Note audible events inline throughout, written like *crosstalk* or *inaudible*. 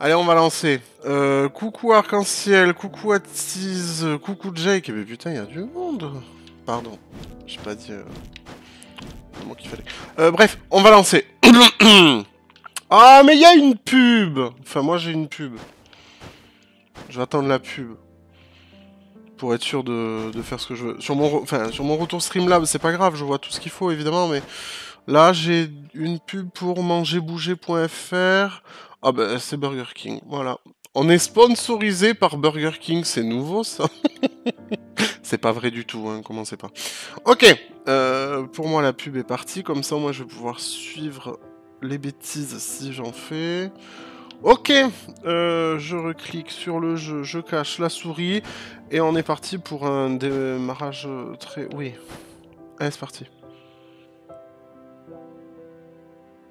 Allez, on va lancer. Euh, coucou Arc-en-Ciel, coucou Attise, coucou Jake. Mais putain, il y a du monde. Pardon, j'ai pas dit... Euh... le mot qu'il fallait. Euh, bref, on va lancer. *coughs* ah, mais il y a une pub Enfin, moi j'ai une pub. Je vais attendre la pub. Pour être sûr de, de faire ce que je veux. Sur mon, enfin, sur mon retour Streamlab, c'est pas grave, je vois tout ce qu'il faut évidemment, mais... Là, j'ai une pub pour mangerbouger.fr. Ah bah, c'est Burger King, voilà. On est sponsorisé par Burger King, c'est nouveau ça *laughs* C'est pas vrai du tout, hein, commencez pas. Ok, euh, pour moi la pub est partie, comme ça moi je vais pouvoir suivre les bêtises si j'en fais. Ok, euh, je reclique sur le jeu, je cache la souris, et on est parti pour un démarrage très... Oui, allez c'est parti.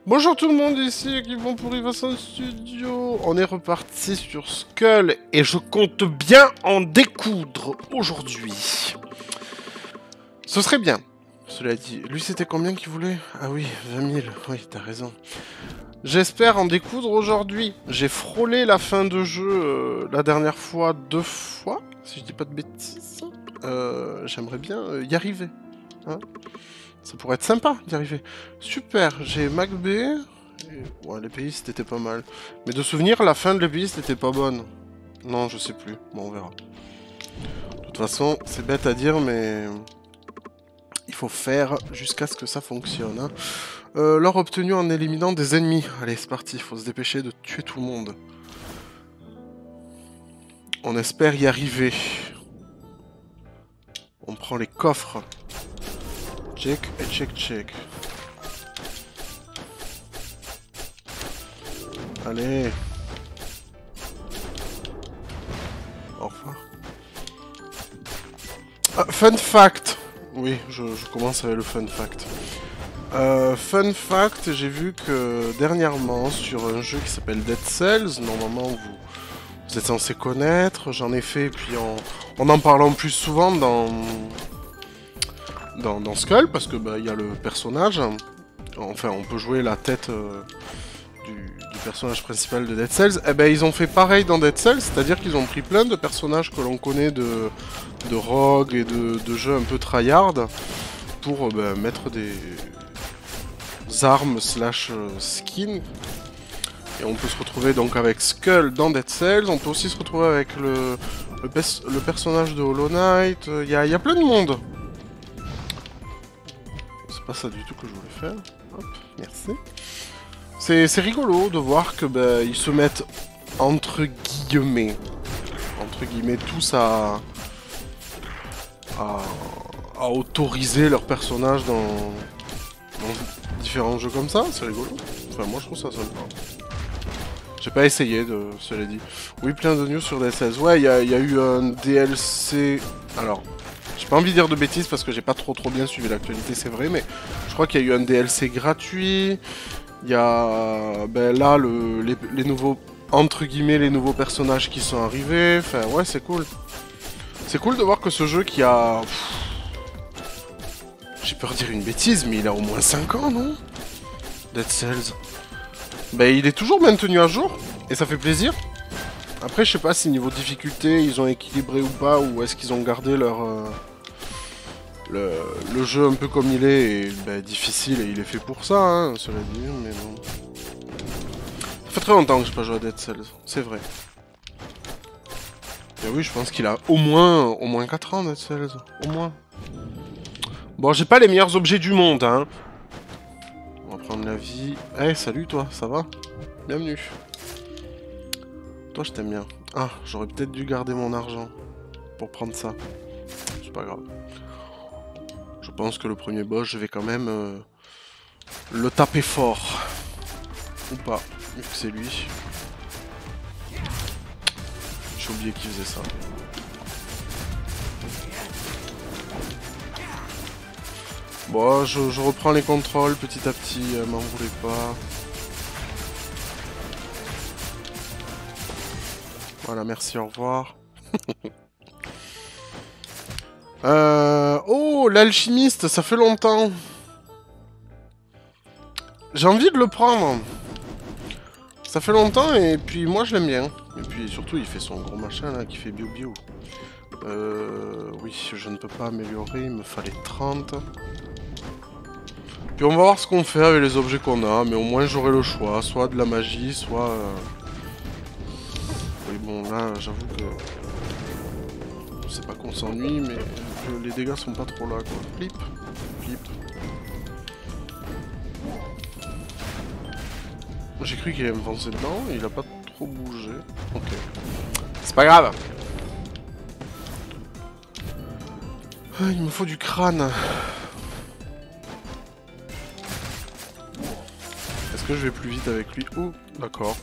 Bonjour tout le monde ici qui vont pour Rivason Studio. On est reparti sur Skull et je compte bien en découdre aujourd'hui. Ce serait bien. Cela dit, lui c'était combien qu'il voulait? Ah oui, 20 000. Oui, t'as raison. J'espère en découdre aujourd'hui. J'ai frôlé la fin de jeu euh, la dernière fois deux fois, si je dis pas de bêtises. Euh, j'aimerais bien euh, y arriver. Hein ça pourrait être sympa d'y arriver. Super, j'ai MacB. Et... Ouais, l'épéiste était pas mal. Mais de souvenir, la fin de l'épéiste était pas bonne. Non, je sais plus. Bon, on verra. De toute façon, c'est bête à dire, mais... Il faut faire jusqu'à ce que ça fonctionne. Hein. Euh, L'or obtenu en éliminant des ennemis. Allez, c'est parti. Faut se dépêcher de tuer tout le monde. On espère y arriver. On prend les coffres. Check et check check. Allez. Au revoir. Ah, fun fact. Oui, je, commence avec le fun fact. Euh, fun fact, j'ai vu que dernièrement sur un jeu qui s'appelle Dead Cells, normalement vous, vous êtes censé connaître, j'en ai fait, puis en, en en parlant plus souvent dans, dans, Skull, parce que bah, il y a le personnage. Enfin, on peut jouer la tête euh, du, personnage principal de Dead Cells. Et eh ben, ils ont fait pareil dans Dead Cells, c'est-à-dire qu'ils ont pris plein de personnages que l'on connaît de, de et de, jeux un peu tryhard pour euh, bah, mettre des armes slash euh, skins. Et on peut se retrouver donc avec Skull dans Dead Cells, on peut aussi se retrouver avec le, le, personnage de Hollow Knight, il y, y a plein de monde pas ça du tout que je voulais faire. Hop, merci. C'est rigolo de voir que ben, ils se mettent entre guillemets, entre guillemets, tous à, à, autoriser leurs personnages dans, différents jeux comme ça. C'est rigolo. Enfin, moi je trouve ça sympa. J'ai pas essayé de, cela dit. Oui, plein de news sur DSS. Ouais, il y, a eu un DLC. Alors, j'ai pas envie de dire de bêtises parce que j'ai pas trop trop bien suivi l'actualité, c'est vrai, mais je crois qu'il y a eu un DLC gratuit. Il y a ben, là le, les, nouveaux entre guillemets les nouveaux personnages qui sont arrivés. Enfin ouais c'est cool. C'est cool de voir que ce jeu qui a j'ai peur de dire une bêtise, mais il a au moins 5 ans, non? Dead Cells. Ben il est toujours maintenu à jour et ça fait plaisir. Après je sais pas si niveau difficulté ils ont équilibré ou pas ou est-ce qu'ils ont gardé leur euh, le, jeu un peu comme il est est bah, difficile et il est fait pour ça, hein, cela dit, mais bon. Ça fait très longtemps que j'ai pas joué à Dead Cells, c'est vrai. Et oui, je pense qu'il a au moins, au moins 4 ans Dead Cells, au moins. Bon, j'ai pas les meilleurs objets du monde, hein. On va prendre la vie. Eh, salut toi, ça va? Bienvenue. Toi, je t'aime bien. Ah, j'aurais peut-être dû garder mon argent pour prendre ça. C'est pas grave. Je pense que le premier boss, je vais quand même euh, le taper fort. Ou pas, vu que c'est lui. J'ai oublié qu'il faisait ça. Bon, je, reprends les contrôles petit à petit, euh, m'en voulez pas. Voilà, merci, au revoir. *laughs* Euh... Oh, l'alchimiste, ça fait longtemps. J'ai envie de le prendre. Ça fait longtemps et puis moi je l'aime bien. Et puis surtout il fait son gros machin là qui fait bio bio. Euh, oui, je ne peux pas améliorer, il me fallait 30. Puis on va voir ce qu'on fait avec les objets qu'on a, mais au moins j'aurai le choix, soit de la magie, soit... Euh, bon là j'avoue que... C'est pas qu'on s'ennuie, mais les dégâts sont pas trop là quoi. Flip, flip. J'ai cru qu'il allait me foncer dedans, il a pas trop bougé. Ok. C'est pas grave ah, Il me faut du crâne. Est-ce que je vais plus vite avec lui Oh, d'accord.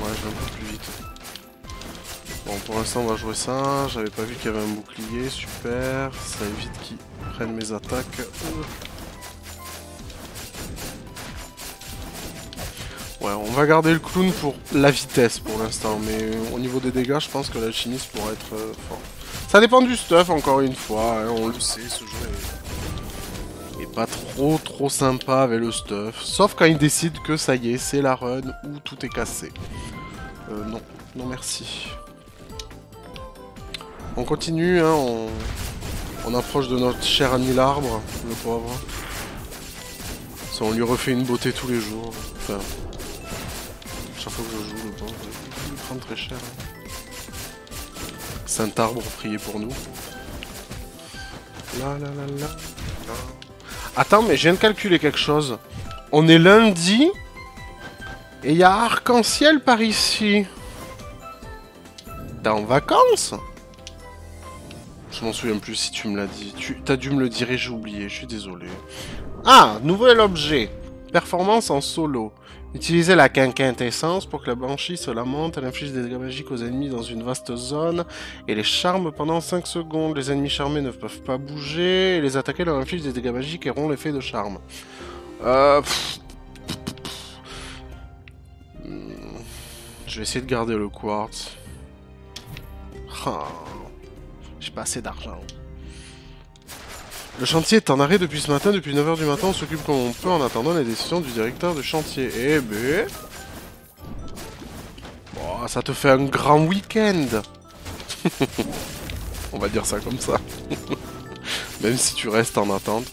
Ouais, je vais un peu plus vite. Bon, pour l'instant, on va jouer ça. J'avais pas vu qu'il y avait un bouclier. Super. Ça évite qu'il prenne mes attaques. Ouais, on va garder le clown pour la vitesse pour l'instant, mais au niveau des dégâts, je pense que l'alchimiste pourrait être euh. Ça dépend du stuff, encore une fois, hein, on le sait, ce jeu est... pas trop trop sympa avec le stuff, sauf quand il décide que ça y est, c'est la run ou tout est cassé. Euh, non, non merci. On continue, hein, on... approche de notre cher ami l'arbre, le pauvre. On lui refait une beauté tous les jours, chaque fois que je joue, le temps, il prend très cher. Hein. Saint arbre, priez pour nous. Attends, mais je viens de calculer quelque chose. On est lundi et il y a arc-en-ciel par ici. T'es en vacances? Je m'en souviens plus si tu me l'as dit. Tu as dû me le dire et j'ai oublié, je suis désolé. Ah, nouvel objet. Performance en solo. Utilisez la quinquintessence pour que la banshee se lamente, elle inflige des dégâts magiques aux ennemis dans une vaste zone et les charme pendant 5 secondes. Les ennemis charmés ne peuvent pas bouger les attaquer leur inflige des dégâts magiques et rompt l'effet de charme. Euh... Je vais essayer de garder le quartz. Ah, Pas assez d'argent. Le chantier est en arrêt depuis ce matin, depuis 9h du matin, on s'occupe comme on peut en attendant les décisions du directeur de chantier. Eh ben... Bon, ça te fait un grand week-end *laughs* On va dire ça comme ça. *laughs* Même si tu restes en attente.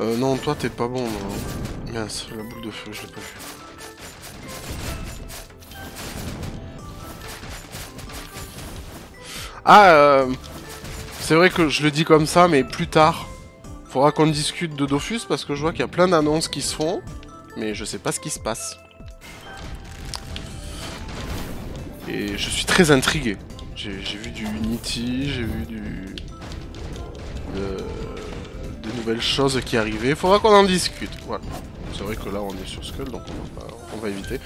Euh, non, toi t'es pas bon. Non. Mince, la boule de feu, je l'ai pas vu. Ah, euh, c'est vrai que je le dis comme ça, mais plus tard, faudra qu'on discute de Dofus parce que je vois qu'il y a plein d'annonces qui se font, mais je sais pas ce qui se passe. Et je suis très intrigué. J'ai vu du Unity, j'ai vu du... des nouvelles choses qui arrivaient. Faudra qu'on en discute, voilà. C'est vrai que là on est sur Skull, donc on va éviter.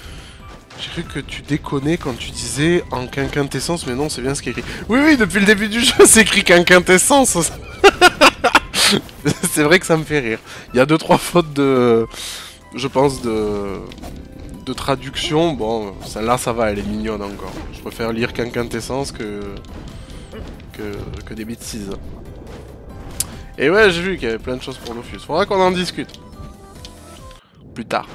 J'ai cru que tu déconnais quand tu disais en quinquintessence, mais non, c'est bien ce qui est écrit. Oui, oui, depuis le début du jeu, *laughs* c'est écrit quinquintessence. *laughs* c'est vrai que ça me fait rire. Il y a deux trois fautes de, je pense de, de traduction. Bon, celle-là, ça va, elle est mignonne encore. Je préfère lire quinquintessence que que, que des bêtises. Et ouais, j'ai vu qu'il y avait plein de choses pour Lofus. Faudra qu'on en discute. Plus tard.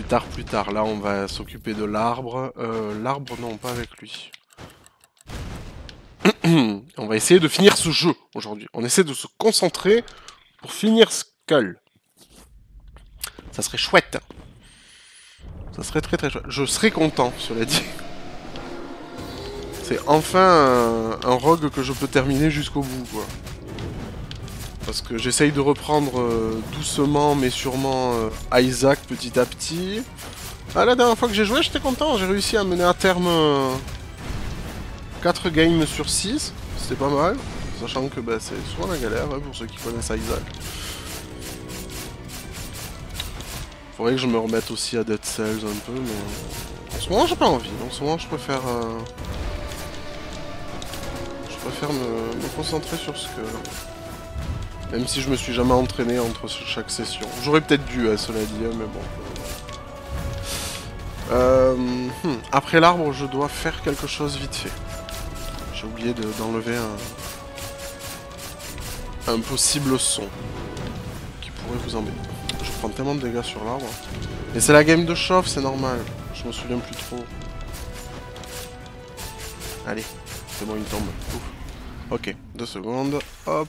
Plus tard, plus tard. Là, on va s'occuper de l'arbre. Euh, l'arbre, non, pas avec lui. *clears throat* on va essayer de finir ce jeu aujourd'hui. On essaie de se concentrer pour finir Skull. Ça serait chouette. Ça serait très très chouette. Je serais content, cela dit. C'est enfin un, un rogue que je peux terminer jusqu'au bout, quoi. Parce que j'essaye de reprendre euh, doucement mais sûrement euh, Isaac petit à petit. Ah, la dernière fois que j'ai joué, j'étais content. J'ai réussi à mener à terme 4 euh, games sur 6. C'était pas mal. Sachant que bah, c'est souvent la galère hein, pour ceux qui connaissent Isaac. Faudrait que je me remette aussi à Dead Cells un peu, mais... En ce moment, j'ai pas envie. En ce moment, je préfère... Je préfère me, me concentrer sur ce que... Même si je me suis jamais entraîné entre chaque session. J'aurais peut-être dû, à cela dit, hein, mais bon. Euh, hmm, après l'arbre, je dois faire quelque chose vite fait. J'ai oublié d'enlever un... un possible son. pourrait vous embêter. Je prends tellement de dégâts sur l'arbre. Et c'est la game de chauffe, c'est normal. Je me souviens plus trop. Allez, c'est bon, il tombe. Ouf. Ok, deux secondes. Hop.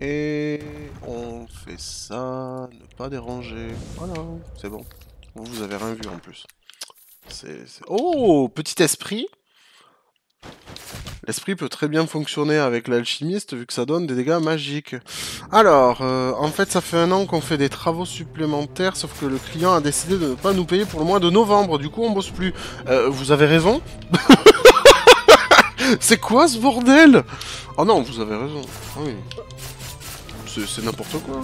Et on fait ça. Ne pas déranger. Voilà, c'est bon. Vous, avez rien vu en plus. Oh, petit esprit L'esprit peut très bien fonctionner avec l'alchimiste vu que ça donne des dégâts magiques. Alors, euh, en fait, ça fait un an qu'on fait des travaux supplémentaires, sauf que le client a décidé de ne pas nous payer pour le mois de novembre. Du coup, on bosse plus. Euh, vous avez raison *laughs* C'est quoi ce bordel? Oh non, vous avez raison. Ah. C'est n'importe quoi.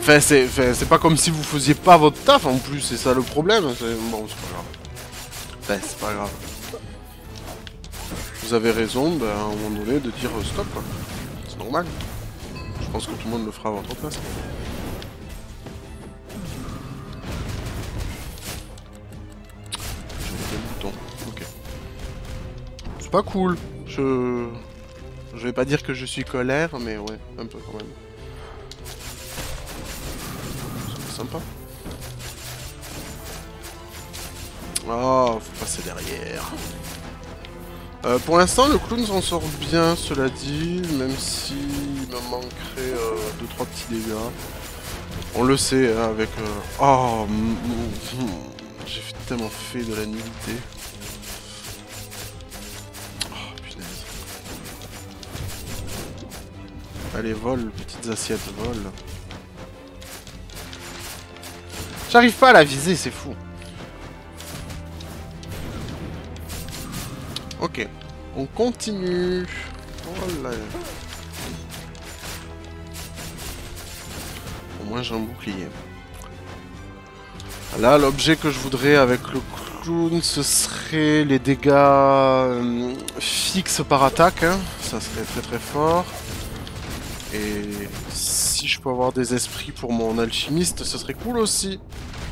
Enfin, c'est pas comme si vous faisiez pas votre taf en plus, c'est ça le problème. Bon, c'est pas grave. Enfin, c'est pas grave. Vous avez raison, ben, à un moment donné, de dire euh, stop. C'est normal. Je pense que tout le monde le fera à votre place. Je le bouton. Ok. C'est pas cool. Je... Je vais pas dire que je suis colère, mais ouais, un peu quand même. sympa. Oh, faut passer derrière. Euh, pour l'instant, le clown s'en sort bien, cela dit, même s'il me manquerait 2-3 euh, petits dégâts. On le sait, hein, avec... Euh, oh, j'ai tellement fait de la nullité. Allez, vol, petites assiettes, vol. J'arrive pas à la viser, c'est fou. Ok. On continue. Oh Au moins j'ai un bouclier. Là, l'objet que je voudrais avec le clown, ce serait les dégâts euh, fixes par attaque. Hein. Ça serait très très fort. Et si je peux avoir des esprits pour mon alchimiste, ce serait cool aussi.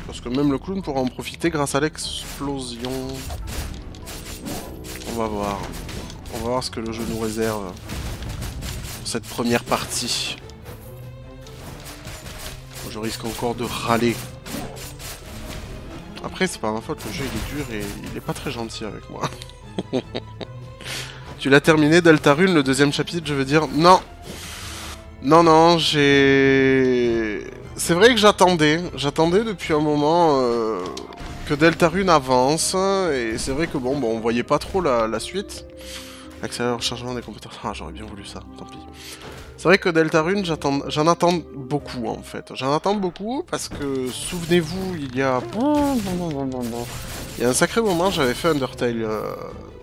Parce que même le clown pourra en profiter grâce à l'explosion. On va voir. On va voir ce que le jeu nous réserve pour cette première partie. Je risque encore de râler. Après, c'est pas ma faute, le jeu il est dur et il est pas très gentil avec moi. *laughs* tu l'as terminé, Deltarune, le deuxième chapitre, je veux dire Non Non, non, j'ai... C'est vrai que j'attendais, j'attendais depuis un moment euh, que Deltarune avance, et c'est vrai que bon, bon, on voyait pas trop la, suite. Accélérateur chargement des compétences. Ah, j'aurais bien voulu ça, tant pis. C'est vrai que Deltarune, j'en attends beaucoup en fait. J'en attends beaucoup parce que, souvenez-vous, il y a... Il y a un sacré moment, j'avais fait Undertale euh,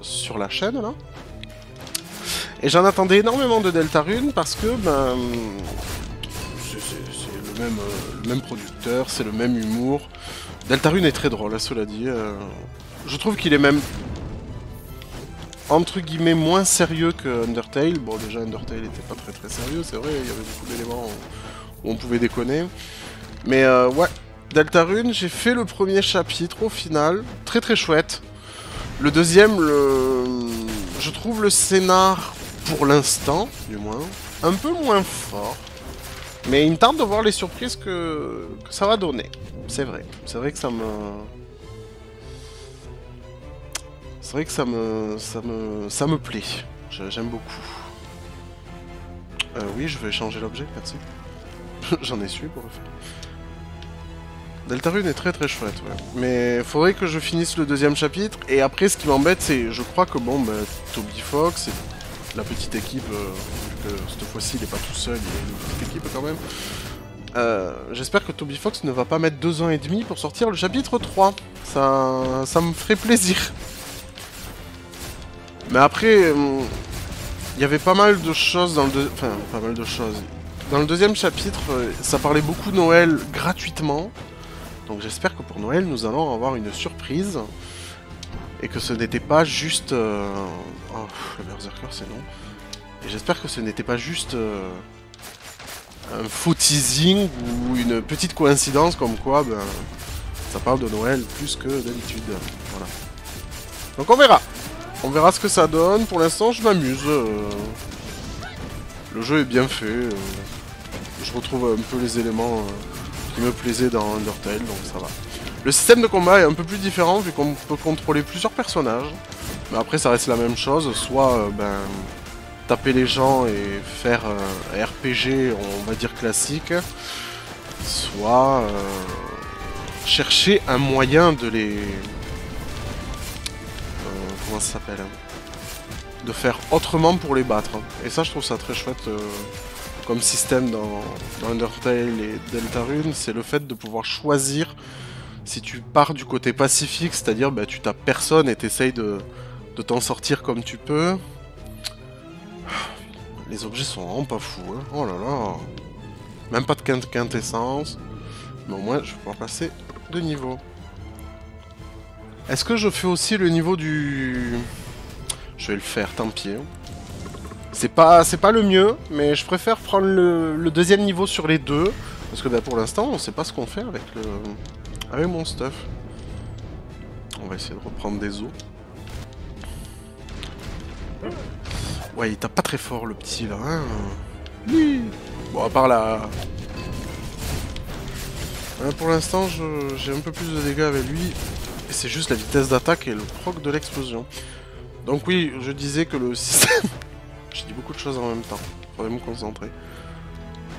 sur la chaîne, là. Et j'en attendais énormément de Deltarune parce que, ben le même, euh, même producteur, c'est le même humour. Deltarune est très drôle, cela dit. Euh. je trouve qu'il est même entre guillemets moins sérieux que Undertale. Bon, déjà Undertale était pas très très sérieux, c'est vrai, il y avait beaucoup d'éléments où on pouvait déconner. Mais euh, ouais, Deltarune, j'ai fait le premier chapitre au final, très très chouette. Le deuxième, le... je trouve le scénar, pour l'instant, du moins, un peu moins fort. Mais il me tente de voir les surprises que, ça va donner. C'est vrai. C'est vrai que ça me... C'est vrai que ça me... ça me... ça me plaît. J'aime beaucoup. Euh, oui, je vais changer l'objet, merci. *laughs* J'en ai su pour le faire. Deltarune est très très chouette, ouais. Mais faudrait que je finisse le deuxième chapitre. Et après, ce qui m'embête, c'est... Je crois que, bon, bah, Toby Fox la petite équipe, euh, que cette fois-ci il est pas tout seul, il a une petite équipe quand même. Euh, j'espère que Toby Fox ne va pas mettre deux ans et demi pour sortir le chapitre 3. Ça, ça me ferait plaisir. Mais après, hum, il y avait pas mal de choses dans le... deux Enfin, pas mal de choses. Dans le deuxième chapitre, euh, ça parlait beaucoup de Noël gratuitement. Donc j'espère que pour Noël, nous allons avoir une surprise. Et que ce n'était pas juste... Oh, le Berserker, c'est long. Et j'espère que ce n'était pas juste euh, un faux teasing ou une petite coïncidence comme quoi ben, ça parle de Noël plus que d'habitude. Voilà. Donc on verra. On verra ce que ça donne. Pour l'instant, je m'amuse. euh. Le jeu est bien fait. euh. Je retrouve un peu les éléments qui me plaisaient dans Undertale, donc ça va. Le système de combat est un peu plus différent vu qu'on peut contrôler plusieurs personnages. Mais après, ça reste la même chose. Soit, euh, ben, taper les gens et faire euh, un RPG, on va dire classique. Soit euh, chercher un moyen de les... euh, comment ça s'appelle hein De faire autrement pour les battre. Et ça, je trouve ça très chouette euh, comme système dans, dans Undertale et Deltarune. C'est le fait de pouvoir choisir si tu pars du côté pacifique, c'est-à-dire bah, tu tapes personne et t'essayes de, de t'en sortir comme tu peux. Les objets sont vraiment pas fous. Hein. Oh là là. Même pas de quint- quintessence. Mais au moins, je vais pouvoir passer de niveau. Est-ce que je fais aussi le niveau du... Je vais le faire, tant pis. hein. C'est pas, c'est pas le mieux, mais je préfère prendre le, le deuxième niveau sur les deux. Parce que bah, pour l'instant, on sait pas ce qu'on fait avec le... Avec mon stuff. On va essayer de reprendre des os. Ouais, il tape pas très fort le petit là. Hein oui. Bon, à part la. Hein, pour l'instant, j'ai un peu plus de dégâts avec lui. Et c'est juste la vitesse d'attaque et le proc de l'explosion. Donc, oui, je disais que le *laughs* système. J'ai dit beaucoup de choses en même temps. Faudrait me concentrer.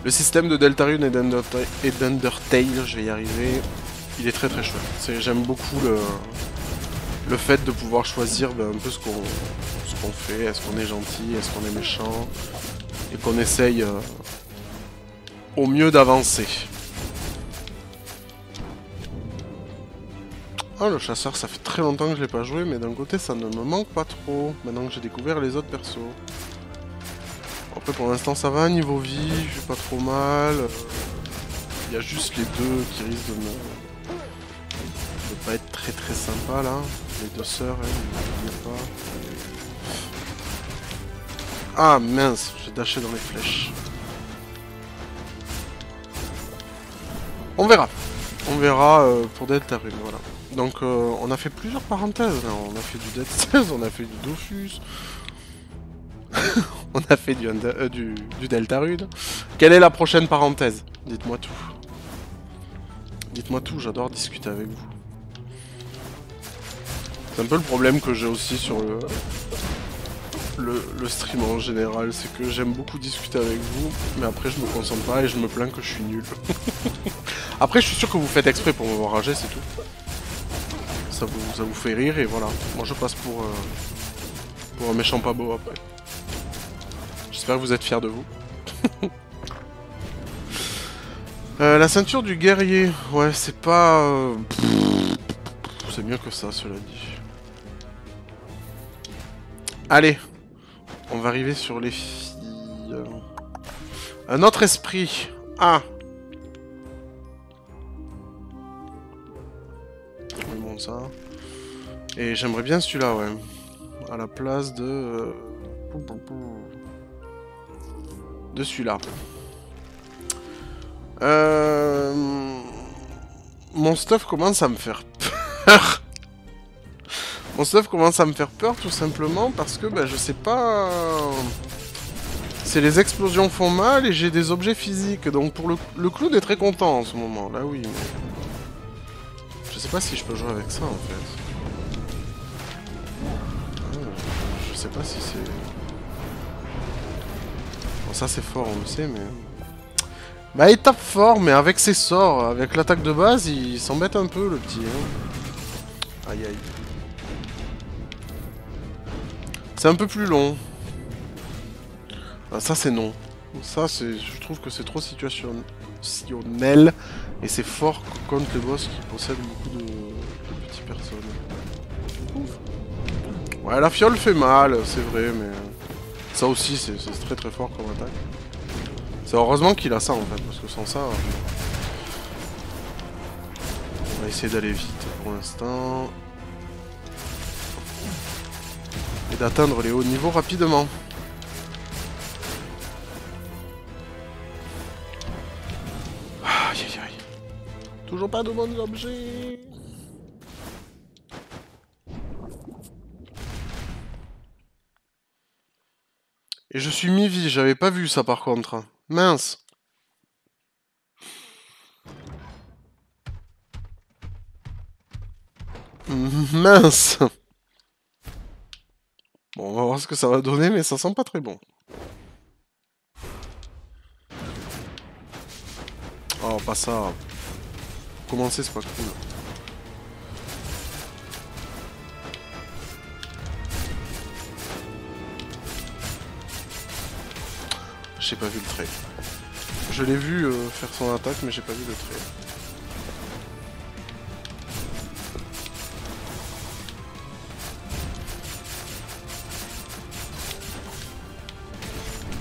Le système de Deltarune et d'Underta- et d'Undertale, je vais y arriver. Il est très très chouette. J'aime beaucoup le, le fait de pouvoir choisir ben, un peu ce qu'on fait. Est-ce qu'on est gentil, est-ce qu'on est méchant. Et qu'on essaye euh, au mieux d'avancer. Ah, le chasseur, ça fait très longtemps que je l'ai pas joué, mais d'un côté, ça ne me manque pas trop. Maintenant que j'ai découvert les autres persos. Après, pour l'instant, ça va. Niveau vie, je suis pas trop mal. Euh, Il y a juste les deux qui risquent de me... pas être très très sympa là. Les deux sœurs, elles, n'oubliez pas. Ah mince, j'ai dashé dans les flèches. On verra. On verra euh, pour Deltarune, voilà. Donc euh, on a fait plusieurs parenthèses. là. On a fait du Dead Cells, *laughs* on a fait du Dofus. *laughs* on a fait du, euh, du. Quelle est la prochaine parenthèse? Dites-moi tout. Dites-moi tout, j'adore discuter avec vous. C'est un peu le problème que j'ai aussi sur le, le, stream en général, c'est que j'aime beaucoup discuter avec vous, mais après je me concentre pas et je me plains que je suis nul. *laughs* après je suis sûr que vous faites exprès pour me rager, c'est tout. Ça vous, vous fait rire et voilà. Moi je passe pour, euh, pour un méchant pas beau après. J'espère que vous êtes fiers de vous. *laughs* Euh, la ceinture du guerrier, ouais, c'est pas... euh, C'est mieux que ça, cela dit. Allez, on va arriver sur les filles. Un autre esprit. Ah. On monte ça. Et j'aimerais bien celui-là, ouais. À la place de... euh. De celui-là. Euh... Mon stuff commence à me faire peur. Mon stuff commence à me faire peur tout simplement parce que bah, je sais pas... C'est les explosions font mal et j'ai des objets physiques. Donc pour le, le clown est très content en ce moment. Là oui. Je sais pas si je peux jouer avec ça en fait. Ah, je sais pas si c'est... Bon ça c'est fort on le sait mais... Bah il tape fort mais avec ses sorts, avec l'attaque de base il s'embête un peu le petit. hein. Aïe aïe. C'est un peu plus long. Ah, ça c'est non. Ça c'est, je trouve que c'est trop situationnel et c'est fort contre les boss qui possèdent beaucoup de, petits personnes. Ouais la fiole fait mal, c'est vrai mais ça aussi c'est très très fort comme attaque. C'est heureusement qu'il a ça en fait parce que sans ça, on va essayer d'aller vite pour l'instant. Et d'atteindre les hauts niveaux rapidement. Aïe aïe aïe. Toujours pas de bons objets. Et je suis mi-vie, j'avais pas vu ça par contre. Mince. Mince. Bon, on va voir ce que ça va donner, mais ça sent pas très bon. Oh, pas ça. Commencer, c'est pas cool. J'ai pas vu le trait. Je l'ai vu euh, faire son attaque, mais j'ai pas vu le trait.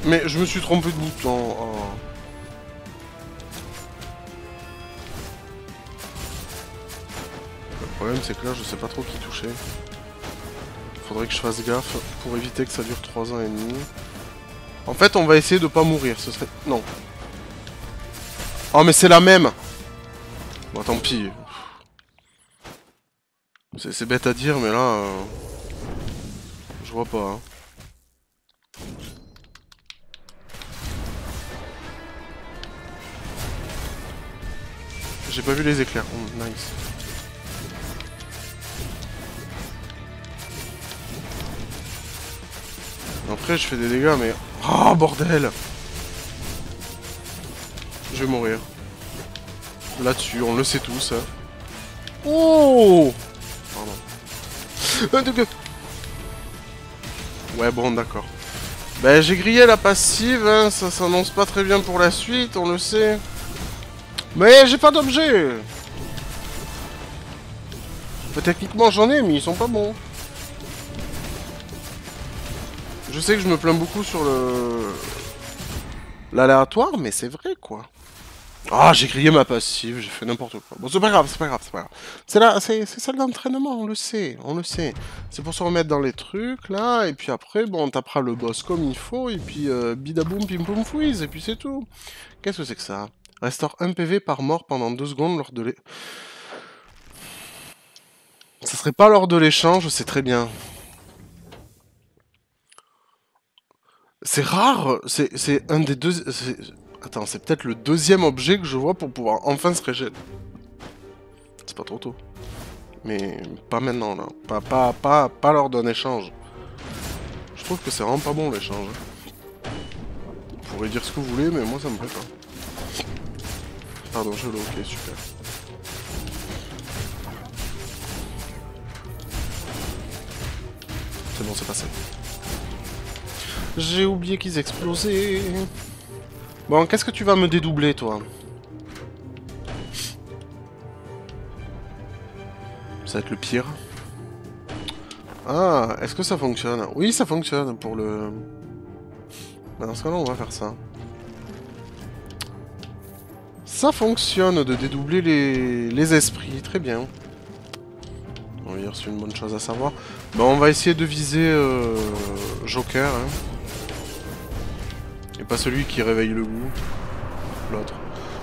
Mais je me suis trompé de bouton. Oh. Le problème c'est que là je sais pas trop qui toucher. Faudrait que je fasse gaffe pour éviter que ça dure 3 ans et demi. En fait on va essayer de pas mourir, ce serait... Non. Oh mais c'est la même Bon tant pis. C'est bête à dire mais là... Euh, je vois pas. Hein. J'ai pas vu les éclairs. Oh, nice. Après, je fais des dégâts, mais... Oh, bordel Je vais mourir. Là-dessus, on le sait tous. Hein. Oh Pardon. Ouais, bon, d'accord. Ben, j'ai grillé la passive, hein. ça s'annonce pas très bien pour la suite, on le sait. Mais j'ai pas d'objet Techniquement j'en ai, mais ils sont pas bons. Je sais que je me plains beaucoup sur le... L'aléatoire, mais c'est vrai, quoi. Ah, j'ai grillé ma passive, j'ai fait n'importe quoi. Bon, c'est pas grave, c'est pas grave, c'est pas grave. C'est là, c'est celle d'entraînement, on le sait, on le sait. C'est pour se remettre dans les trucs, là, et puis après, bon, on tapera le boss comme il faut, et puis euh, bidaboum, pim fouise, et puis c'est tout. Qu'est-ce que c'est que ça? Restaure 1 PV par mort pendant 2 secondes lors de l'é... Ce serait pas lors de l'échange, c'est très bien. C'est rare, c'est un des deux... Attends, c'est peut-être le deuxième objet que je vois pour pouvoir enfin se régénérer. C'est pas trop tôt. Mais pas maintenant, là. Pas, pas, pas, pas lors d'un échange. Je trouve que c'est vraiment pas bon, l'échange. Vous pourrez dire ce que vous voulez, mais moi, ça me plaît pas. Pardon, je l'ai, ok, super. C'est bon, c'est passé. J'ai oublié qu'ils explosaient. Bon, qu'est-ce que tu vas me dédoubler, toi? Ça va être le pire. Ah, est-ce que ça fonctionne? Oui, ça fonctionne pour le... Dans ce cas-là, on va faire ça. Ça fonctionne de dédoubler les, esprits, très bien. On va dire c'est une bonne chose à savoir. Bon, on va essayer de viser euh, Joker. Hein. Et pas celui qui réveille le goût. L'autre.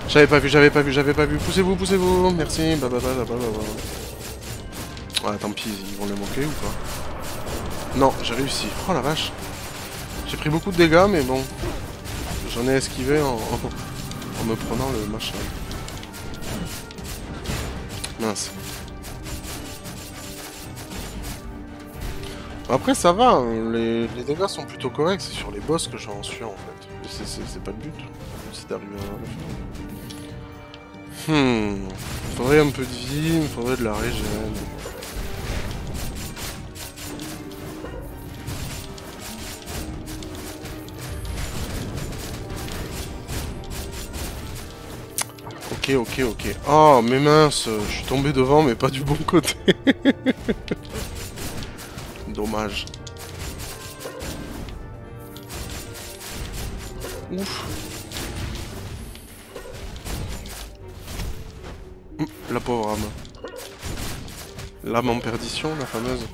J'avais pas vu, j'avais pas vu, j'avais pas vu. Poussez-vous, poussez-vous. Merci. Bah, bah, bah, Ouais, tant pis, ils vont les manquer ou pas Non, j'ai réussi. Oh la vache. J'ai pris beaucoup de dégâts, mais bon. J'en ai esquivé en en me prenant le machin. Mince. Après ça va, hein. les, dégâts sont plutôt corrects, c'est sur les boss que j'en suis en fait. C'est pas le but, c'est d'arriver à. Hmm. Faudrait un peu de vie, il faudrait de la régène. Ok, ok, ok. Oh, mais mince, je suis tombé devant, mais pas du bon côté. *laughs* Dommage. Ouf. Hum, la pauvre âme. L'âme en perdition, la fameuse.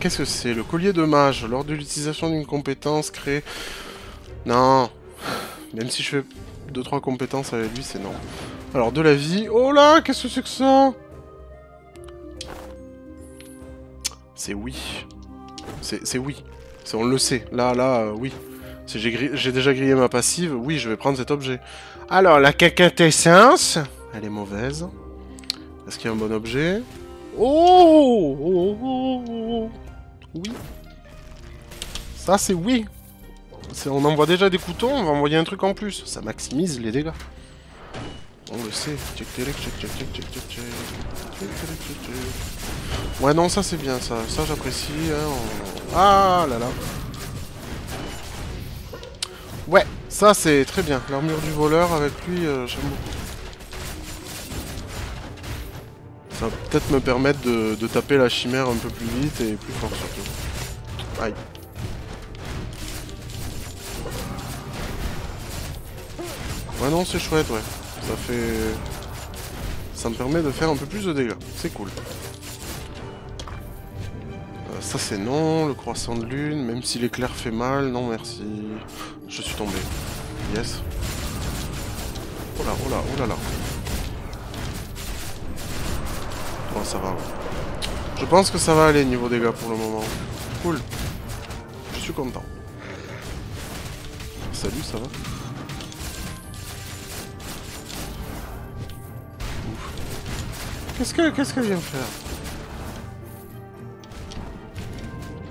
Qu'est-ce que c'est Le collier de mage, lors de l'utilisation d'une compétence créée... Non Même si je fais 2-3 compétences avec lui, c'est non. Alors, de la vie. Oh là, qu'est-ce que c'est que ça? C'est oui. C'est oui. On le sait. Là, là, euh, oui. J'ai déjà grillé ma passive, oui, je vais prendre cet objet. Alors, la quintessence, elle est mauvaise. Est-ce qu'il y a un bon objet? Oh, oh, oh, oh, Oui. Ça, c'est oui. On envoie déjà des couteaux, on va envoyer un truc en plus. Ça maximise les dégâts. On le sait. Ouais, non, ça c'est bien, ça. Ça, j'apprécie. Ah là là. Ouais, ça c'est très bien. L'armure du voleur avec lui, euh, j'aime beaucoup. Ça va peut-être me permettre de, de, taper la chimère un peu plus vite et plus fort surtout. Aïe. Ouais non c'est chouette ouais. Ça fait... Ça me permet de faire un peu plus de dégâts. C'est cool. Euh, ça c'est non, le croissant de lune, même si l'éclair fait mal, non merci. Je suis tombé. Yes. Oh là, oh là, oh là là. Oh ça va. Je pense que ça va aller niveau dégâts pour le moment. Cool. Je suis content. Salut, ça va? Qu'est-ce que qu'est-ce qu'elle vient faire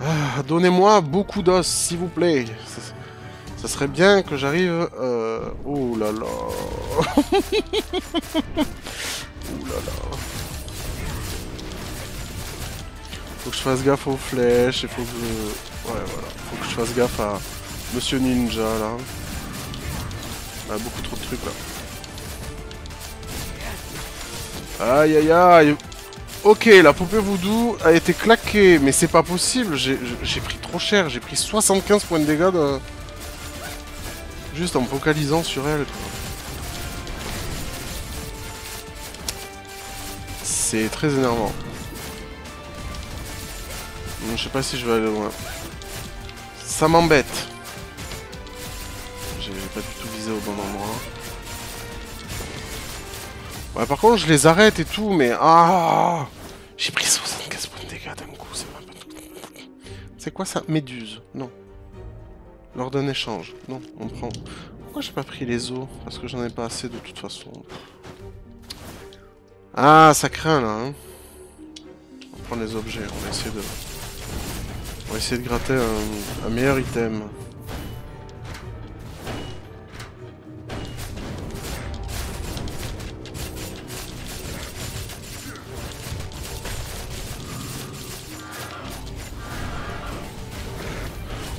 ah, Donnez-moi beaucoup d'os, s'il vous plaît. Ça, serait bien que j'arrive... Euh... Oh là là *laughs* Oh là là Faut que je fasse gaffe aux flèches, il faut que je... Ouais, voilà. Faut que je fasse gaffe à Monsieur Ninja, là. Il a beaucoup trop de trucs, là. Aïe aïe aïe Ok, la poupée voodoo a été claquée, mais c'est pas possible, j'ai pris trop cher, j'ai pris 75 points de dégâts juste en me focalisant sur elle. C'est très énervant. Je sais pas si je vais aller loin. Ça m'embête. J'ai pas du tout visé au bon endroit. Ouais, par contre, je les arrête et tout, mais... Ah J'ai pris 75 points de dégâts d'un coup, c'est pas... C'est quoi ça? Méduse. Non. Lors d'un échange. Non, on prend... Pourquoi j'ai pas pris les os Parce que j'en ai pas assez de toute façon. Ah, ça craint, là, hein. On prend les objets, on va essayer de... On va essayer de gratter un meilleur item.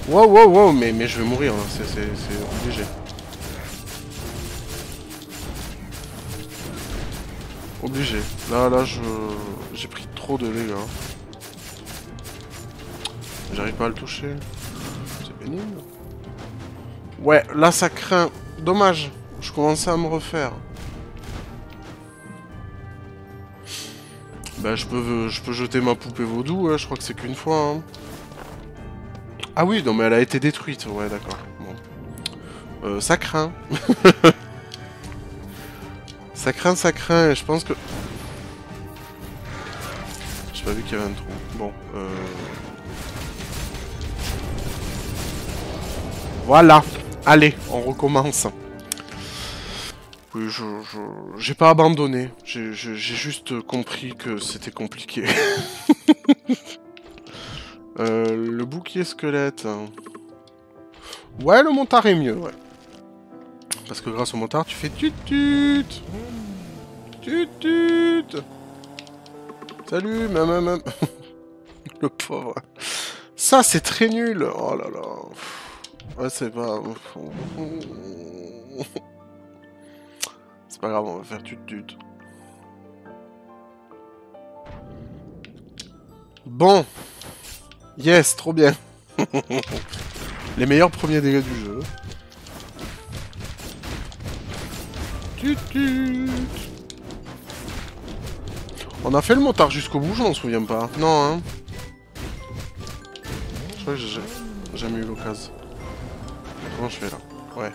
Wow, wow, wow, mais, mais je vais mourir, hein. c'est obligé. Obligé. Là, là, je j'ai pris trop de dégâts. J'arrive pas à le toucher. C'est pénible. Ouais, là, ça craint. Dommage. Je commençais à me refaire. Bah, je peux, je peux jeter ma poupée vaudou, hein. je crois que c'est qu'une fois. Hein. Ah oui, non mais elle a été détruite, ouais d'accord. Bon. Euh, ça craint. *laughs* ça craint, ça craint, et je pense que... J'ai pas vu qu'il y avait un trou. Bon, euh... Voilà Allez, on recommence. Oui, je... J'ai pas abandonné. J'ai juste compris que c'était compliqué. *laughs* Euh, le bouclier squelette. Ouais, le montard est mieux, ouais. Parce que grâce au montard, tu fais tut-tut Tut-tut Salut, même, même. *laughs* le pauvre. Ça, c'est très nul. Oh là là. Ouais, c'est pas... *laughs* c'est pas grave, on va faire tut-tut. Bon. Yes, trop bien. *laughs* Les meilleurs premiers dégâts du jeu. On a fait le montard jusqu'au bout, je m'en souviens pas. Non, hein. Je crois que j'ai jamais eu l'occasion. Comment je fais là? Ouais.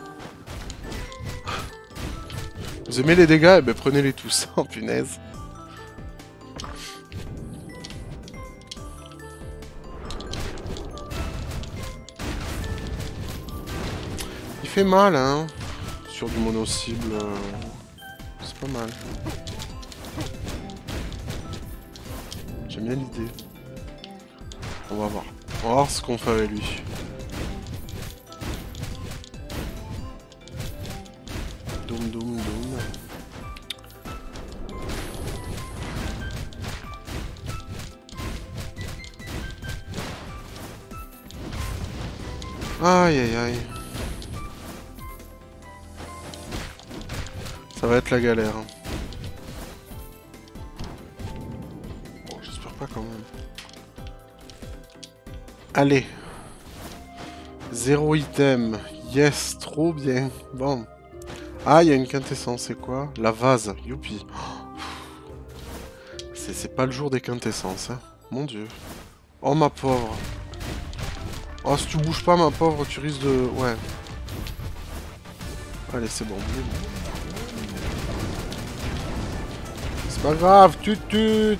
Vous aimez les dégâts? Eh ben prenez-les tous. Oh *laughs* punaise. Fait mal, hein. Sur du mono-cible. euh, C'est pas mal. J'aime bien l'idée. On va voir. On va voir ce qu'on fait avec lui. Doum doum doum. Aïe aïe aïe. Ça va être la galère. hein. Bon, j'espère pas quand même. Allez. Zéro item. Yes, trop bien. Bon. Ah, il y a une quintessence, c'est quoi? La vase. Youpi. C'est c'est pas le jour des quintessences, hein. Mon dieu. Oh, ma pauvre. Oh, si tu bouges pas, ma pauvre, tu risques de... Ouais. Allez, c'est bon. Pas grave, tut tut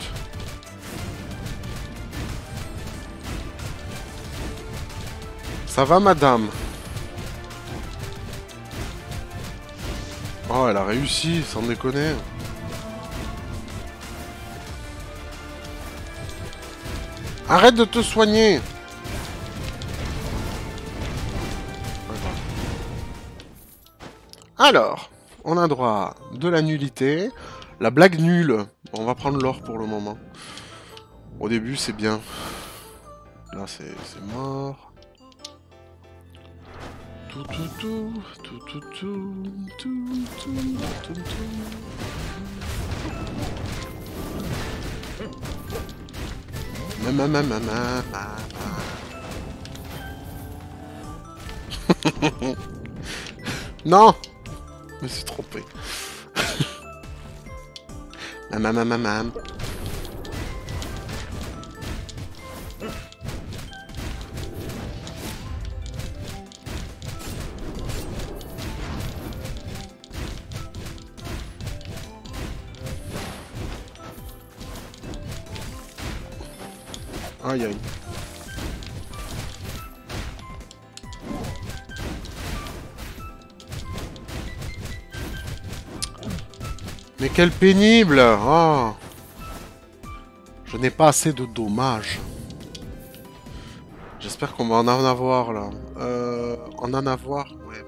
Ça va, madame? Oh, elle a réussi, sans déconner. Arrête de te soigner. Alors, on a droit de la nullité, la blague nulle. On va prendre l'or pour le moment. Au début, c'est bien. Là, c'est mort. Tout, tout, tout, tout, tout, tout, tout, tout, tout, *laughs* non Je me suis trompé. *laughs* Làm làm làm làm làm Ôi giời Mais quel pénible oh. Je n'ai pas assez de dommages. J'espère qu'on va en avoir là. Euh, en en avoir, ouais.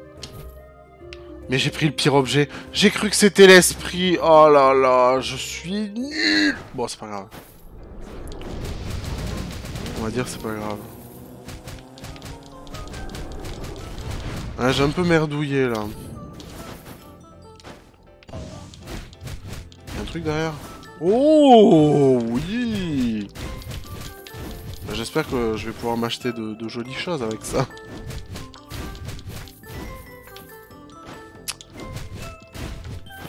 Mais j'ai pris le pire objet. J'ai cru que c'était l'esprit. Oh là là, je suis nul. Bon, c'est pas grave. On va dire c'est pas grave. Ah, j'ai un peu merdouillé là. Derrière Oh oui Bah, J'espère que je vais pouvoir m'acheter de, de jolies choses avec ça.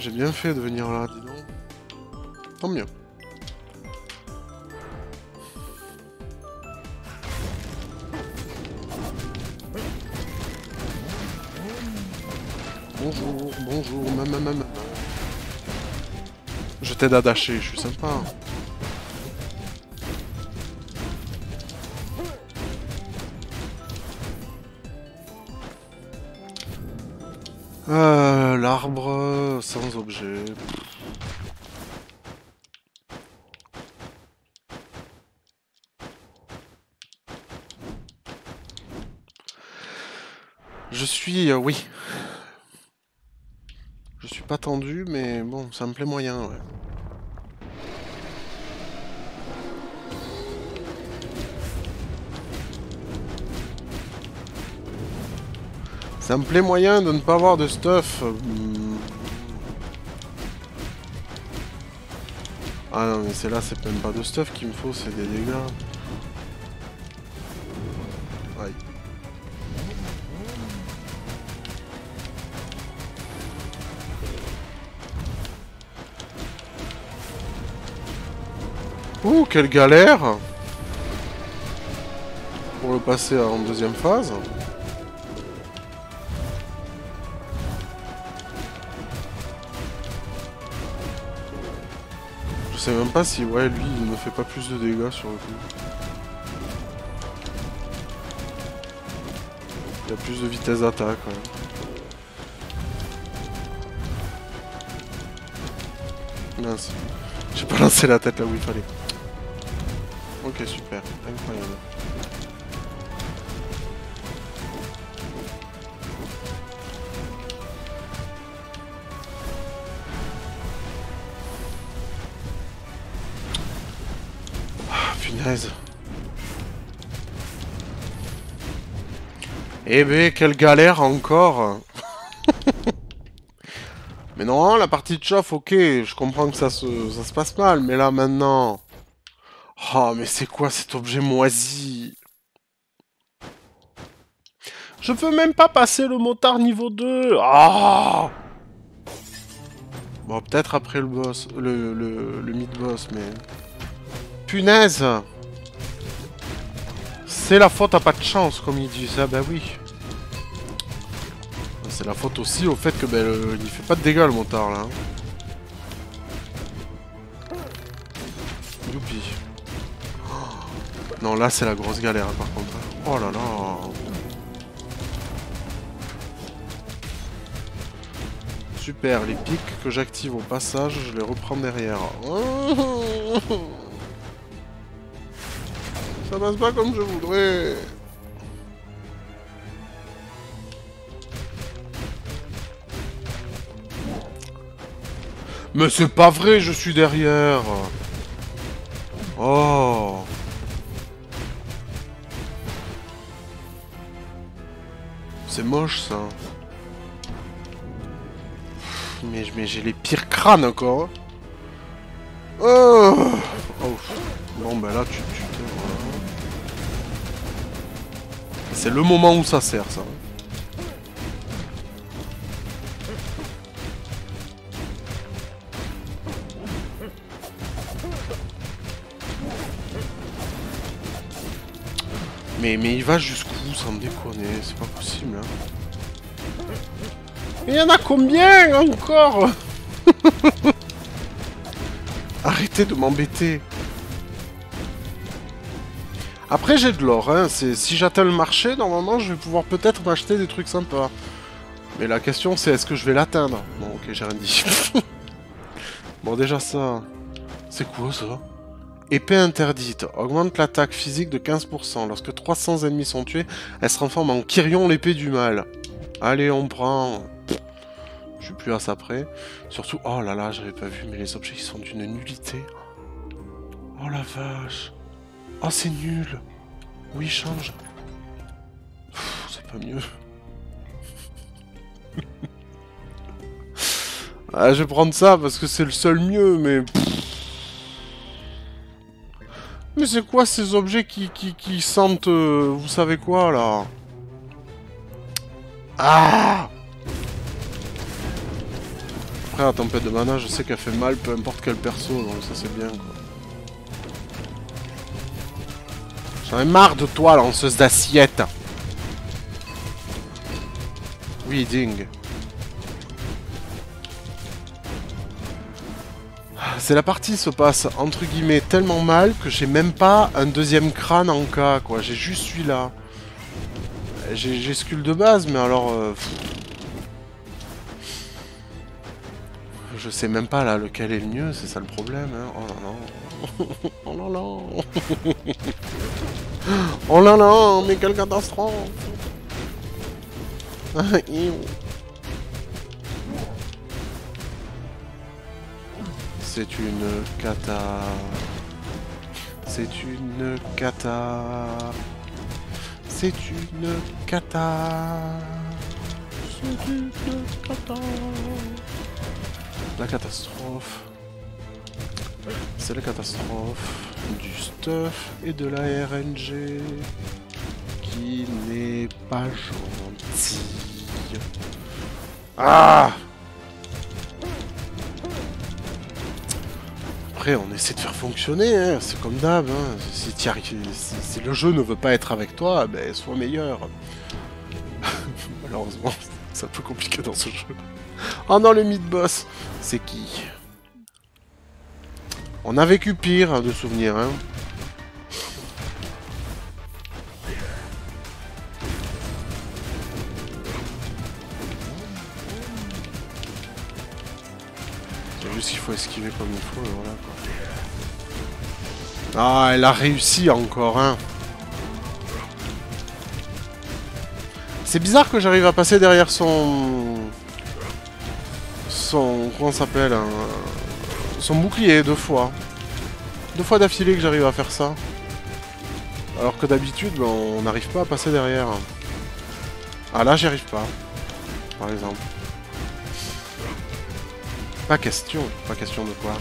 J'ai bien fait de venir là, dis donc. Tant mieux. T'aide je suis sympa. Euh, l'arbre sans objet. Je suis... euh, oui. Je suis pas tendu, mais bon, ça me plaît moyen, ouais. Ça me plaît moyen de ne pas avoir de stuff. hmm. Ah non, mais c'est là, c'est même pas de stuff qu'il me faut, c'est des dégâts. Ouh, quelle galère Pour le passer en deuxième phase. Je sais même pas si, ouais, lui, il ne fait pas plus de dégâts sur le coup. Il a plus de vitesse d'attaque, quand. Mince. J'ai pas lancé la tête là où il fallait. Ok, super. Incroyable. Eh ben, quelle galère encore. *laughs* Mais non, la partie de chauffe, ok, je comprends que ça se, ça se passe mal, mais là, maintenant... Oh, mais c'est quoi cet objet moisi? Je peux même pas passer le motard niveau 2 Ah. Bon, peut-être après le boss, le, le, le mid-boss, mais... Punaise. C'est la faute à pas de chance, comme ils disent. Ah bah oui. C'est la faute aussi au fait que ben, il fait pas de dégâts le motard là. hein. Youpi. Non là c'est la grosse galère hein, par contre. Oh là là. Super, les pics que j'active au passage, je les reprends derrière. *laughs* Ça passe pas comme je voudrais. Mais c'est pas vrai, je suis derrière. Oh. C'est moche ça. Mais, j'ai les pires crânes encore. Oh. Oh. Bon ben là tu tu. C'est le moment où ça sert ça. Mais, mais il va jusqu'où sans me déconner C'est pas possible. Hein. Il y en a combien encore? *laughs* Arrêtez de m'embêter. Après j'ai de l'or, hein. si j'atteins le marché, normalement je vais pouvoir peut-être m'acheter des trucs sympas. Mais la question c'est est-ce que je vais l'atteindre? Bon ok j'ai rien dit. *laughs* bon déjà ça... C'est quoi ça? Épée interdite. Augmente l'attaque physique de 15%. Lorsque 300 ennemis sont tués, elle se transforme en Kyrion l'épée du mal. Allez, on prend. Je suis plus à ça près. Surtout, oh là là, j'avais pas vu, mais les objets qui sont d'une nullité. Oh la vache. Oh, c'est nul. Oui, change. C'est pas mieux. *laughs* ah, je vais prendre ça parce que c'est le seul mieux, mais... Mais c'est quoi ces objets qui, qui, sentent... euh, vous savez quoi, là Ah Après, la tempête de mana, je sais qu'elle fait mal, peu importe quel perso, donc ça c'est bien, quoi. J'en ai marre de toi, lanceuse d'assiette Oui, ding. C'est la partie se passe entre guillemets tellement mal que j'ai même pas un deuxième crâne en cas quoi, j'ai juste celui-là. J'ai Skull de base mais alors... euh. Je sais même pas là lequel est le mieux, c'est ça le problème. Hein. Oh là là. *laughs* oh là là. *laughs* oh là là, mais quelle catastrophe. *laughs* C'est une cata. C'est une cata. C'est une cata. C'est une cata. La catastrophe. C'est la catastrophe du stuff et de la RNG qui n'est pas gentille. Ah Après, on essaie de faire fonctionner, hein, c'est comme d'hab. Hein. Si, le jeu ne veut pas être avec toi, ben sois meilleur. *laughs* Malheureusement, c'est un peu compliqué dans ce jeu. Oh non, le mid-boss C'est qui? On a vécu pire de souvenirs, hein. Juste qu'il faut esquiver comme il faut. Ah, elle a réussi encore, hein. C'est bizarre que j'arrive à passer derrière son... Son... Comment s'appelle Son bouclier, deux fois. Deux fois d'affilée que j'arrive à faire ça. Alors que d'habitude, ben, on n'arrive pas à passer derrière. Ah là, j'y arrive pas. Par exemple. Pas question. Pas question de quoi.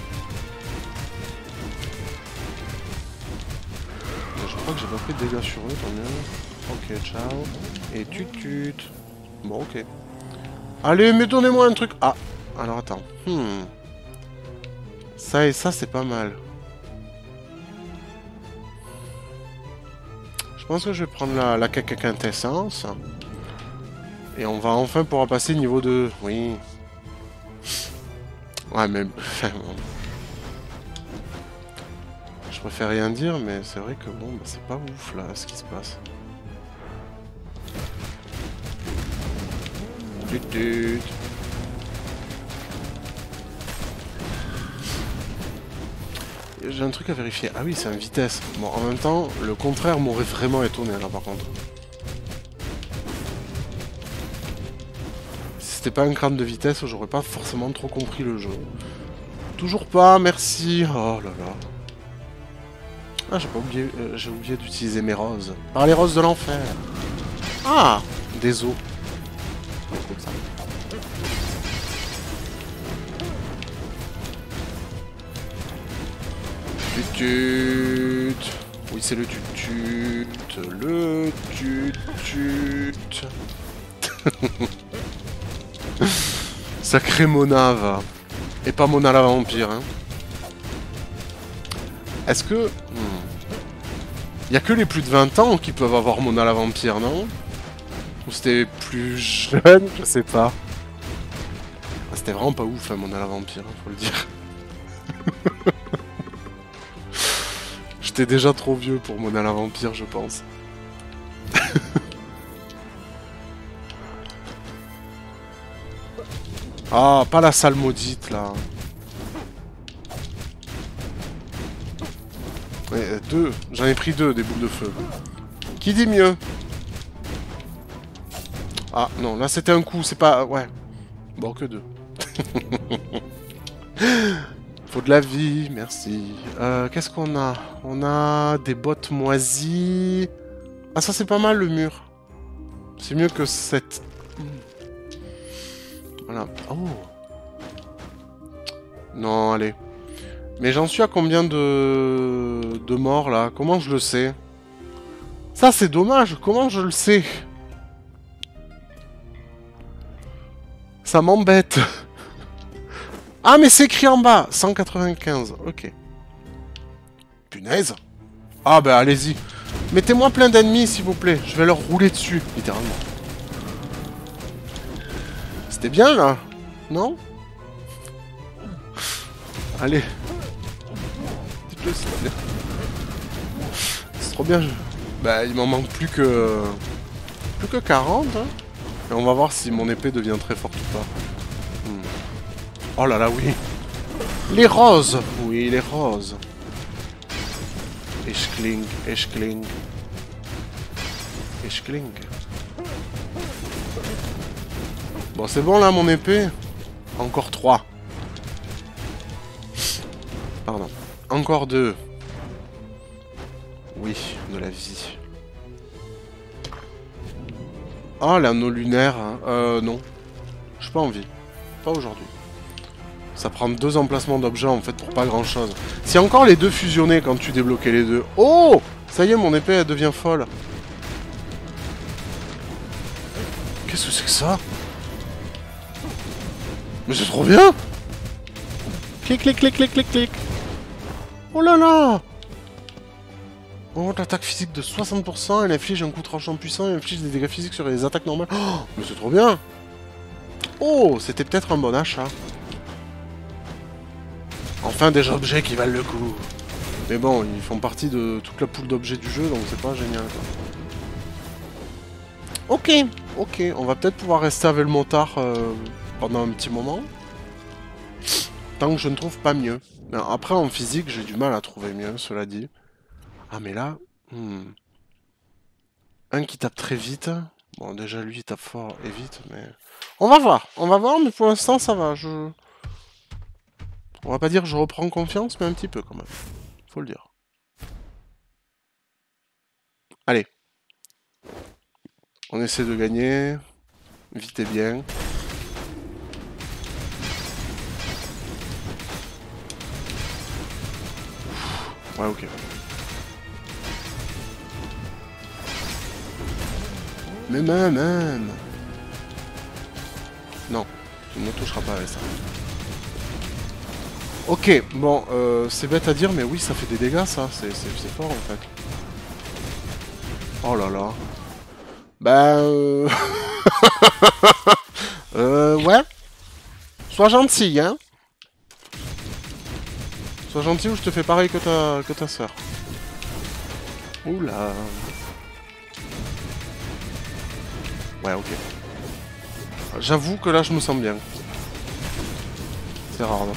Je crois que j'ai pas pris de dégâts sur eux, tant mieux. Ok, ciao. Et tu tut. Bon, ok. Allez, mais donnez-moi un truc. Ah, alors attends. Hmm. Ça et ça, c'est pas mal. Je pense que je vais prendre la, la quintessence. Et on va enfin pouvoir passer niveau 2. Oui. Ouais, mais... je préfère rien dire, mais c'est vrai que bon, bah, c'est pas ouf là, ce qui se passe. J'ai un truc à vérifier. Ah oui, c'est un vitesse. Bon, en même temps, le contraire m'aurait vraiment étonné là par contre. C'était pas un crâne de vitesse, j'aurais pas forcément trop compris le jeu. Toujours pas, merci. Oh là là. Ah, j'ai pas oublié, euh, oublié d'utiliser mes roses. Par les roses de l'enfer. Ah, des os. Tut Oui, c'est le tut Le tut tut *laughs* *laughs* Sacré Monave. Et pas Mona la vampire, hein. Est-ce que... Hmm. Il y a que les plus de 20 ans qui peuvent avoir Mona la vampire, non? Ou c'était plus jeune? Je sais pas. Ah, c'était vraiment pas ouf, hein, Mona la vampire, hein, faut le dire. *laughs* J'étais déjà trop vieux pour Mona la vampire, je pense. *laughs* ah, pas la salle maudite, là. Ouais, deux. J'en ai pris deux, des boules de feu. Qui dit mieux? Ah, non, là c'était un coup, c'est pas... Ouais. Bon, que deux. *laughs* Faut de la vie, merci. Euh, Qu'est-ce qu'on a? On a des bottes moisies. Ah, ça c'est pas mal le mur. C'est mieux que cette... Oh Non, allez. Mais j'en suis à combien de... de morts là? Comment je le sais? Ça c'est dommage, comment je le sais? Ça m'embête *laughs* ah, mais c'est écrit en bas 195, ok. Punaise Ah, bah allez-y. Mettez-moi plein d'ennemis, s'il vous plaît. Je vais leur rouler dessus, littéralement. C'était bien, là Non? Allez. C'est trop bien. Bah, il m'en manque plus que... Plus que 40, hein. Et on va voir si mon épée devient très forte ou pas. Oh là là, oui. Les roses Oui, les roses. Eschkling, Eschkling. Eschkling. Bon, c'est bon là, mon épée Encore trois. Pardon. Encore deux. Oui, de la vie. Ah, l'anneau lunaire. Hein. Euh, non. J'ai pas envie. Pas aujourd'hui. Ça prend deux emplacements d'objets en fait pour pas grand chose. Si encore les deux fusionnaient quand tu débloquais les deux. Oh Ça y est, mon épée elle devient folle. Qu'est-ce que c'est que ça? Mais c'est trop bien Clic, clic, clic, clic, clic, clic. Oh là là Augmente l'attaque physique de 60%, elle inflige un coup tranchant puissant et inflige des dégâts physiques sur les attaques normales. Oh Mais c'est trop bien Oh C'était peut-être un bon achat. Enfin des objets qui valent le coup. Mais bon, ils font partie de toute la poule d'objets du jeu, donc c'est pas génial. Ok, ok, on va peut-être pouvoir rester avec le motard euh, pendant un petit moment. Tant que je ne trouve pas mieux. Après, en physique, j'ai du mal à trouver mieux, cela dit. Ah, mais là... Hmm. Un qui tape très vite. Bon, déjà, lui, il tape fort et vite, mais... On va voir, on va voir, mais pour l'instant, ça va. Je... On va pas dire je reprends confiance, mais un petit peu, quand même. Faut le dire. Allez. On essaie de gagner. Vite et bien. Ouais, ok. Mais même, même. Non, tu ne me toucheras pas avec ça. Ok, bon, euh, c'est bête à dire, mais oui, ça fait des dégâts, ça. C'est fort, en fait. Oh là là. Euh... *laughs* euh... Ouais. Sois gentil, hein. Sois gentil ou je te fais pareil que ta, que ta soeur. Oula. Ouais, ok. J'avoue que là, je me sens bien. C'est rare, non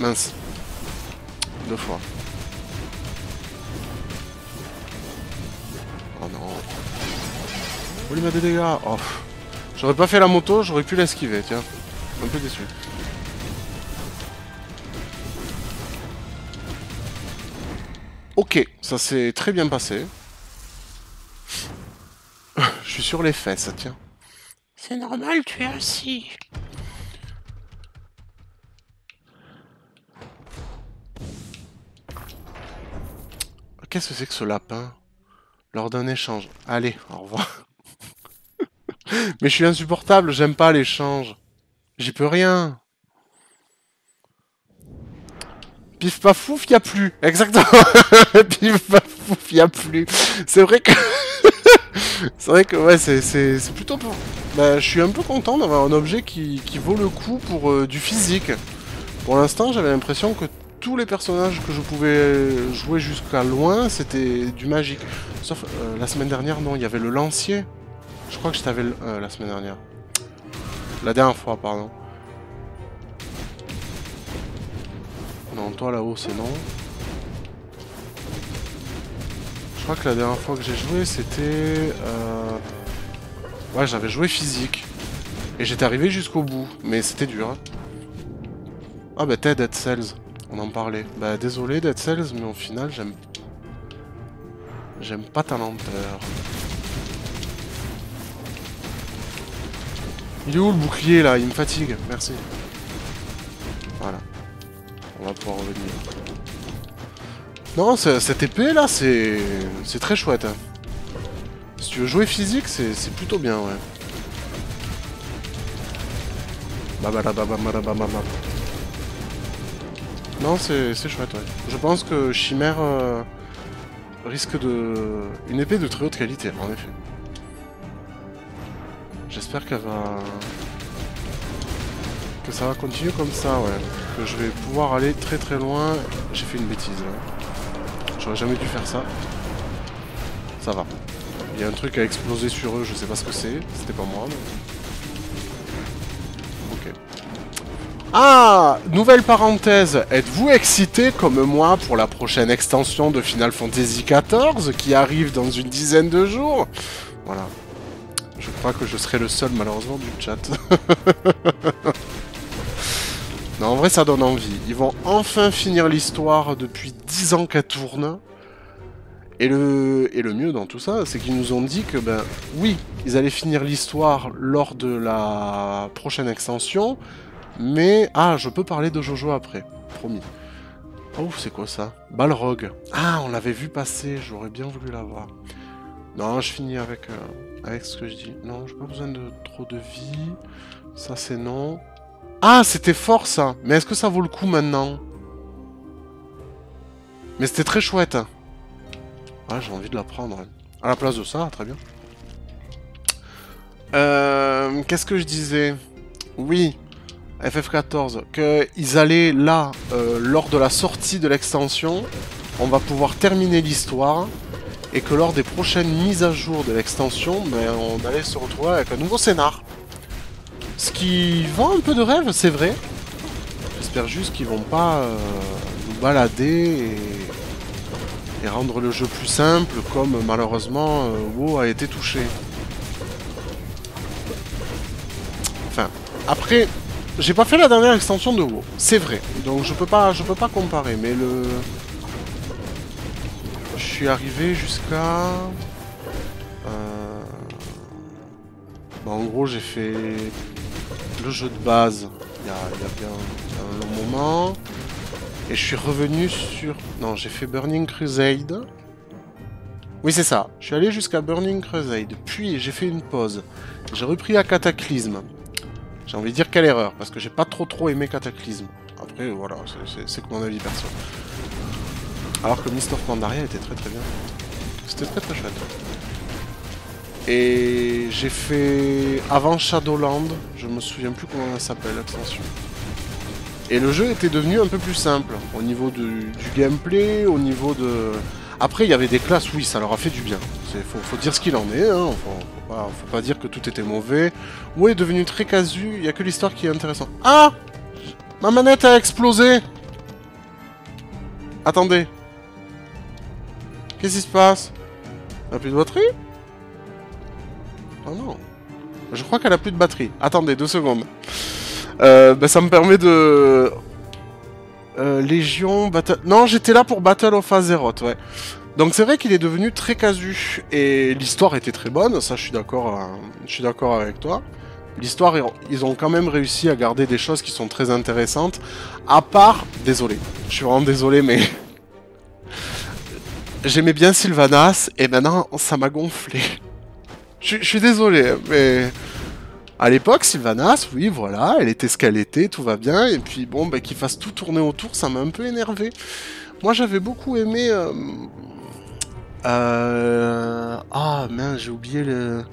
Mince. Deux fois. Oh non. Oh, il m'a des dégâts? Oh. J'aurais pas fait la moto, j'aurais pu l'esquiver, tiens. Un peu déçu. Ok, ça s'est très bien passé. *laughs* Je suis sur les fesses, tiens. C'est normal, tu es assis. Qu'est-ce que c'est que ce lapin Lors d'un échange? Allez, au revoir. *laughs* Mais je suis insupportable, j'aime pas l'échange. J'y peux rien. Pif paf fouf, y a plus. Exactement. *laughs* Pif paf fouf, y a plus. C'est vrai que *laughs* c'est vrai que ouais, c'est plutôt pour. Bah, je suis un peu content d'avoir un objet qui, qui, vaut le coup pour euh, du physique. Pour l'instant, j'avais l'impression que tous les personnages que je pouvais jouer jusqu'à loin, c'était du magique. Sauf euh, la semaine dernière, non, il y avait le lancier. Je crois que je t'avais euh, la semaine dernière. La dernière fois, pardon. Non, toi là-haut, c'est non. Je crois que la dernière fois que j'ai joué, c'était... Euh... Ouais, j'avais joué physique. Et j'étais arrivé jusqu'au bout. Mais c'était dur. Hein. Ah bah t'es Dead Cells. On en parlait. Bah désolé Dead Cells, mais au final, j'aime... J'aime pas ta lenteur. Il est où le bouclier là? Il me fatigue. Merci. Voilà. On va pouvoir revenir. Non, cette épée là, c'est très chouette. Hein. Si tu veux jouer physique, c'est plutôt bien, ouais. Non, c'est chouette, ouais. Je pense que Chimère euh, risque de... Une épée de très haute qualité, en effet. J'espère qu'elle va... Que ça va continuer comme ça, ouais. Que je vais pouvoir aller très très loin. J'ai fait une bêtise. J'aurais jamais dû faire ça. Ça va. Il y a un truc à exploser sur eux, je sais pas ce que c'est. C'était pas moi, mais... Ok. Ah Nouvelle parenthèse. Êtes-vous excité comme moi pour la prochaine extension de Final Fantasy XIV qui arrive dans une dizaine de jours? Voilà. Je crois que je serai le seul malheureusement du chat. *laughs* En vrai, ça donne envie. Ils vont enfin finir l'histoire depuis 10 ans qu'elle tourne. Et le, et le mieux dans tout ça, c'est qu'ils nous ont dit que, ben, oui, ils allaient finir l'histoire lors de la prochaine extension, mais... Ah, je peux parler de Jojo après, promis. Oh, c'est quoi ça? Balrog. Ah, on l'avait vu passer, j'aurais bien voulu l'avoir. Non, je finis avec, euh, avec ce que je dis. Non, j'ai pas besoin de trop de vie. Ça, c'est non. Ah, c'était fort ça. Mais est-ce que ça vaut le coup maintenant? Mais c'était très chouette. Ah, j'ai envie de la prendre. À la place de ça, très bien. Euh, Qu'est-ce que je disais? Oui, FF14, qu'ils allaient là, euh, lors de la sortie de l'extension, on va pouvoir terminer l'histoire, et que lors des prochaines mises à jour de l'extension, ben, on allait se retrouver avec un nouveau scénar. Ce qui vend un peu de rêve, c'est vrai. J'espère juste qu'ils vont pas euh, nous balader et... rendre le jeu plus simple, comme malheureusement euh, WoW a été touché. Enfin, après, j'ai pas fait la dernière extension de WoW, c'est vrai. Donc je peux pas, je peux pas comparer, mais le, je suis arrivé jusqu'à, euh, bah, en gros j'ai fait le jeu de base il y a, bien un long moment, et je suis revenu sur, non j'ai fait Burning Crusade. Oui c'est ça, je suis allé jusqu'à Burning Crusade, puis j'ai fait une pause. J'ai repris à Cataclysme. J'ai envie de dire quelle erreur, parce que j'ai pas trop trop aimé Cataclysme. Après, voilà, c'est- que mon avis perso. Alors que Mist of Pandaria était très très bien. C'était très très chouette. Et j'ai fait avant Shadowland, je me souviens plus comment elle s'appelle l'extension. Et le jeu était devenu un peu plus simple au niveau du, gameplay, au niveau de. Après, il y avait des classes, oui, ça leur a fait du bien. Il faut, dire ce qu'il en est, hein. faut, pas, dire que tout était mauvais. Oui, devenu très casu, il n'y a que l'histoire qui est intéressante. Ah Ma manette a explosé Attendez. Qu'est-ce qui se passe? Elle a de batterie? Oh non. Je crois qu'elle a plus de batterie. Attendez, deux secondes. Euh, bah, ça me permet de... Euh, Légion, Battle... Non, j'étais là pour Battle of Azeroth, ouais. Donc c'est vrai qu'il est devenu très casu. Et l'histoire était très bonne, ça je suis d'accord euh, je suis d'accord avec toi. L'histoire, ils ont quand même réussi à garder des choses qui sont très intéressantes. À part, désolé, je suis vraiment désolé, mais *laughs* j'aimais bien Sylvanas et maintenant ça m'a gonflé. Je, suis désolé, mais à l'époque, Sylvanas, oui, voilà, elle était ce qu'elle était, tout va bien, et puis bon, bah, qu'il fasse tout tourner autour, ça m'a un peu énervé. Moi, j'avais beaucoup aimé. euh, euh, Ah, mince, j'ai oublié le.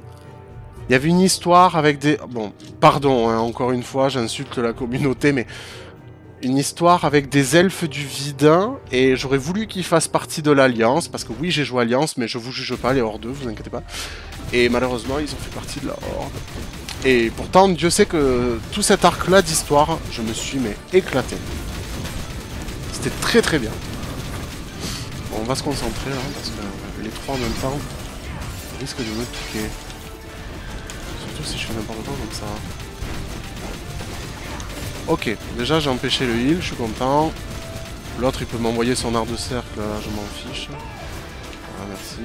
Il y avait une histoire avec des... Bon, pardon, hein, encore une fois, j'insulte la communauté, mais... Une histoire avec des elfes du Vidin, et j'aurais voulu qu'ils fassent partie de l'Alliance, parce que oui, j'ai joué Alliance, mais je vous juge pas, les Horde 2, vous inquiétez pas. Et malheureusement, ils ont fait partie de la Horde. Et pourtant, Dieu sait que tout cet arc-là d'histoire, je me suis mais éclaté. C'était très très bien. Bon, on va se concentrer là, parce que les trois en même temps risquent de me piquer. Surtout si je fais n'importe quoi comme ça. Ok, déjà j'ai empêché le heal, je suis content. L'autre il peut m'envoyer son art de cercle, là, je m'en fiche. Voilà, merci.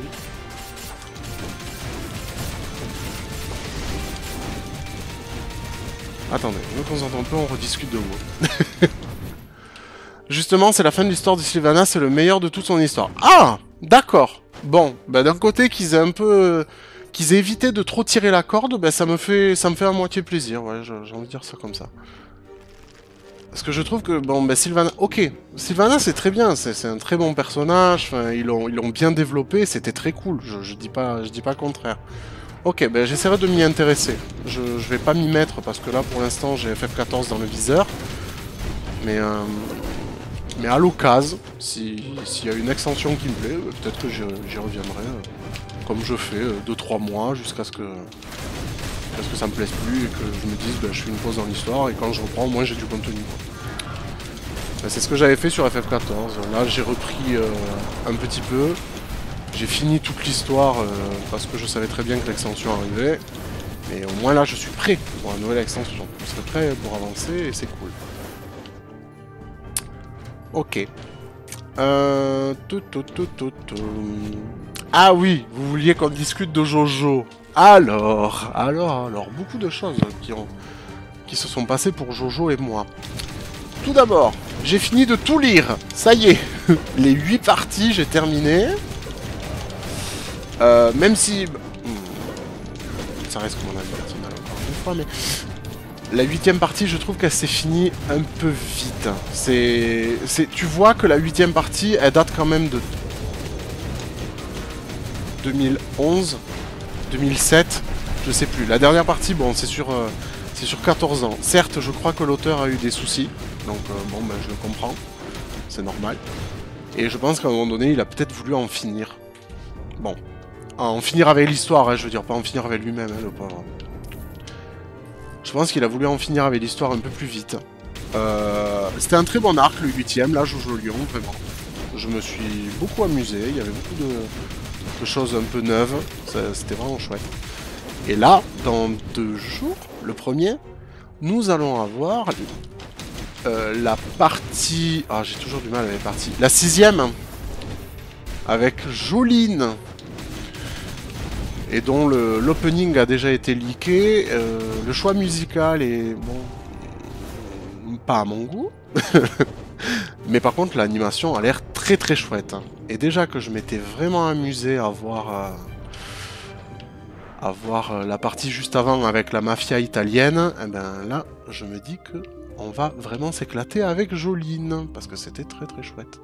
Attendez, concentre un peu, on rediscute de vous. *laughs* Justement, c'est la fin de l'histoire de Sylvanas, c'est le meilleur de toute son histoire. Ah D'accord. Bon, bah d'un côté qu'ils aient un peu... qu'ils aient évité de trop tirer la corde, bah ça me fait ça me fait à moitié plaisir, ouais, j'ai envie de dire ça comme ça. Parce que je trouve que, bon, bah Sylvanas... Ok, Sylvanas c'est très bien, c'est un très bon personnage, ils l'ont bien développé, c'était très cool, je, dis pas je dis pas le contraire. Ok, ben j'essaierai de m'y intéresser. Je, vais pas m'y mettre parce que là pour l'instant j'ai FF14 dans le viseur. Mais, euh, mais à l'occasion, si- s'il y a une extension qui me plaît, euh, peut-être que j'y reviendrai. euh, comme je fais, 2-3 mois jusqu'à ce que jusqu'à ce que ça me plaise plus et que je me dise ben, je fais une pause dans l'histoire et quand je reprends, moi j'ai du contenu. Ben, C'est ce que j'avais fait sur FF14. Là j'ai repris euh, un petit peu. J'ai fini toute l'histoire euh, parce que je savais très bien que l'extension arrivait. Mais au moins là, je suis prêt pour la nouvelle extension. Je serai prêt pour avancer et c'est cool. Ok. Euh... tout, tout, tout. Ah oui, vous vouliez qu'on discute de Jojo. Alors, alors, alors, beaucoup de choses qui, ont, qui se sont passées pour Jojo et moi. Tout d'abord, j'ai fini de tout lire. Ça y est, *laughs* les 8 parties, j'ai terminé. Euh, même si... hmm, Ça reste mon avis personnel encore une fois, mais... La huitième partie, je trouve qu'elle s'est finie un peu vite. C'est- Tu vois que la huitième partie, elle date quand même de... 2011 2007 Je sais plus. La dernière partie, bon, c'est sur... euh, C'est sur 14 ans. Certes, je crois que l'auteur a eu des soucis. Donc, euh, bon, ben, je le comprends. C'est normal. Et je pense qu'à un moment donné, il a peut-être voulu en finir. Bon, en finir avec l'histoire, hein, je veux dire, pas en finir avec lui-même, hein, le pauvre. Je pense qu'il a voulu en finir avec l'histoire un peu plus vite. Euh, C'était un très bon arc, le 8ème, là, Jojo Lyon, vraiment. Je me suis beaucoup amusé, il y avait beaucoup de, de choses un peu neuves, c'était vraiment chouette. Et là, dans deux jours, le premier, nous allons avoir euh, la partie... Ah, j'ai toujours du mal avec les parties. La sixième, avec Joline, et dont l'opening a déjà été leaké. Euh, le choix musical est, bon, pas à mon goût. *laughs* Mais par contre, l'animation a l'air très très chouette. hein. Et déjà que je m'étais vraiment amusé à voir... euh, à voir euh, la partie juste avant avec la mafia italienne, et ben là, je me dis que on va vraiment s'éclater avec Joline, parce que c'était très très chouette.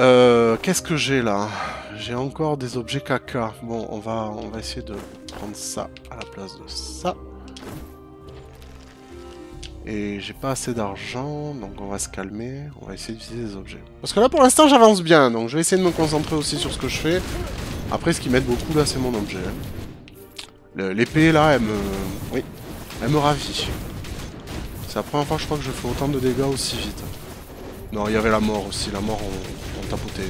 Euh, Qu'est-ce que j'ai là? J'ai encore des objets caca. Bon, on va, on va essayer de prendre ça à la place de ça. Et j'ai pas assez d'argent, donc on va se calmer. On va essayer d'utiliser des objets. Parce que là, pour l'instant, j'avance bien, donc je vais essayer de me concentrer aussi sur ce que je fais. Après, ce qui m'aide beaucoup là, c'est mon objet. Le- L'épée là, elle me, oui, elle me ravit. C'est la première fois, je crois, que je fais autant de dégâts aussi vite. Non, il y avait la mort aussi. La mort, on, on tapotait.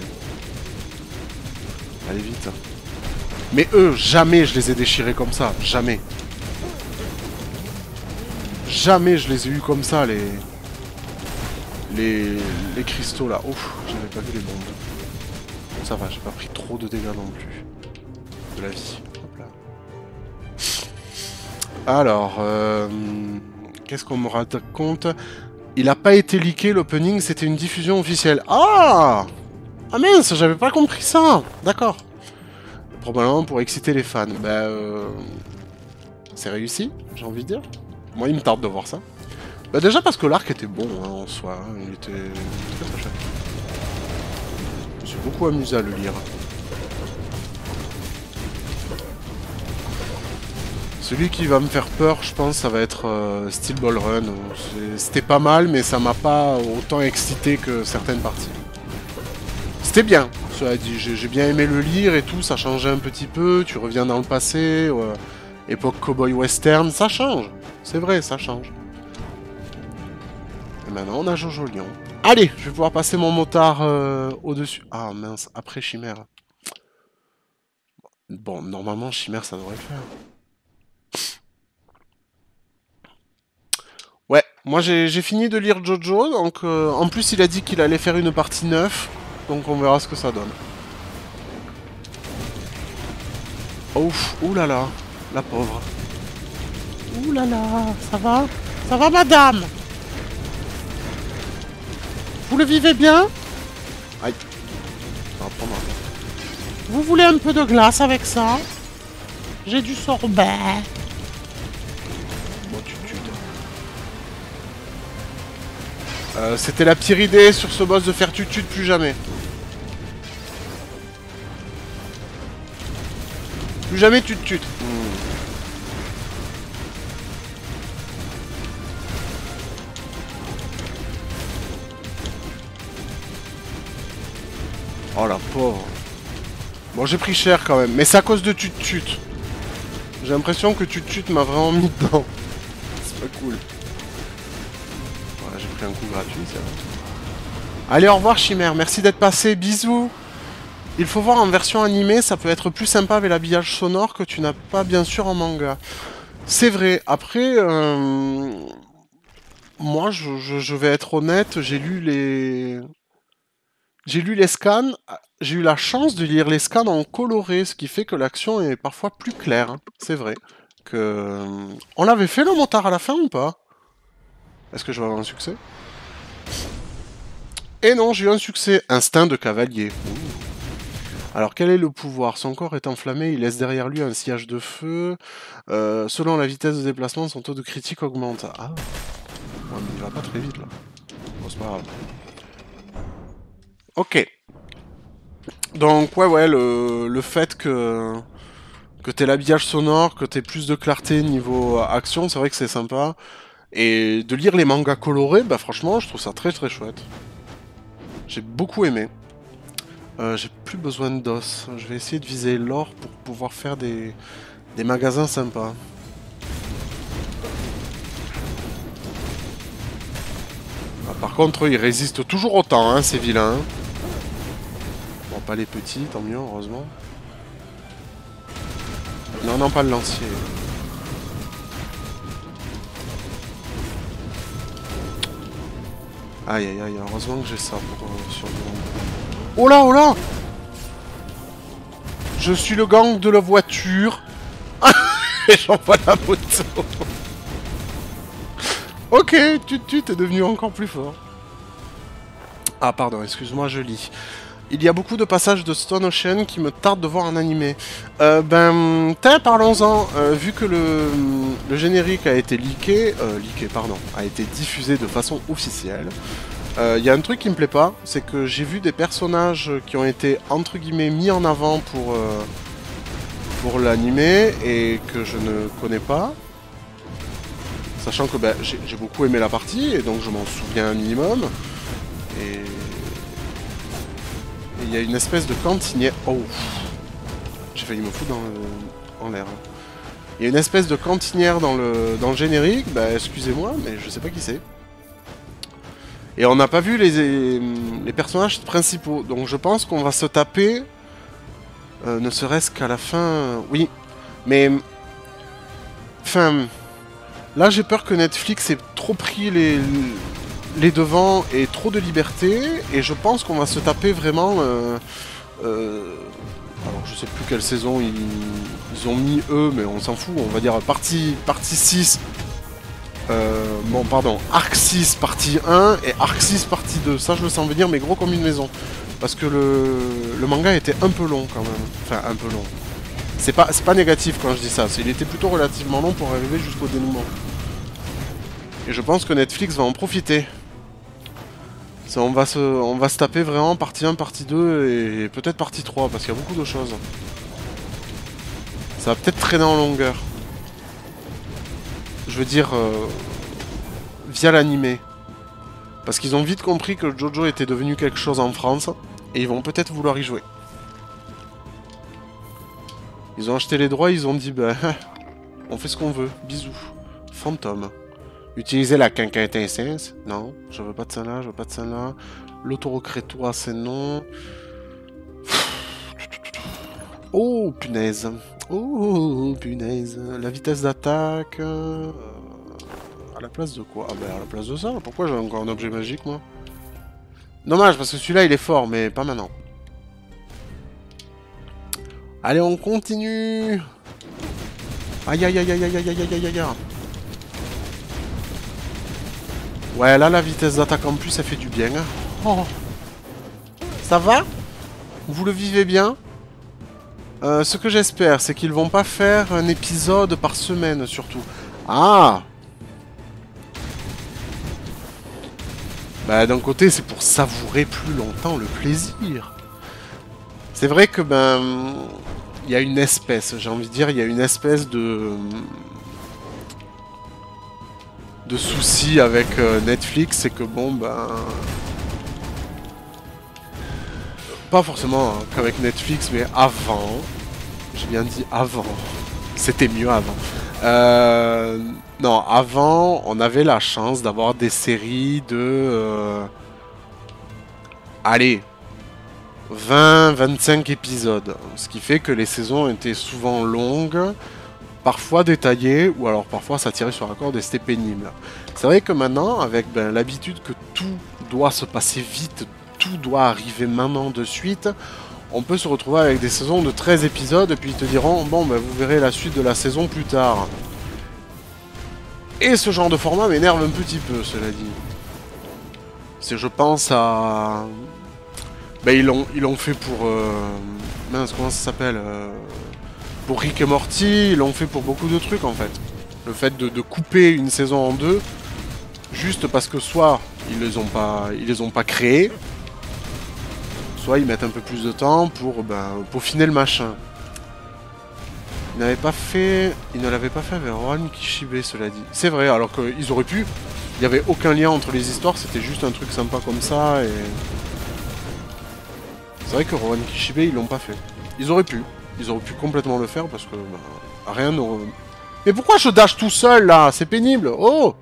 Allez vite. Mais eux, jamais je les ai déchirés comme ça. Jamais. Jamais je les ai eu comme ça, les... Les, les cristaux là. Ouf, j'avais pas vu les bombes. Ça va, j'ai pas pris trop de dégâts non plus. De la vie. Hop là. Alors, euh, qu'est-ce qu'on me raconte? Il a pas été leaké l'opening, c'était une diffusion officielle. Ah Ah mince, j'avais pas compris ça D'accord. Probablement pour exciter les fans. Bah. C'est réussi, j'ai envie de dire. Moi, il me tarde de voir ça. Bah déjà parce que l'arc était bon hein, en soi, hein, il était très chouette. Je me suis beaucoup amusé à le lire. Celui qui va me faire peur, je pense, ça va être euh, Steel Ball Run. C'était pas mal, mais ça m'a pas autant excité que certaines parties. C'était bien, cela dit. J'ai bien aimé le lire et tout, ça changeait un petit peu. Tu reviens dans le passé, époque cowboy western, ça change. C'est vrai, ça change. Et maintenant, on a Jojo Lion. Allez, je vais pouvoir passer mon motard euh, au-dessus. Ah mince, après Chimère. Bon, normalement, Chimère, ça devrait le faire. Ouais, moi j'ai fini de lire Jojo, donc euh, en plus il a dit qu'il allait faire une partie 9, donc on verra ce que ça donne. Ouf, oulala, la pauvre. Ouh là là, ça va? Ça va, madame? Vous le vivez bien? Aïe. Ça va prendre un peu. Vous voulez un peu de glace avec ça? J'ai du sorbet. Bon, tu. Euh, C'était la pire idée sur ce boss de faire tutut plus jamais. Plus jamais tutut. Hmm. Oh la pauvre. Bon, j'ai pris cher quand même, mais c'est à cause de tutut. J'ai l'impression que tutut m'a vraiment mis dedans. C'est pas cool. Voilà, j'ai pris un coup gratuit, vrai. Allez, au revoir Chimère, merci d'être passé, bisous Il faut voir en version animée, ça peut être plus sympa avec l'habillage sonore que tu n'as pas bien sûr en manga. C'est vrai, après, euh, moi je vais être honnête, j'ai lu les... J'ai lu les scans, j'ai eu la chance de lire les scans en coloré, ce qui fait que l'action est parfois plus claire, hein. c'est vrai. Que... On l'avait fait le motard à la fin ou pas? Est-ce que je vais avoir un succès? Et non, j'ai eu un succès. Instinct de cavalier. Alors quel est le pouvoir? Son corps est enflammé, il laisse derrière lui un sillage de feu. Euh, selon la vitesse de déplacement, son taux de critique augmente. Ah Ouais, mais il va pas très vite là. Bon, c'est pas grave. Ok. Donc ouais ouais le, fait que que l'habillage sonore, que t'aies plus de clarté niveau euh, action, c'est vrai que c'est sympa. Et de lire les mangas colorés, bah franchement je trouve ça très très chouette. J'ai beaucoup aimé. Euh, j'ai plus besoin d'os. Je vais essayer de viser l'or pour pouvoir faire des, des magasins sympas. Bah, par contre, ils résistent toujours autant, hein, ces vilains pas les petits, tant mieux, heureusement. Non, non, pas le lancier. Aïe, aïe, aïe, heureusement que j'ai ça pour euh, survivre. Oh là, oh là Je suis le gang de la voiture. *laughs* Et j'envoie la moto. *laughs* ok, tu, tu t'es devenu encore plus fort. Ah pardon, excuse-moi, je lis. Il y a beaucoup de passages de Stone Ocean qui me tardent de voir en animé. Euh, ben, tiens, parlons-en. Euh, vu que le, le, générique a été leaké, euh, leaké, pardon, a été diffusé de façon officielle, euh, il y a un truc qui me plaît pas, c'est que j'ai vu des personnages qui ont été entre guillemets mis en avant pour euh, pour l'animé et que je ne connais pas. Sachant que ben, j'ai beaucoup aimé la partie et donc je m'en souviens un minimum. Et il y a une espèce de cantinière. Oh J'ai failli me foutre dans en l'air. Il y a une espèce de cantinière dans le, dans le générique. Bah, excusez-moi, mais je sais pas qui c'est. Et on n'a pas vu les, personnages principaux. Donc je pense qu'on va se taper. Euh, ne serait-ce qu'à la fin. Oui. Mais. Enfin. Là, j'ai peur que Netflix ait trop pris les, les devants et trop de liberté. Et je pense qu'on va se taper vraiment. Euh, euh, alors, je sais plus quelle saison ils, ont mis eux, mais on s'en fout. On va dire partie, partie 6. Euh, bon, pardon, Arc 6 partie 1 et Arc 6 partie 2. Ça, je le sens venir, mais gros comme une maison. Parce que le, le manga était un peu long quand même. Enfin, un peu long. C'est pas, pas négatif quand je dis ça. Il était plutôt relativement long pour arriver jusqu'au dénouement. Et je pense que Netflix va en profiter. On, va se, on va se taper vraiment partie 1, partie 2 et peut-être partie 3 parce qu'il y a beaucoup de choses. Ça va peut-être traîner en longueur. Je veux dire, euh, via l'animé. Parce qu'ils ont vite compris que Jojo était devenu quelque chose en France et ils vont peut-être vouloir y jouer. Ils ont acheté les droits, ils ont dit bah *laughs* on fait ce qu'on veut, bisous. Fantôme. Utiliser la quinquintessence Non, je veux pas de ça là, je veux pas de ça là. L'autorocrétois, c'est non. Oh, punaise. Oh, punaise. La vitesse d'attaque... Euh... À la place de quoi? Ah bah à la place de ça. Pourquoi j'ai encore un objet magique, moi? Dommage, parce que celui-là, il est fort, mais pas maintenant. Allez, on continue Aïe, aïe, aïe, aïe, aïe, aïe, aïe, aïe, aïe. Ouais, là, la vitesse d'attaque en plus, ça fait du bien. Oh. Ça va? Vous le vivez bien? Euh, Ce que j'espère, c'est qu'ils vont pas faire un épisode par semaine, surtout. Ah Bah, d'un côté, c'est pour savourer plus longtemps le plaisir. C'est vrai que, ben... Il y a une espèce, j'ai envie de dire, il y a une espèce de de soucis avec euh, Netflix, c'est que bon ben pas forcément hein, qu'avec Netflix, mais avant, j'ai bien dit avant, c'était mieux avant. Euh, non, avant, on avait la chance d'avoir des séries de, euh, allez, 20-25 épisodes, ce qui fait que les saisons étaient souvent longues parfois détaillé, ou alors parfois ça tirait sur la corde et c'était pénible. C'est vrai que maintenant, avec ben, l'habitude que tout doit se passer vite, tout doit arriver maintenant de suite, on peut se retrouver avec des saisons de 13 épisodes, et puis ils te diront, bon, ben, vous verrez la suite de la saison plus tard. Et ce genre de format m'énerve un petit peu, cela dit. C'est, je pense, à... Ben, ils l'ont fait pour... Euh... Mince, comment ça s'appelle euh pour Rick et Morty, ils l'ont fait pour beaucoup de trucs en fait. Le fait de, couper une saison en deux, juste parce que soit ils les ont pas, ils les ont pas créés, soit ils mettent un peu plus de temps pour ben, peaufiner le machin. Ils n'avaient pas fait, ils ne l'avaient pas fait avec Rohan Kishibe, cela dit. C'est vrai, alors qu'ils auraient pu. Il n'y avait aucun lien entre les histoires, c'était juste un truc sympa comme ça et. C'est vrai que Rohan Kishibe, ils l'ont pas fait. Ils auraient pu. Ils auraient pu complètement le faire parce que bah, rien n'aurait... Mais pourquoi je dash tout seul là? C'est pénible. Oh!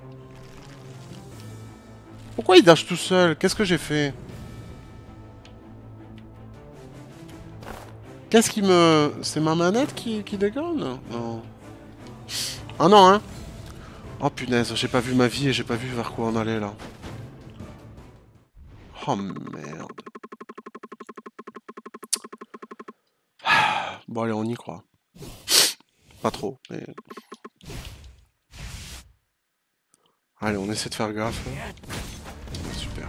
Pourquoi il dash tout seul? Qu'est-ce que j'ai fait? Qu'est-ce qui me... C'est ma manette qui, qui Non. Ah non, hein. Oh punaise, j'ai pas vu ma vie et j'ai pas vu vers quoi on allait là. Oh merde. *sighs* Bon allez, on y croit. Pas trop, mais... Allez, on essaie de faire gaffe. Super.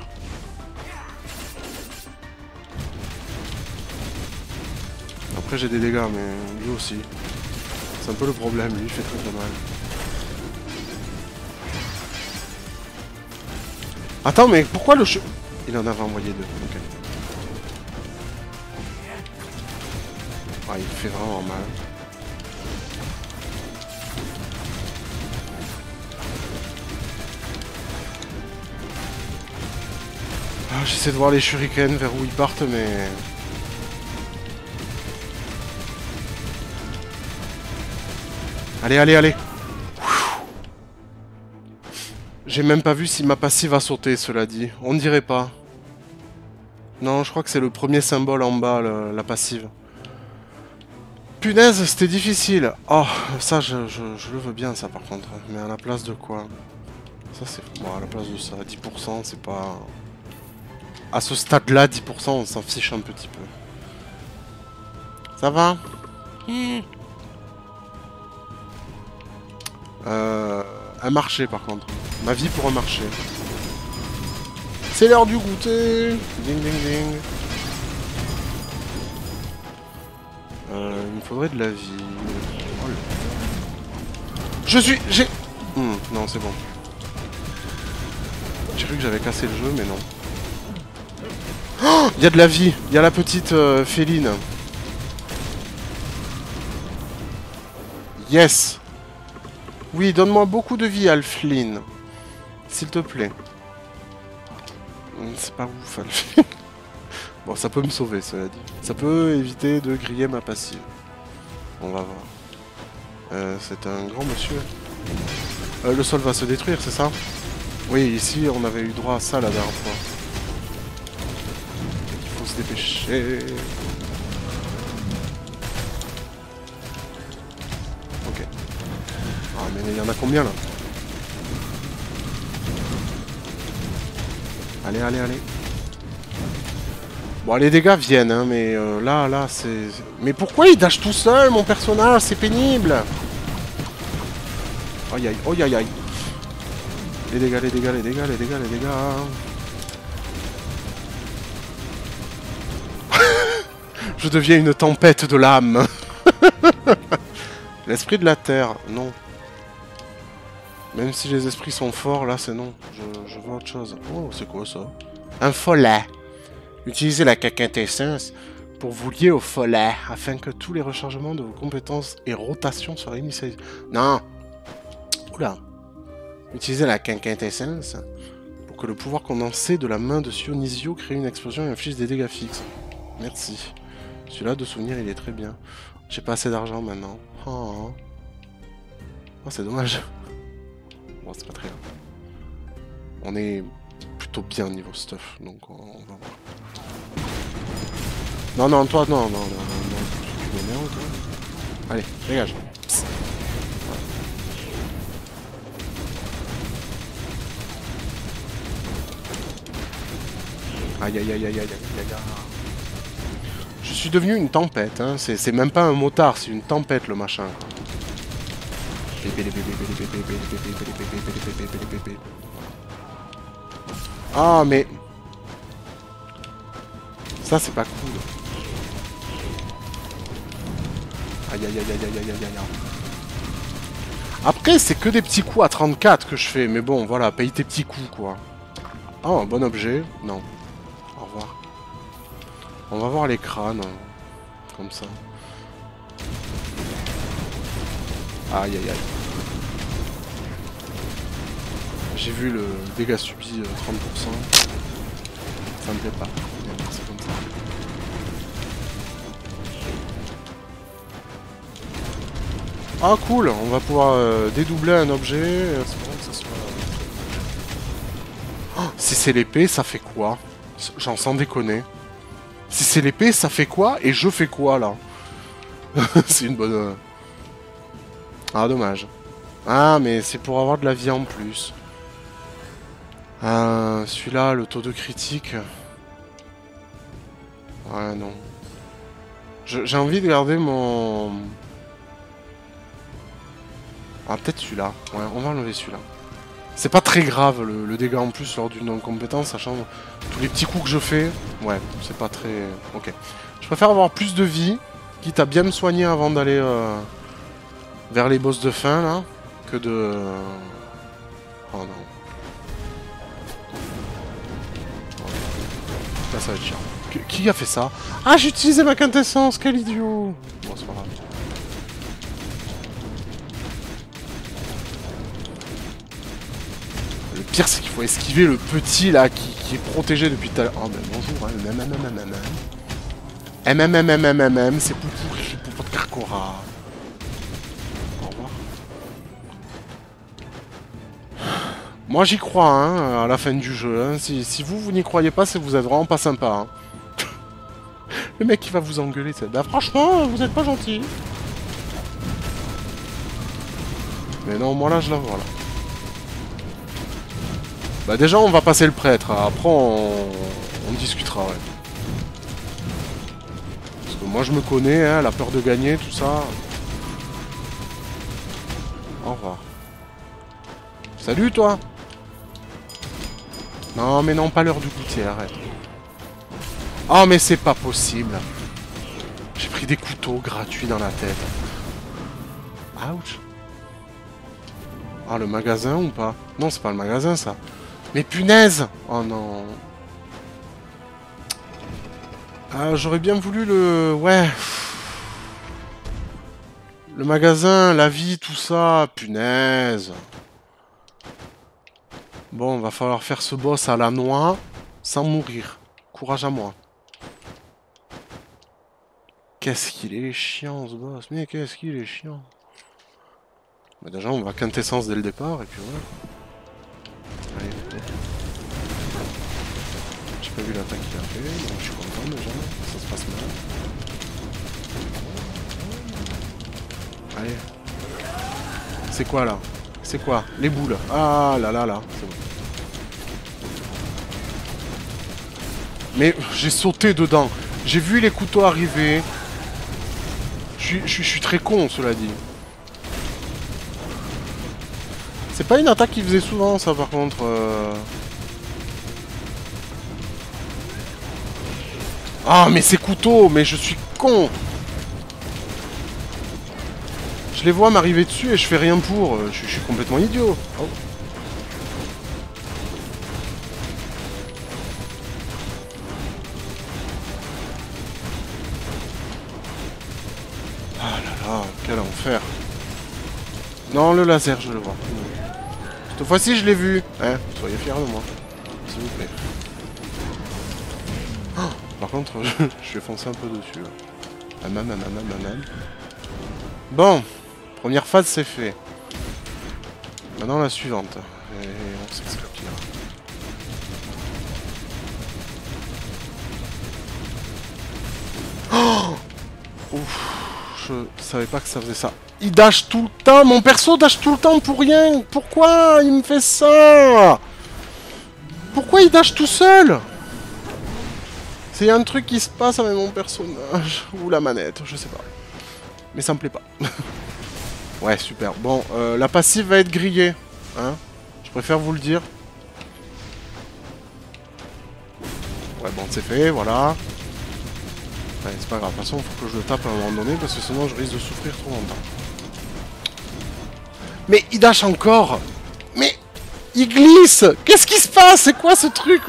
Après j'ai des dégâts, mais lui aussi. C'est un peu le problème, lui il fait très mal. Attends, mais pourquoi le che... Il en avait envoyé deux, ok. Ah, il fait vraiment mal. Ah, J'essaie de voir les shurikens vers où ils partent, mais... Allez, allez, allez J'ai même pas vu si ma passive a sauté, cela dit. On dirait pas. Non, je crois que c'est le premier symbole en bas, la passive. Punaise, c'était difficile. Oh, ça, je, le veux bien, ça, par contre. Mais à la place de quoi? Ça, c'est... Bon, à la place de ça, 10%, c'est pas... À ce stade-là, 10%, on s'en fiche un petit peu. Ça va? Euh... Un marché, par contre. Ma vie pour un marché. C'est l'heure du goûter Ding, ding, ding. Euh, il me faudrait de la vie. Oh là. Je suis... J'ai... Hmm, non, c'est bon. J'ai cru que j'avais cassé le jeu, mais non. Oh Il y a de la vie Il y a la petite euh, féline. Yes Oui, donne-moi beaucoup de vie, Alflin. S'il te plaît. Hmm, C'est pas ouf, Alflin. Bon, ça peut me sauver, cela dit. Ça peut éviter de griller ma passive. On va voir. Euh, c'est un grand monsieur. Euh, le sol va se détruire, c'est ça? Oui, ici, on avait eu droit à ça la dernière fois. Il faut se dépêcher. Ok. Ah, mais il y en a combien, là? Allez, allez, allez. Bon, les dégâts viennent, hein, mais euh, là, là, c'est... Mais pourquoi il dash tout seul, mon personnage? C'est pénible Aïe, aïe, aïe, aïe, aïe. Les dégâts, les dégâts, les dégâts, les dégâts, les dégâts... *laughs* Je deviens une tempête de l'âme *laughs* L'esprit de la terre, non. Même si les esprits sont forts, là, c'est non. Je, je vois autre chose. Oh, c'est quoi, ça? Un follet Utilisez la quintessence pour vous lier au follet afin que tous les rechargements de vos compétences et rotations soient initialisés. Non Oula Utilisez la quintessence pour que le pouvoir condensé de la main de Sionisio crée une explosion et inflige des dégâts fixes. Merci. Celui-là de souvenir, il est très bien. J'ai pas assez d'argent maintenant. Oh, Oh, c'est dommage. Bon, c'est pas très grave. On est plutôt bien niveau stuff, donc on, on va voir. Non, non, toi, non, non, non, non. Tu m'énerves, toi. Allez, dégage. Psst. Aïe, aïe, aïe, aïe, aïe, aïe, aïe. Je suis devenu une tempête, hein. C'est même pas un motard, c'est une tempête, le machin. Ah, mais... Ça, c'est pas cool. Aïe, aïe, aïe, aïe, aïe, aïe, aïe, aïe. Après, c'est que des petits coups à 34 que je fais. Mais bon, voilà, paye tes petits coups, quoi. Ah, un bon objet. Non. Au revoir. On va voir les crânes. hein, Comme ça. Aïe, aïe, aïe. J'ai vu le dégât subi euh, 30%. Ça me plaît pas. Ah cool, on va pouvoir euh, dédoubler un objet. euh, soit... Oh, Si c'est l'épée, ça fait quoi? J'en sens déconner. Si c'est l'épée, ça fait quoi? Et je fais quoi, là? *laughs* C'est une bonne... euh. Ah, dommage. Ah, mais c'est pour avoir de la vie en plus. Ah, celui-là, le taux de critique... Ouais, non. J'ai envie de garder mon... Ah, peut-être celui-là. Ouais, on va enlever celui-là. C'est pas très grave le, dégât en plus lors d'une non-compétence, sachant tous les petits coups que je fais. Ouais, c'est pas très... Ok. Je préfère avoir plus de vie, quitte à bien me soigner avant d'aller euh, vers les boss de fin, là, que de... Oh non. Là, ça va être chiant. Qui a fait ça? Ah, j'ai utilisé ma quintessence, quel idiot Bon, c'est pas grave. C'est qu'il faut esquiver le petit, là, qui, est protégé depuis tout à l'heure. Oh, ben bonjour, hein, MMMMMM. MMMMMM, c'est pour pour de Carcora. Au revoir. Moi, j'y crois, hein, à la fin du jeu. hein. Si, si vous, vous n'y croyez pas, c'est vous êtes vraiment pas sympa. hein. *laughs* Le mec qui va vous engueuler, c'est... Bah franchement, vous êtes pas gentil. Mais non, moi là, je la vois, là. Bah déjà, on va passer le prêtre. hein. Après, on, discutera, ouais. Parce que moi, je me connais, hein, la peur de gagner, tout ça. Au revoir. Salut, toi Non, mais non, pas l'heure du goûter, arrête. Oh, mais c'est pas possible. J'ai pris des couteaux gratuits dans la tête. Ouch. Ah, le magasin ou pas? Non, c'est pas le magasin, ça. Mais punaise Oh non. Ah, j'aurais bien voulu le... Ouais. Le magasin, la vie, tout ça. Punaise. Bon, va falloir faire ce boss à la noix sans mourir. Courage à moi. Qu'est-ce qu'il est chiant ce boss. Mais qu'est-ce qu'il est chiant. Bah déjà, on va quintessence dès le départ et puis voilà. Allez. J'ai pas vu l'attaque qu'il a fait, donc je suis content déjà. Ça se passe mal. Allez. C'est quoi là? C'est quoi? Les boules. Ah là là là. C'est bon. Mais j'ai sauté dedans. J'ai vu les couteaux arriver. Je suis très con, cela dit. C'est pas une attaque qu'il faisait souvent, ça, par contre. euh. Ah, mais ces couteaux Mais je suis con Je les vois m'arriver dessus et je fais rien pour. euh, Je, suis complètement idiot. Oh. Ah là là, quel enfer. Non, le laser, je le vois. Cette fois-ci, je l'ai vu. Hein, soyez fiers de moi. S'il vous plaît. Oh, par contre, je, *laughs* je vais foncer un peu dessus. Ah. Bon, première phase, c'est fait. Maintenant, la suivante. Et on s'expliquera. Oh Ouf, je savais pas que ça faisait ça. Il dash tout le temps, mon perso dash tout le temps pour rien. Pourquoi il me fait ça? Pourquoi il dash tout seul? C'est un truc qui se passe avec mon personnage. *laughs* Ou la manette, je sais pas. Mais ça me plaît pas. *laughs* ouais, super. Bon, euh, la passive va être grillée. Hein Je préfère vous le dire. Ouais, bon, c'est fait, voilà. Ouais, c'est pas grave, de toute façon, faut que je le tape à un moment donné, parce que sinon je risque de souffrir trop longtemps. Mais il dash encore Mais il glisse Qu'est-ce qui se passe? C'est quoi ce truc?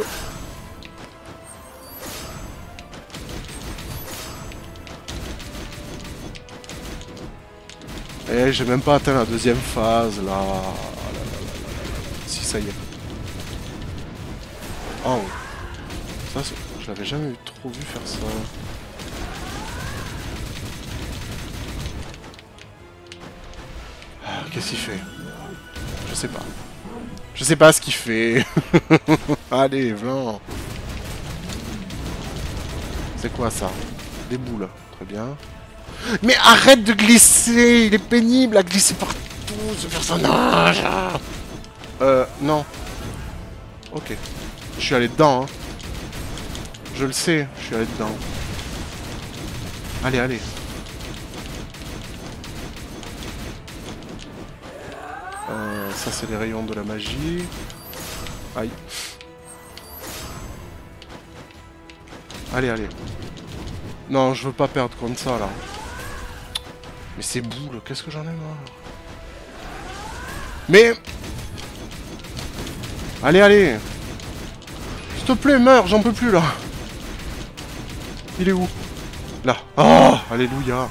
Eh, j'ai même pas atteint la deuxième phase, là. Là. Si, ça y est. Oh. Ça, je l'avais jamais trop vu faire ça. Qu'est-ce qu'il fait? Je sais pas. Je sais pas ce qu'il fait. *laughs* Allez, viens. C'est quoi ça? Des boules. Très bien. Mais arrête de glisser Il est pénible à glisser partout, ce personnage Euh, non. Ok. Je suis allé dedans, hein. Je le sais, je suis allé dedans. Allez, allez. Euh, ça, c'est les rayons de la magie. Aïe. Allez, allez. Non, je veux pas perdre comme ça, là. Mais c'est boule, qu'est-ce que j'en ai marre Mais... Allez, allez S'il te plaît, meurs, j'en peux plus, là Il est où? Là. Oh Alléluia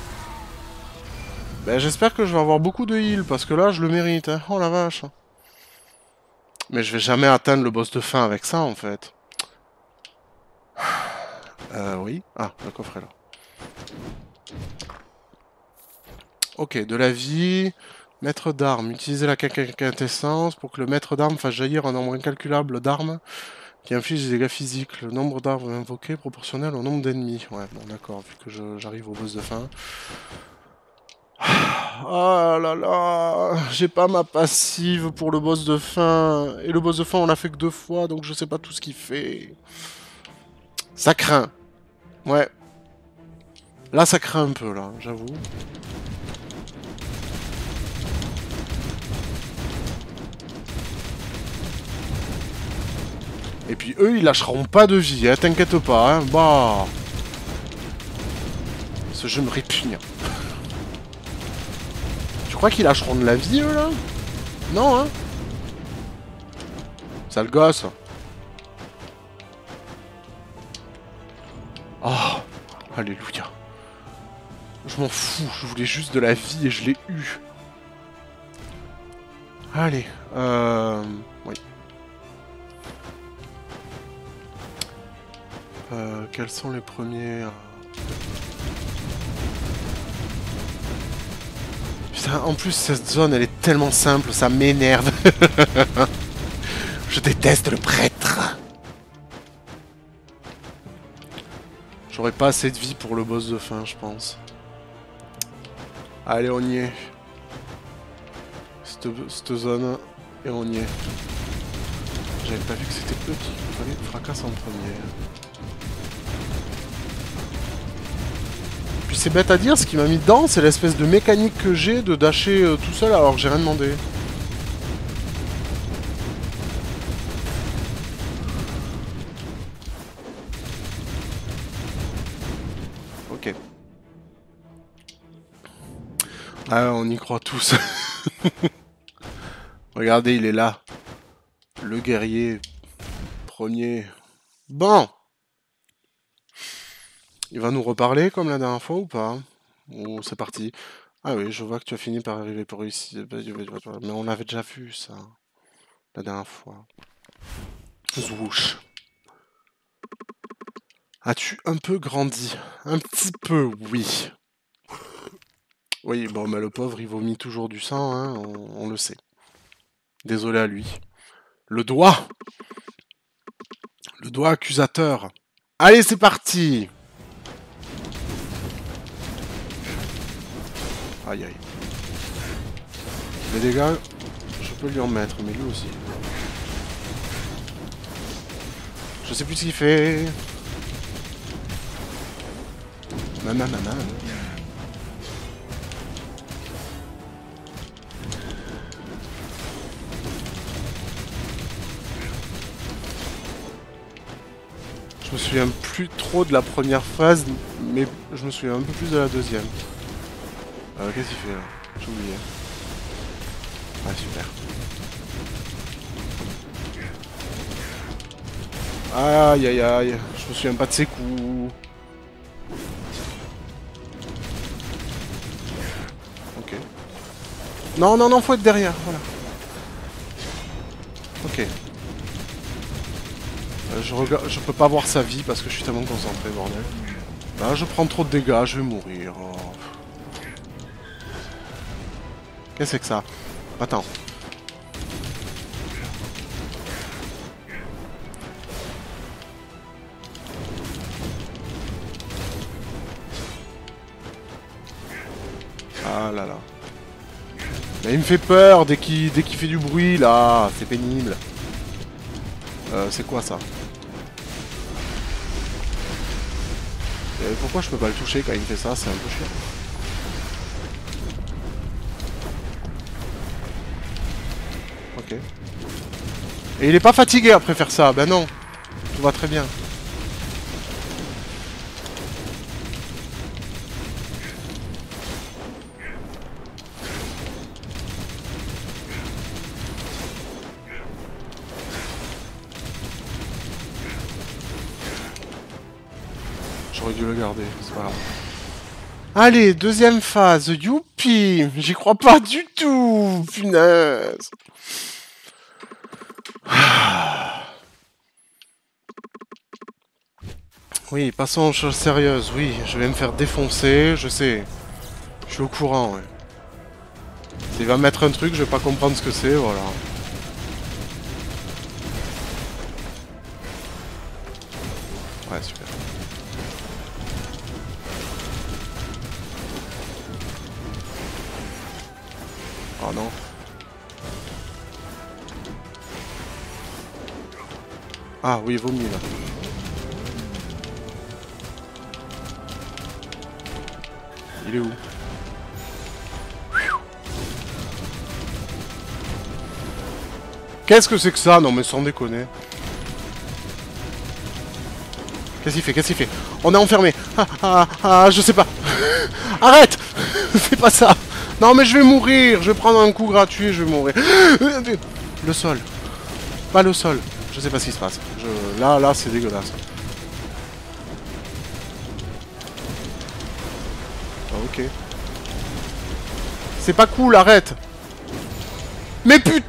ben, j'espère que je vais avoir beaucoup de heal, parce que là, je le mérite. Hein. Oh la vache. Mais je vais jamais atteindre le boss de fin avec ça, en fait. *sighs* Euh, oui. Ah, le coffret, là. Ok, de la vie. Maître d'armes. Utilisez la quintessence pour que le maître d'armes fasse jaillir un nombre incalculable d'armes qui inflige des dégâts physiques. Le nombre d'armes invoqués proportionnel au nombre d'ennemis. Ouais, bon d'accord, vu que j'arrive au boss de fin. Ah là là, j'ai pas ma passive pour le boss de fin. Et le boss de fin, on l'a fait que deux fois, donc je sais pas tout ce qu'il fait. Ça craint. Ouais. Là, ça craint un peu, là, j'avoue. Et puis eux, ils lâcheront pas de vie, hein, t'inquiète pas, hein. Bah... Ce jeu me répugne. Crois qu'ils lâcheront de la vie, eux, là Non, hein Sale gosse. Oh, alléluia. Je m'en fous, je voulais juste de la vie et je l'ai eu. Allez, euh... Oui. Euh, quels sont les premiers... Euh, en plus, cette zone, elle est tellement simple, ça m'énerve. *laughs* Je déteste le prêtre. J'aurais pas assez de vie pour le boss de fin, je pense. Allez, on y est. Cette, zone, et on y est. J'avais pas vu que c'était eux qui fracasse en premier. Puis c'est bête à dire, ce qui m'a mis dedans, c'est l'espèce de mécanique que j'ai de dasher euh, tout seul alors que j'ai rien demandé. Ok. Ah, on y croit tous. *laughs* Regardez, il est là. Le guerrier. Premier. Bon il va nous reparler comme la dernière fois ou pas? Ou c'est parti Ah oui, je vois que tu as fini par arriver pour ici. Mais on avait déjà vu ça. La dernière fois. Zwoosh. As-tu un peu grandi? Un petit peu, oui. Oui, bon, mais le pauvre, il vomit toujours du sang, hein, on, on le sait. Désolé à lui. Le doigt Le doigt accusateur. Allez, c'est parti Aïe aïe. Les dégâts, je peux lui en mettre, mais lui aussi. Je sais plus ce qu'il fait. Maman. Je me souviens plus trop de la première phase, mais je me souviens un peu plus de la deuxième. Euh, qu'est-ce qu'il fait là J'ai oublié. Ah, super. Aïe aïe aïe, je me souviens pas de ses coups. Ok. Non, non, non, faut être derrière, voilà. Ok. Euh, je, regarde, je peux pas voir sa vie parce que je suis tellement concentré, bordel. Là, je prends trop de dégâts, je vais mourir. Oh. Qu'est-ce que c'est que ça Attends. Ah là là. Mais il me fait peur dès qu'il fait du bruit là, c'est pénible. Euh, c'est quoi ça euh, Pourquoi je peux pas le toucher quand il me fait ça? C'est un peu chiant. Ok. Et il est pas fatigué après faire ça, ben non. Tout va très bien. J'aurais dû le garder, c'est pas grave. Allez, deuxième phase, youpi J'y crois pas du tout Punaise Oui, passons aux choses sérieuses, oui, je vais me faire défoncer, je sais. Je suis au courant, ouais. S'il va mettre un truc, je vais pas comprendre ce que c'est, voilà. Ouais, super. Oh non. Ah oui, vomi là. Il est où Qu'est-ce que c'est que ça Non mais sans déconner. Qu'est-ce qu'il fait Qu'est-ce qu'il fait On est enfermé. Ah, ah, ah, je sais pas. *laughs* Arrête *laughs* Fais pas ça Non mais je vais mourir Je vais prendre un coup gratuit, je vais mourir. *gasps* Le sol. Pas le sol. Je sais pas ce qui se passe. Là, là, c'est dégueulasse. C'est pas cool, arrête. Mais put...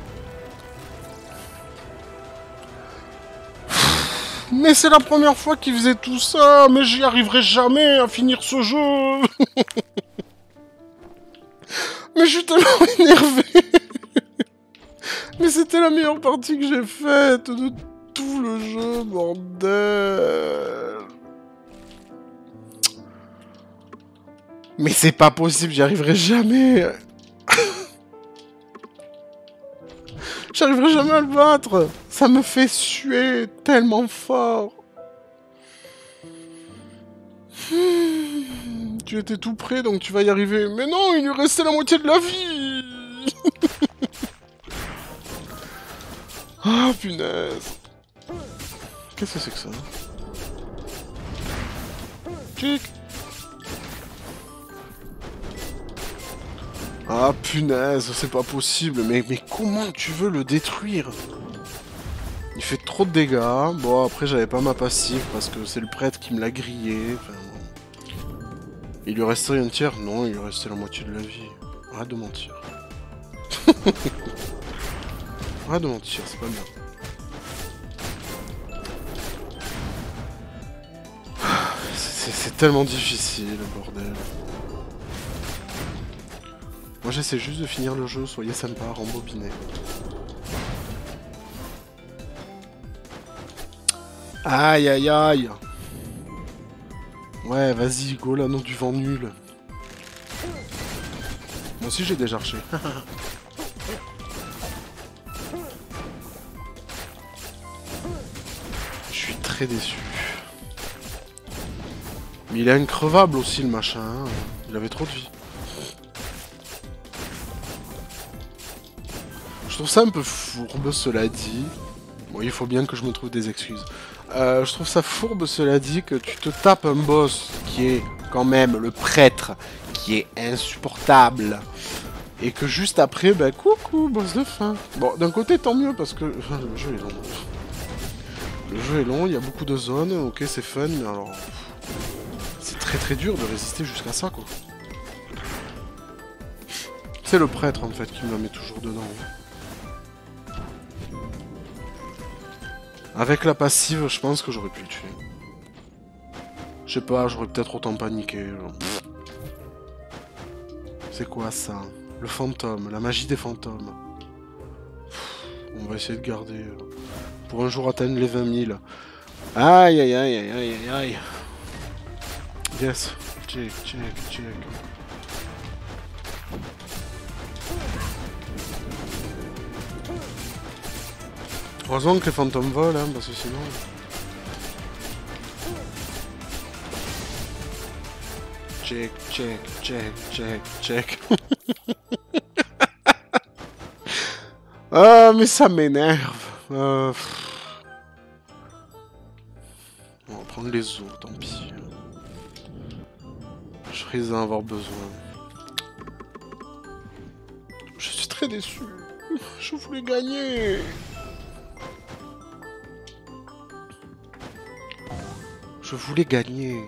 Mais c'est la première fois qu'il faisait tout ça Mais j'y arriverai jamais à finir ce jeu. *laughs* Mais je suis tellement *laughs* énervé. Mais c'était la meilleure partie que j'ai faite de tout le jeu, bordel Mais c'est pas possible, j'y arriverai jamais. J'arriverai jamais à le battre. Ça me fait suer tellement fort. Tu étais tout près, donc tu vas y arriver. Mais non, il lui restait la moitié de la vie. Ah, punaise. Qu'est-ce que c'est que ça? Chic Ah punaise, c'est pas possible, mais, comment tu veux le détruire? Il fait trop de dégâts, bon après j'avais pas ma passive parce que c'est le prêtre qui me l'a grillé. Il lui restait un tiers? Non, il lui restait la moitié de la vie. Arrête de mentir. *laughs* Arrête de mentir, c'est pas bien. *sighs* C'est tellement difficile, bordel. Moi j'essaie juste de finir le jeu, soyez sympa, rembobinez. Aïe aïe aïe Ouais, vas-y, go l'anneau du vent nul. Moi aussi j'ai déjà arché. *laughs* Je suis très déçu. Mais il est increvable aussi le machin. hein. Il avait trop de vie. Trouve ça un peu fourbe, cela dit. Bon, il faut bien que je me trouve des excuses. Euh, je trouve ça fourbe, cela dit, que tu te tapes un boss qui est quand même le prêtre, qui est insupportable. Et que juste après, ben coucou, boss de fin. Bon, d'un côté, tant mieux, parce que *laughs* le jeu est long. Le jeu est long, il y a beaucoup de zones, ok, c'est fun, mais alors... C'est très très dur de résister jusqu'à ça, quoi. C'est le prêtre, en fait, qui me met toujours dedans. Avec la passive, je pense que j'aurais pu le tuer. Je sais pas, j'aurais peut-être autant paniqué. C'est quoi ça? Le fantôme, la magie des fantômes. On va essayer de garder. euh, Pour un jour atteindre les 20 000. Aïe aïe aïe aïe aïe aïe aïe. Yes. Check, check, check. Heureusement que les fantômes volent, hein, parce que sinon... Check, check, check, check, check. *laughs* ah, mais ça m'énerve. Euh, On va prendre les os, tant pis. Je risque d'en avoir besoin. Je suis très déçu. Je voulais gagner. Je voulais gagner.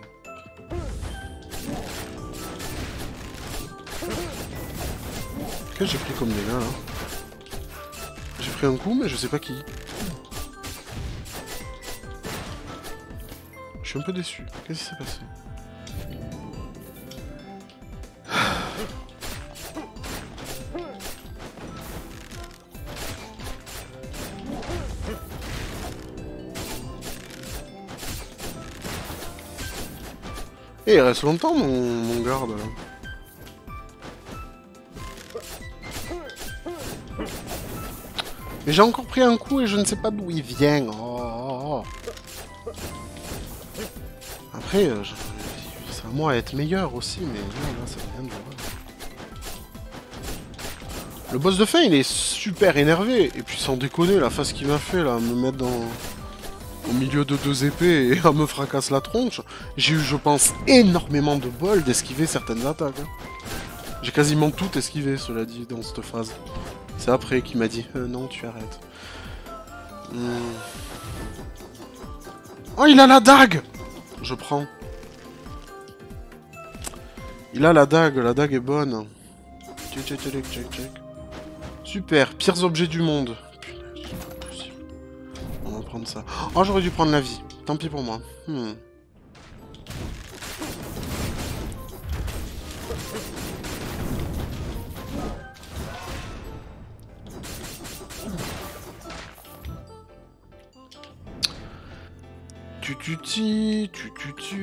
Que j'ai pris comme dégâts là J'ai pris un coup mais je sais pas qui. Je suis un peu déçu. Qu'est-ce qui s'est passé? Et il reste longtemps mon, garde là. Mais j'ai encore pris un coup et je ne sais pas d'où il vient. Oh, oh, oh. Après, euh, je- c'est à moi d'être meilleur aussi, mais là, là ça vient de. Le boss de fin, il est super énervé. Et puis sans déconner, la face qu'il m'a fait là, me mettre dans au milieu de deux épées et à me fracasse la tronche, j'ai eu, je pense, énormément de bol d'esquiver certaines attaques. hein. J'ai quasiment tout esquivé, cela dit, dans cette phase. C'est après qu'il m'a dit Euh, non, tu arrêtes. Hmm. Oh, il a la dague Je prends. Il a la dague, la dague est bonne. Super, pires objets du monde. Ça. Oh, j'aurais dû prendre la vie. Tant pis pour moi. Hmm. Tu tu ti, tu tu tu,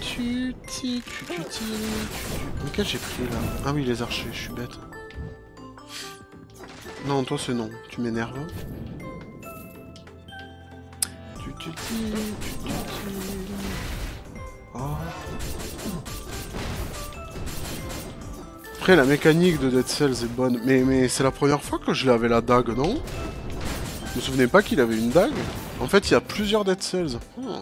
tu ti, tu tu ti, tu tu. J'ai pris là? Ah oui, les archers, je suis bête. Non, toi c'est non, tu m'énerves. Oh. Après, la mécanique de Dead Cells est bonne, mais, c'est la première fois que je l'avais la dague, non? Je me souvenais pas qu'il avait une dague. En fait, il y a plusieurs Dead Cells. Hmm.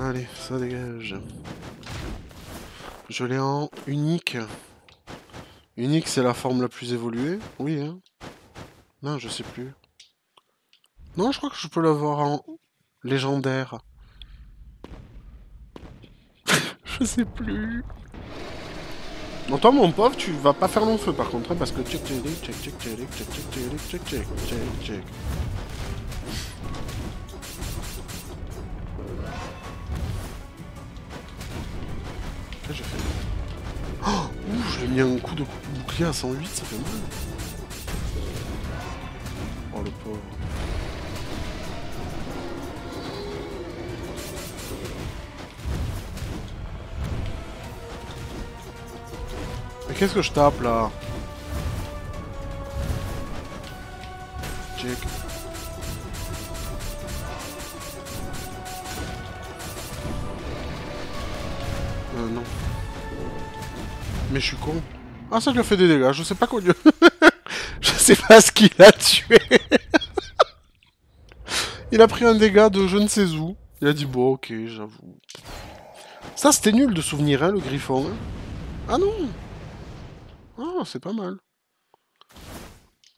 Allez, ça dégage. Je l'ai en unique. Unique, c'est la forme la plus évoluée Oui, hein Non, je sais plus. Non, je crois que je peux l'avoir en légendaire. je sais plus. Non, toi, mon pauvre, tu vas pas faire long feu par contre, hein, parce que check, check, check, check, check, check, check, check, check, check, check, check. J'ai fait Oh Ouh, je mis un coup de bouclier à 108, ça fait mal. Oh le pauvre. Mais qu'est-ce que je tape là? Check. Euh, non. Mais je suis con. Ah, ça lui a fait des dégâts, je sais pas quoi lui... *laughs* je sais pas ce qu'il a tué. Il a pris un dégât de je ne sais où. Il a dit, bon, ok, j'avoue. Ça, c'était nul de souvenir, hein, le griffon. hein. Ah non Ah, c'est pas mal.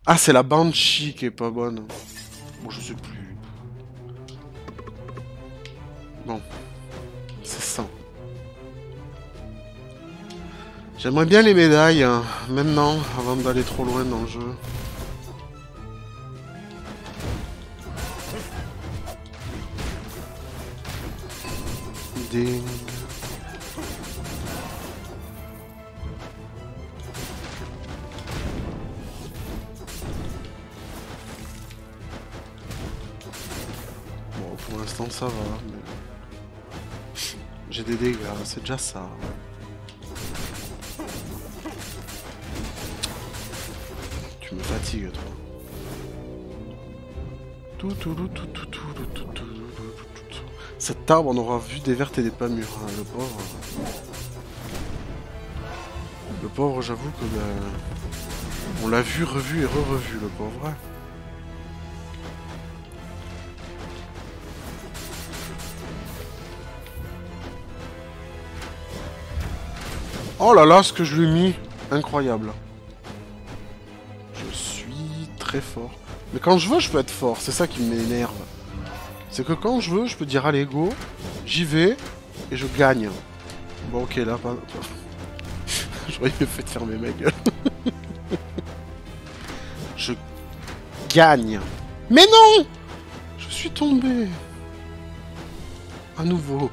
Ah, c'est la Banshee qui est pas bonne. Bon, je sais plus. Bon. C'est ça. J'aimerais bien les médailles, hein, maintenant, avant d'aller trop loin dans le jeu. Ding. Bon, pour l'instant ça va, mais... *laughs* J'ai des dégâts, c'est déjà ça. Tu me fatigues, toi. Tout, tout, tout, tout, tout, tout, tout, tout, tout, tout, tout, tout. Cet arbre, on aura vu des vertes et des pas mûres, hein, le pauvre. Le pauvre, j'avoue que... ben, on l'a vu, revu et re-revu, le pauvre. Oh là là, ce que je lui ai mis Incroyable. Très fort. Mais quand je veux, je peux être fort. C'est ça qui m'énerve. C'est que quand je veux, je peux dire allez go, j'y vais et je gagne. Bon ok là pas. *laughs* J'aurais mieux fait de fermer ma gueule. *laughs* je gagne. Mais non Je suis tombé. À nouveau.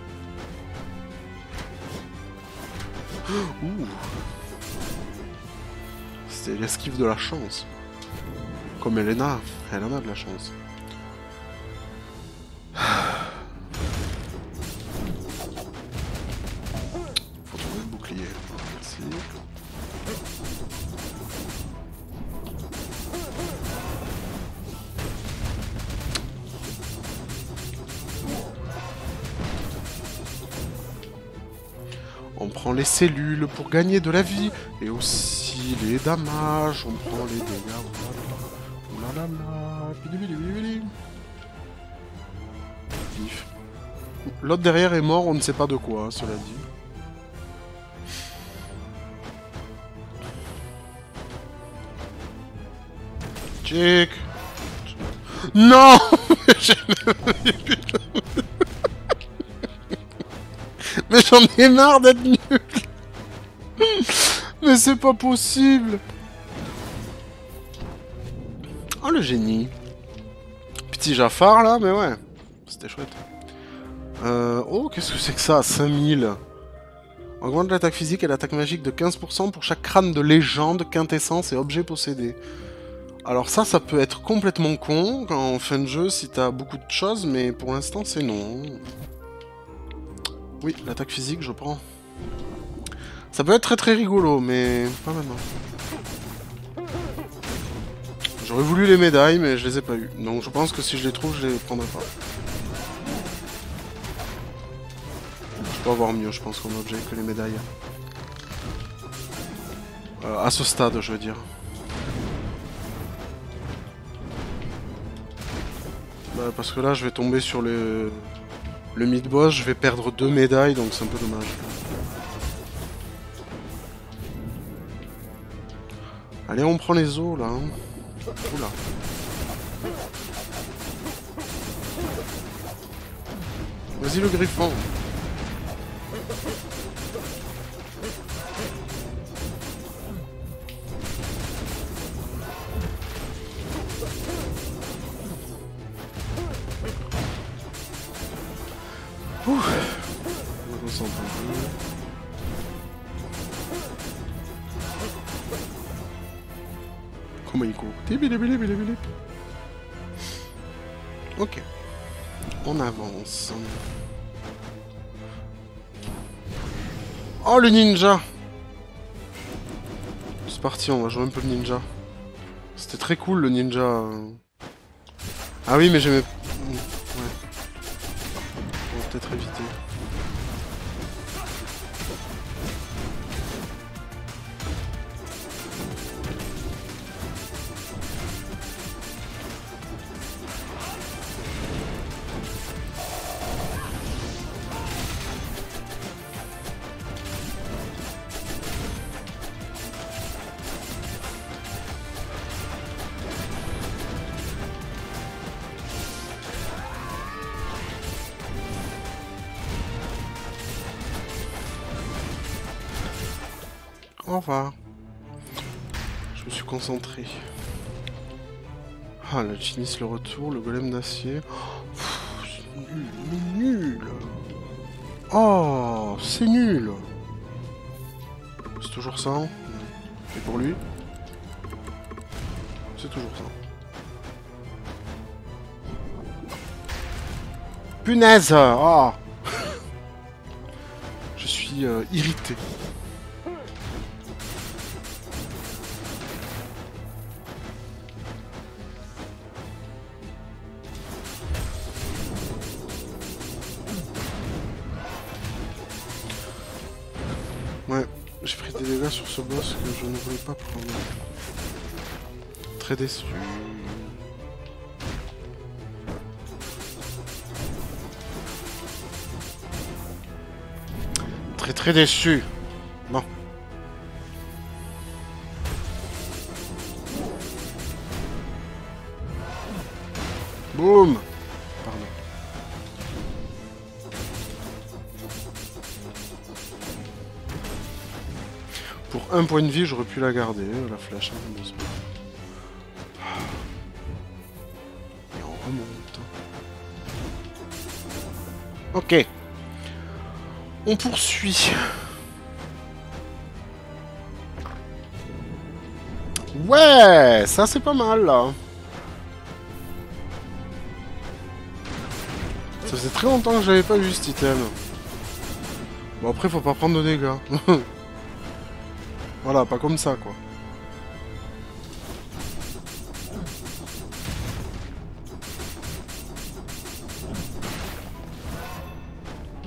*gasps* Ouh. C'était l'esquive de la chance. Comme Elena, elle en a de la chance. Faut trouver le bouclier. On prend les cellules pour gagner de la vie et aussi les damages. On prend les dégâts. L'autre derrière est mort, on ne sait pas de quoi, cela dit. Chick Non *laughs* Mais j'en ai marre d'être nul. Mais c'est pas possible Oh le génie Petit Jafar là, mais ouais. C'était chouette. Euh, oh, qu'est-ce que c'est que ça 5000 Augmente l'attaque physique et l'attaque magique de 15% pour chaque crâne de légende, quintessence et objet possédé. Alors ça, ça peut être complètement con en fin de jeu si t'as beaucoup de choses, mais pour l'instant c'est non. Oui, l'attaque physique, je prends. Ça peut être très très rigolo, mais pas maintenant. J'aurais voulu les médailles, mais je les ai pas eues. Donc je pense que si je les trouve, je les prendrai pas. Je peux avoir mieux, je pense, comme objet que les médailles. Euh, à ce stade, je veux dire. Bah, parce que là, je vais tomber sur le... Le mid-boss, je vais perdre deux médailles, donc c'est un peu dommage. Allez, on prend les os, là. hein. Oula. Vas-y, le griffon. Ouh. Comment il court. Ok. On avance. Oh le ninja C'est parti, on va jouer un peu le ninja. C'était très cool le ninja. Ah oui mais j'aimais... Ouais. On va peut-être éviter. Je me suis concentré. Ah, la Chinis le retour, le golem d'acier. Oh, c'est nul, nul. Oh, c'est nul. C'est toujours ça. hein pour lui C'est toujours ça. Punaise *laughs* Oh suis euh, irrité. Des dégâts sur ce boss que je ne voulais pas prendre. Très déçu. Très très déçu. Bon. Boum un point de vie, j'aurais pu la garder, la flèche. hein. Et on remonte. Ok. On poursuit. Ouais, ça c'est pas mal là. Ça faisait très longtemps que j'avais pas vu cet item. Bon après faut pas prendre de dégâts. *laughs* voilà, pas comme ça quoi.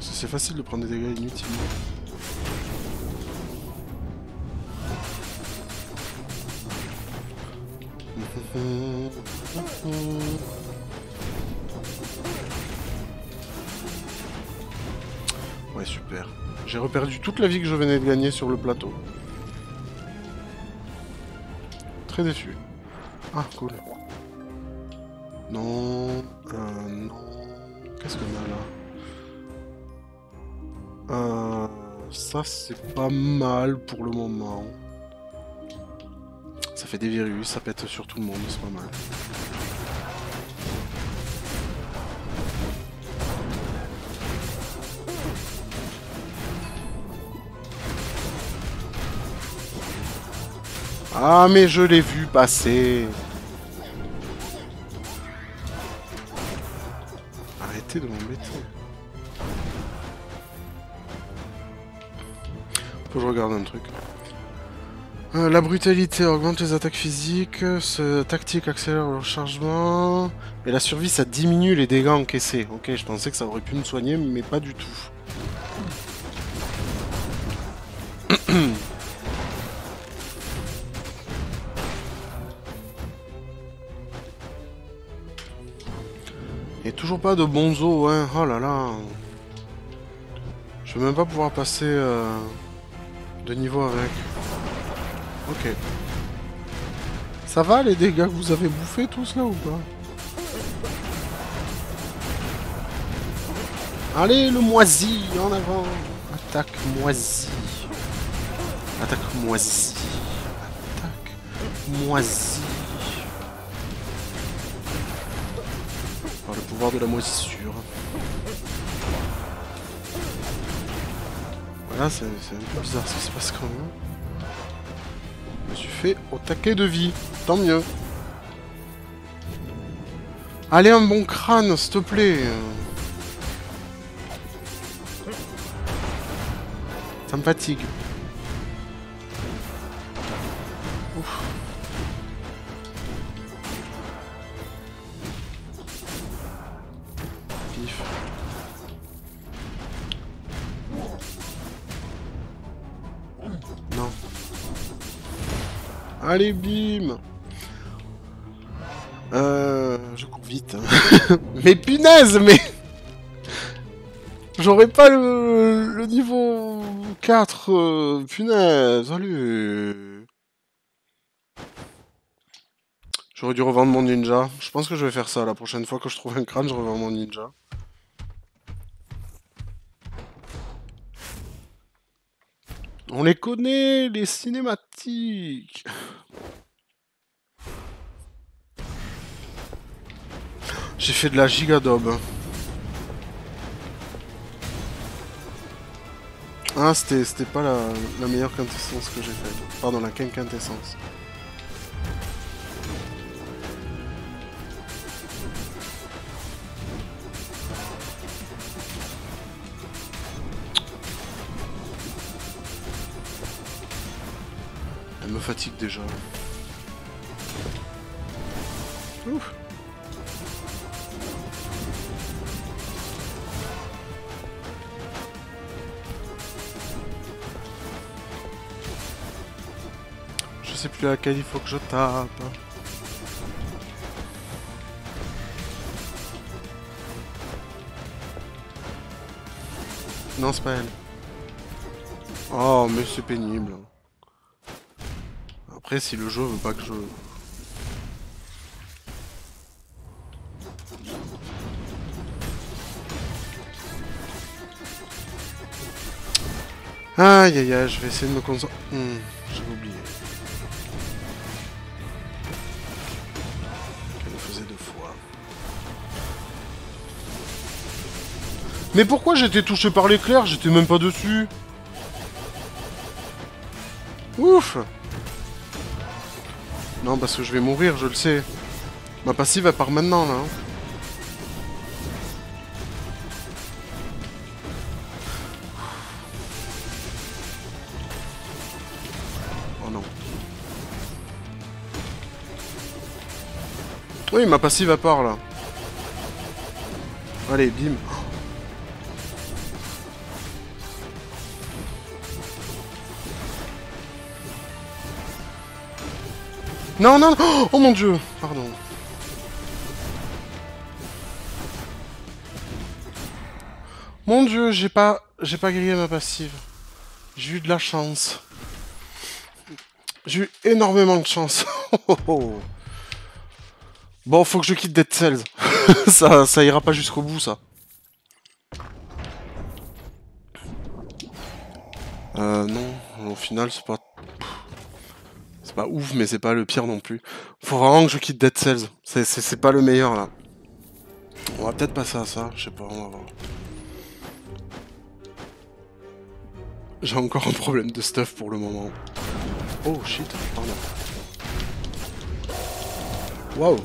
C'est facile de prendre des dégâts inutilement. Ouais, super. J'ai reperdu toute la vie que je venais de gagner sur le plateau. Très déçu. Ah, cool. Non. Euh, non. Qu'est-ce qu'on a là Euh, ça c'est pas mal pour le moment. Ça fait des virus, ça pète sur tout le monde, c'est pas mal. Ah mais je l'ai vu passer. Arrêtez de m'embêter. Faut que je regarde un truc. Euh, la brutalité augmente les attaques physiques, ce tactique accélère le rechargement, et la survie ça diminue les dégâts encaissés. Ok, je pensais que ça aurait pu me soigner, mais pas du tout. Pas de bonzo, hein. Oh là là. Je vais même pas pouvoir passer euh, de niveau avec. Ok. Ça va les dégâts que vous avez bouffés tous là ou pas? Allez le moisi en avant Attaque moisi Attaque moisi Attaque moisi De la moisissure. Voilà, c'est un peu bizarre ce qui se passe quand même. Je me suis fait au taquet de vie. Tant mieux. Allez, un bon crâne, s'il te plaît. Ça me fatigue. Allez, bim Euh... Je cours vite. hein. *laughs* mais punaise, mais... J'aurais pas le, niveau 4. euh, punaise, salut. J'aurais dû revendre mon ninja. Je pense que je vais faire ça la prochaine fois que je trouve un crâne, je revends mon ninja. On les connaît, les cinématiques. J'ai fait de la gigadobe. Ah, c'était pas la, la meilleure quintessence que j'ai faite. Pardon, la quinquintessence. Fatigue déjà. Ouf. Je sais plus à laquelle il faut que je tape. Non, c'est pas elle. Oh, mais c'est pénible. Après, si le jeu veut pas que je... Aïe aïe aïe, je vais essayer de me concentrer. Hmm, J'avais oublié. Qu'elle le faisait deux fois. Mais pourquoi j'étais touché par l'éclair? J'étais même pas dessus. Ouf Non, parce que je vais mourir, je le sais. Ma passive, elle part maintenant, là. hein. Oh non. Oui, ma passive, elle part, là. Allez, bim. Non, non, non Oh mon dieu Pardon. Mon dieu, j'ai pas... J'ai pas grillé ma passive. J'ai eu de la chance. J'ai eu énormément de chance. *laughs* Oh, oh, oh. bon, faut que je quitte Dead Cells. *laughs* ça, ça ira pas jusqu'au bout, ça. Euh, non. Au final, c'est pas... Pas ouf, mais c'est pas le pire non plus. Faut vraiment que je quitte Dead Cells. C'est pas le meilleur, là. On va peut-être passer à ça, je sais pas, on va voir. J'ai encore un problème de stuff pour le moment. Oh shit, pardon. Waouh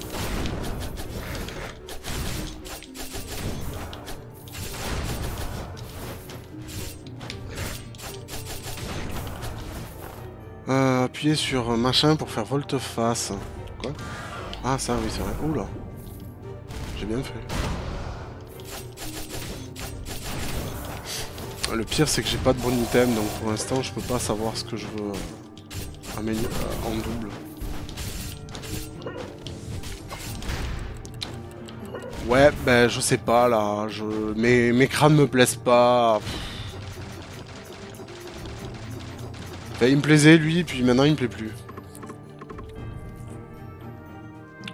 sur machin pour faire volte-face. Quoi? Ah ça oui c'est vrai. Oula. J'ai bien fait. Le pire c'est que j'ai pas de bon item donc pour l'instant je peux pas savoir ce que je veux euh, améliorer euh, en double. Ouais, ben je sais pas là, je... mes, mes crânes me plaisent pas. Il me plaisait lui, puis maintenant il me plaît plus.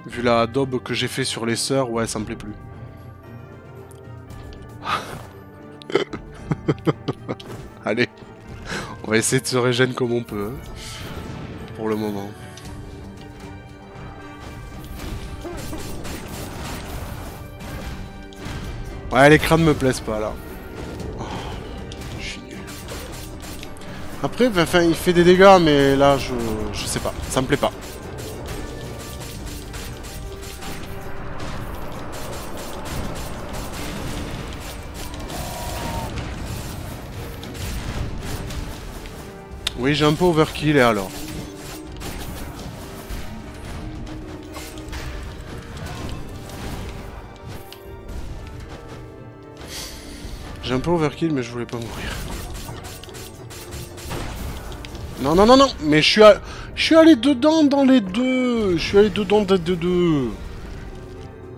Vu la daube que j'ai fait sur les sœurs, ouais, ça me plaît plus. *laughs* Allez, on va essayer de se régénérer comme on peut. hein, Pour le moment. Ouais, les crânes me plaisent pas là. Après, enfin, il fait des dégâts, mais là, je, je sais pas. Ça me plaît pas. Oui, j'ai un peu overkill, et alors J'ai un peu overkill, mais je voulais pas mourir. Non, non, non, non, mais je suis, à... je suis allé dedans dans les deux. Je suis allé dedans dans les deux.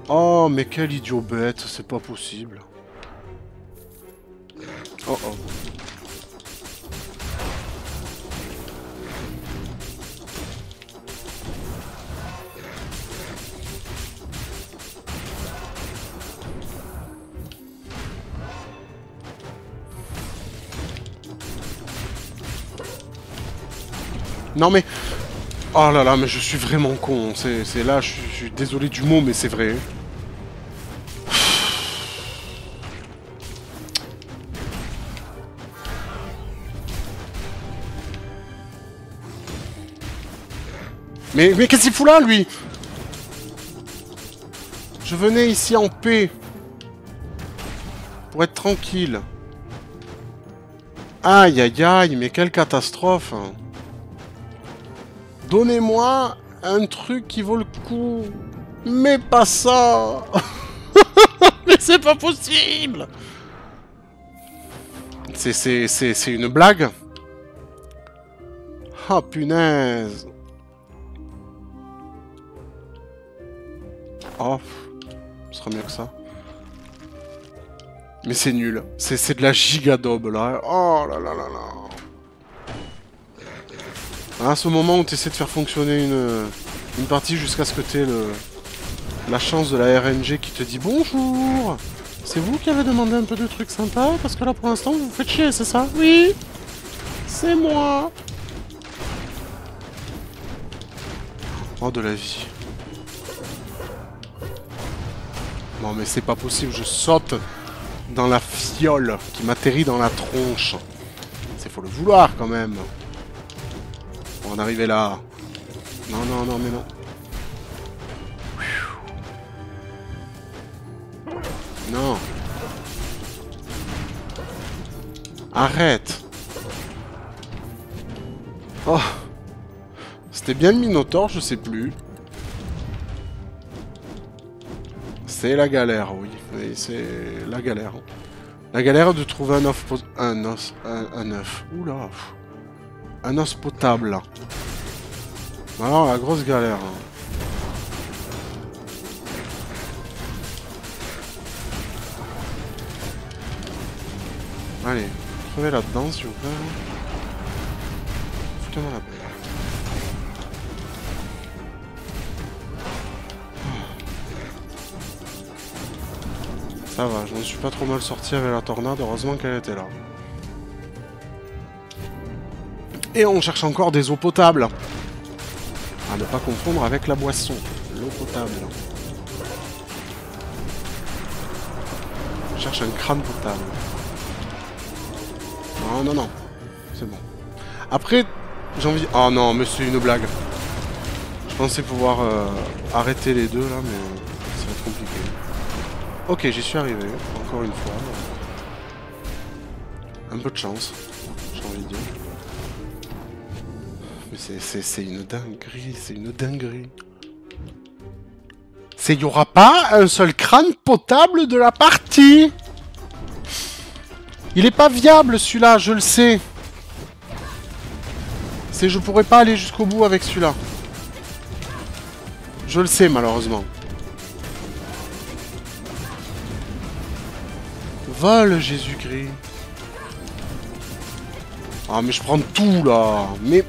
Oh, mais quel idiot bête, c'est pas possible. Oh oh. Non mais... Oh là là, mais je suis vraiment con. C'est là, je suis, désolé du mot, mais c'est vrai. Mais, mais qu'est-ce qu'il fout là, lui? Je venais ici en paix. Pour être tranquille. Aïe aïe aïe, mais quelle catastrophe. Donnez-moi un truc qui vaut le coup. Mais pas ça *laughs* Mais c'est pas possible C'est- une blague Ah punaise Oh, ce sera mieux que ça. Mais c'est nul. C'est c'est de la gigadobe là. Oh là là là là. À ce moment où tu essaies de faire fonctionner une, partie jusqu'à ce que tu le la chance de la RNG qui te dit bonjour. C'est vous qui avez demandé un peu de trucs sympas Parce que là, pour l'instant, vous vous faites chier, c'est ça? Oui C'est moi Oh, de la vie. Non, mais c'est pas possible, je saute dans la fiole qui m'atterrit dans la tronche. C'est faut le vouloir quand même. Pour en arriver là. Non, non, non, mais non. Non. Arrête. Oh. C'était bien le Minotaure, je sais plus. C'est la galère, oui. C'est la galère. La galère de trouver un œuf... Un. Un, un œuf. Oula. Un os potable. Alors, la grosse galère. hein. Allez, crevez là-dedans, s'il vous plaît. Foutez-moi la paix. Ça va, je ne suis pas trop mal sorti avec la tornade, heureusement qu'elle était là. Et on cherche encore des eaux potables. À ne pas confondre avec la boisson. L'eau potable. On cherche un crâne potable. Non, non, non. C'est bon. Après, j'ai envie... Oh non, mais c'est une blague. Je pensais pouvoir euh, arrêter les deux, là, mais ça va être compliqué. Ok, j'y suis arrivé, encore une fois. Un peu de chance, j'ai envie de dire. C'est- une dinguerie, c'est une dinguerie. C'est il y aura pas un seul crâne potable de la partie. Il est pas viable celui-là, je le sais. C'est je pourrais pas aller jusqu'au bout avec celui-là. Je le sais malheureusement. Vol Jésus-Christ. Ah mais je prends tout là. Mais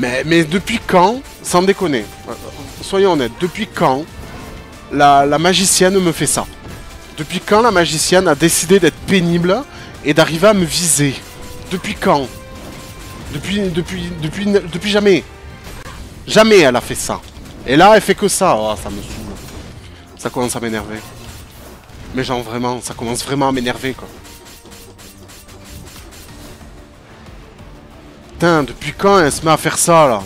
Mais, depuis quand, sans déconner, euh, soyons honnêtes, depuis quand la, magicienne me fait ça? Depuis quand la magicienne a décidé d'être pénible et d'arriver à me viser? Depuis quand? Depuis, depuis, jamais. Jamais elle a fait ça. Et là, elle fait que ça. Oh, ça me saoule. Ça commence à m'énerver. Mais genre vraiment, ça commence vraiment à m'énerver. Putain, depuis quand elle se met à faire ça là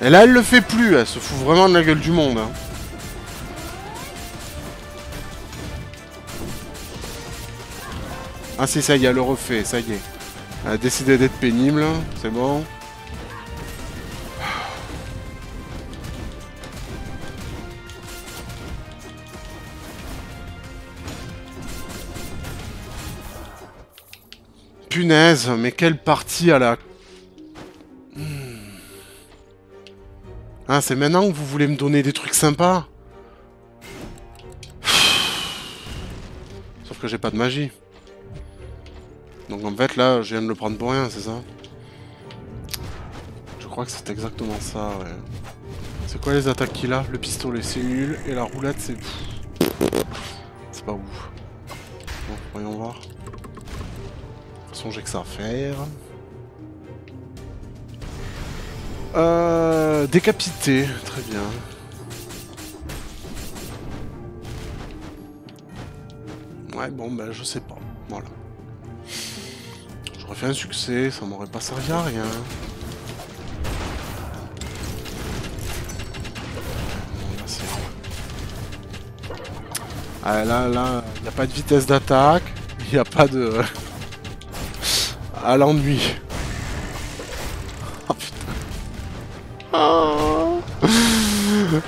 Et là, elle le fait plus, elle se fout vraiment de la gueule du monde. hein. Ah si, ça y est, le refait, ça y est. Elle a décidé d'être pénible, c'est bon. Punaise, mais quelle partie à la... Ah, c'est maintenant que vous voulez me donner des trucs sympas Sauf que j'ai pas de magie. Donc en fait, là, je viens de le prendre pour rien, c'est ça? Je crois que c'est exactement ça, ouais. C'est quoi les attaques qu'il a? Le pistolet, c'est nul. Et la roulette, c'est... C'est pas ouf. Bon, voyons voir. J'ai que ça à faire. Euh, décapité, très bien. Ouais, bon, bah, je sais pas. Voilà. J'aurais fait un succès, ça m'aurait pas servi à rien. Ah, là, là, il n'y a pas de vitesse d'attaque, il n'y a pas de... *laughs* à l'ennui. Oh putain. Ah,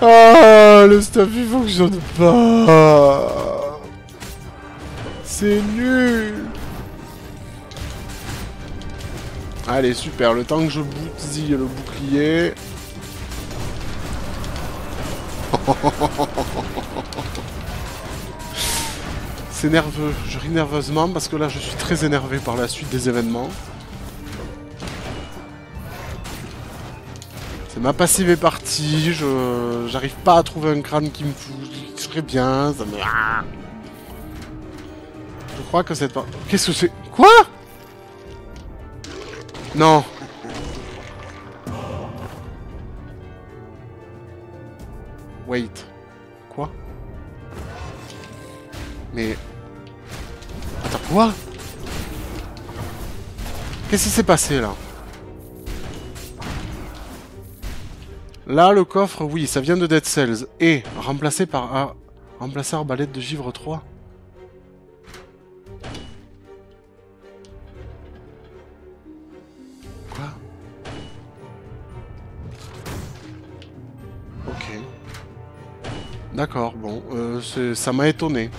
ah le stuff il fonctionne pas. C'est nul. Allez, super. Le temps que je bousille le bouclier. *laughs* C'est nerveux, je ris nerveusement parce que là je suis très énervé par la suite des événements. C'est ma passive est partie, je j'arrive pas à trouver un crâne qui me fout, serait bien, ça me... Ah. Je crois que cette... Qu'est-ce que c'est? Quoi? Non Wait. Quoi? Mais... Quoi Qu'est-ce qui s'est passé là Là, le coffre, oui, ça vient de Dead Cells. Et remplacé par... un remplacé Arbalète de Givre 3. Quoi Ok. D'accord, bon, euh, ça m'a étonné.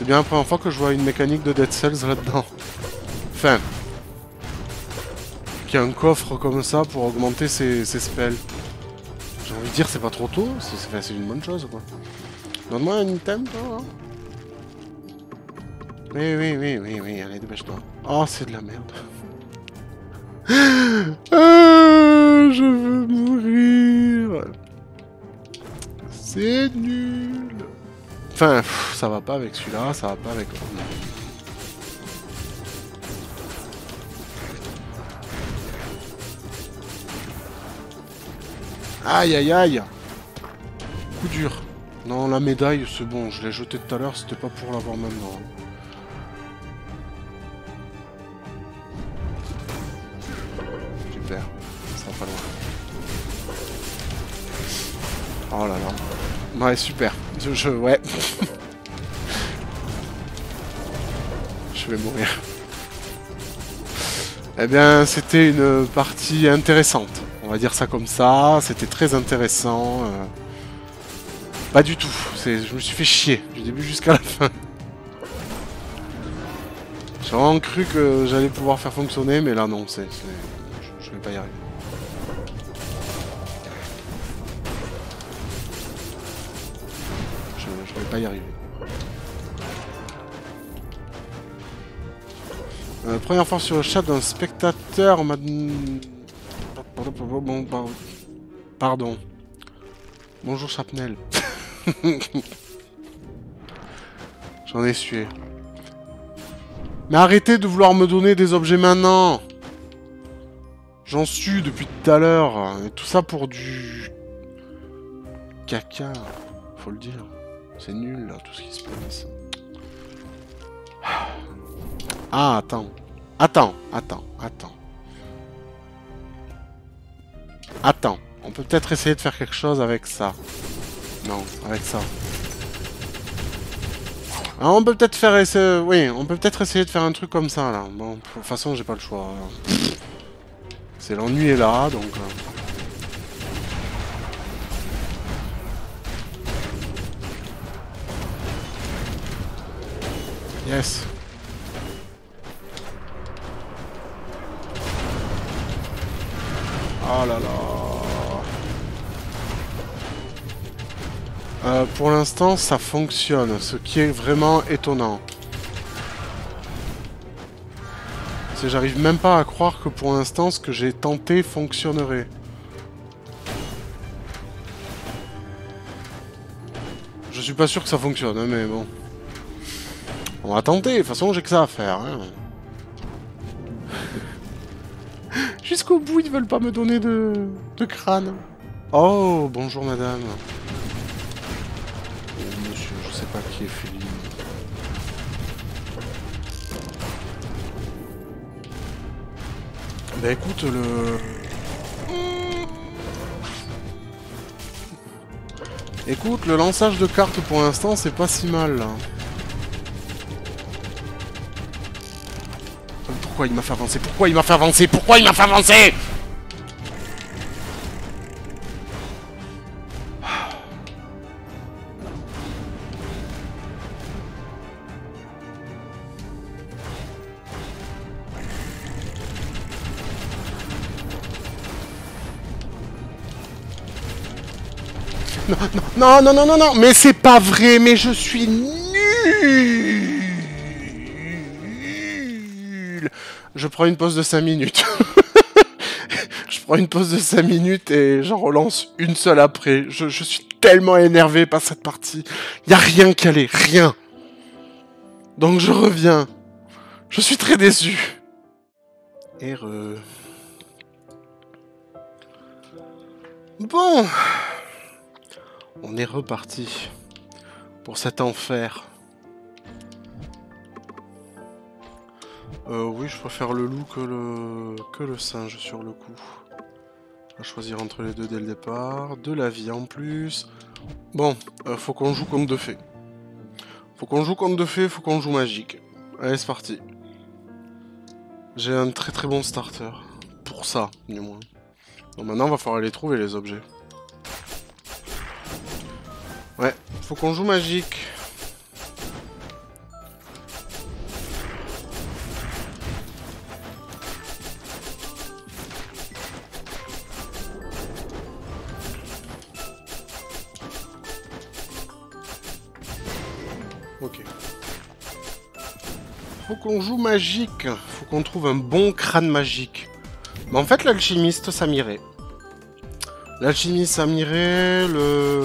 C'est bien la première fois que je vois une mécanique de Dead Cells là-dedans. Enfin... Qu'il y a un coffre comme ça pour augmenter ses, spells. J'ai envie de dire c'est pas trop tôt, c'est une bonne chose quoi. Donne-moi un item toi hein. Oui, oui, oui, oui, oui, allez, dépêche-toi. Oh, c'est de la merde. *gasps* ah, je veux mourir. C'est nul. Enfin, ça va pas avec celui-là, ça va pas avec... Aïe aïe aïe Coup dur. Non, la médaille, c'est bon, je l'ai jeté tout à l'heure, c'était pas pour l'avoir maintenant. Super, ça va pas loin. Oh là là. Ouais, super. Je, ouais. je vais mourir. Eh bien, c'était une partie intéressante. On va dire ça comme ça. C'était très intéressant. Euh. Pas du tout. Je me suis fait chier du début jusqu'à la fin. J'ai vraiment cru que j'allais pouvoir faire fonctionner, mais là non, c'est, je vais pas y arriver. Pas y arriver. Euh, première fois sur le chat d'un spectateur m'a... Pardon. Bonjour Chapnel. *laughs* J'en ai sué. Mais arrêtez de vouloir me donner des objets maintenant J'en suis depuis tout à l'heure. Et tout ça pour du... Caca. Faut le dire. C'est nul, là, tout ce qui se passe. Ah, attends. Attends, attends, attends. Attends. On peut peut-être essayer de faire quelque chose avec ça. Non, avec ça. Ah, on peut peut-être faire essayer... Oui, on peut peut-être essayer de faire un truc comme ça, là. Bon, de toute façon, j'ai pas le choix. C'est l'ennui est là, donc... Euh. Yes. Oh là là. Euh, pour l'instant, ça fonctionne, ce qui est vraiment étonnant. J'arrive même pas à croire que pour l'instant, ce que j'ai tenté fonctionnerait. Je suis pas sûr que ça fonctionne, hein, mais bon. On va tenter, de toute façon j'ai que ça à faire. Hein. *laughs* Jusqu'au bout ils veulent pas me donner de, de crâne. Oh, bonjour madame. Oh, monsieur, je sais pas qui est Philippe. Bah écoute, le... Écoute, le lançage de cartes pour l'instant, c'est pas si mal, là. Pourquoi il m'a fait avancer Pourquoi il m'a fait avancer Pourquoi il m'a fait avancer Non, non, non, non, non, mais c'est pas vrai, mais je suis nul. Je prends une pause de 5 minutes. *laughs* je prends une pause de 5 minutes et j'en relance une seule après. Je, suis tellement énervé par cette partie. Y a rien qui allait, rien. Donc je reviens. Je suis très déçu. Heureux. Bon. On est reparti pour cet enfer. Euh, oui, je préfère le loup que le, que le singe sur le coup. Va choisir entre les deux dès le départ. De la vie en plus. Bon, euh, faut qu'on joue contre de fées. Faut qu'on joue contre de fées, faut qu'on joue magique. Allez, c'est parti. J'ai un très très bon starter. Pour ça, du moins. Donc maintenant, on va falloir les trouver, les objets. Ouais, faut qu'on joue magique. Faut qu'on joue magique. Faut qu'on trouve un bon crâne magique. Mais en fait, l'alchimiste, ça m'irait. L'alchimiste, ça m'irait. Le...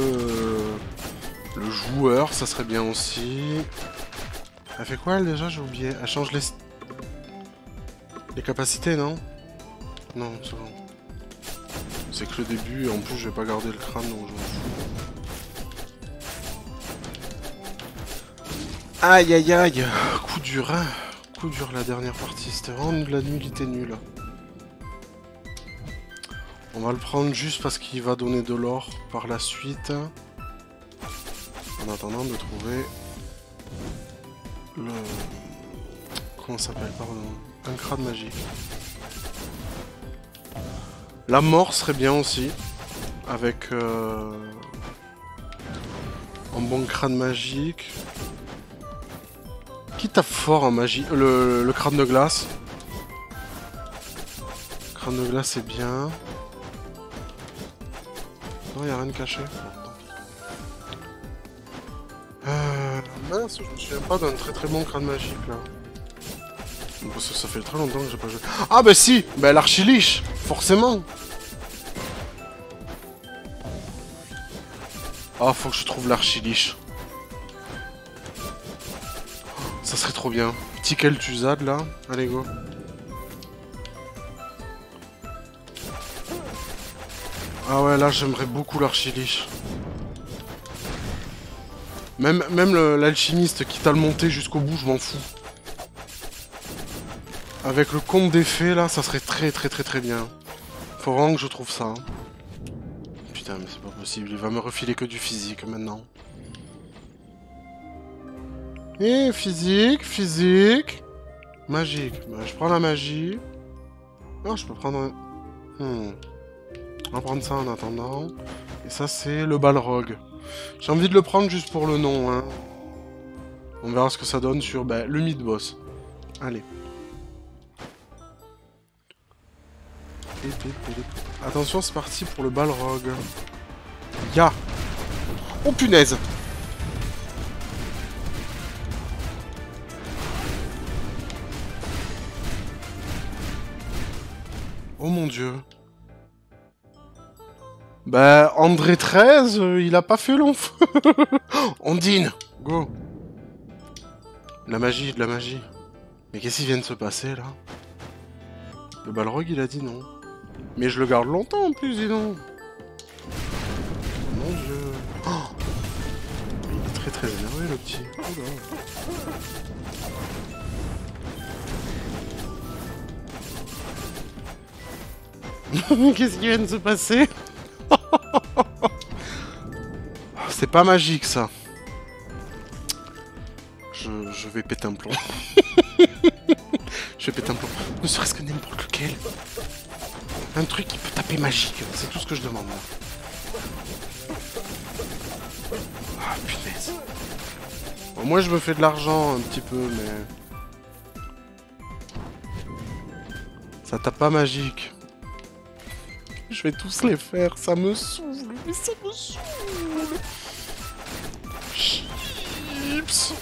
Le joueur, ça serait bien aussi. Elle fait quoi, elle, déjà? J'ai oublié. Elle change les... Les capacités, non? Non, c'est bon. C'est que le début, et en plus, je vais pas garder le crâne, donc je m'en fous. Aïe aïe aïe Coup dur, hein Coup dur la dernière partie, c'était vraiment de la nullité nulle. On va le prendre juste parce qu'il va donner de l'or par la suite. En attendant de trouver le... Comment s'appelle, pardon Un crâne magique. La mort serait bien aussi. Avec... Euh... Un bon crâne magique. Qui tape fort en magie le, crâne de glace. Crâne de glace c'est bien. Non, y'a rien de caché. Euh, mince, je me souviens pas d'un très très bon crâne magique là. Ça fait très longtemps que j'ai pas joué. Ah bah si Bah l'archiliche Forcément Ah, faut que je trouve l'archiliche. Ça serait trop bien. Petit Kel'Thuzad là. Allez go. Ah ouais, là j'aimerais beaucoup l'archiliche. Même, l'alchimiste qui t'a le monté jusqu'au bout, je m'en fous. Avec le compte des fées là, ça serait très très très très bien. Faut vraiment que je trouve ça. Hein. Putain, mais c'est pas possible, il va me refiler que du physique maintenant. Et physique, physique. Magique. Bah, je prends la magie. Non, je peux prendre un... Hmm. On va prendre ça en attendant. Et ça, c'est le balrog. J'ai envie de le prendre juste pour le nom. Hein. On verra ce que ça donne sur bah, le mid-boss. Allez. Attention, c'est parti pour le balrog. Ya Oh punaise Oh mon dieu. Bah, André 13, euh, il a pas fait long. *laughs* Ondine, go. La magie, de la magie. Mais qu'est-ce qui vient de se passer, là? Le Balrog, il a dit non. Mais je le garde longtemps, en plus, dis donc. Mon dieu. Oh *gasps* il est très très énervé, le petit. *laughs* Qu'est-ce qui vient de se passer *laughs* C'est pas magique ça. Je, je vais péter un plomb. *laughs* je vais péter un plomb. Ne serait-ce que n'importe lequel. Un truc qui peut taper magique, c'est tout ce que je demande. Ah punaise. Bon, moi je me fais de l'argent un petit peu, mais... Ça tape pas magique. Je vais tous les faire, ça me saoule, mais ça me saoule. Chips.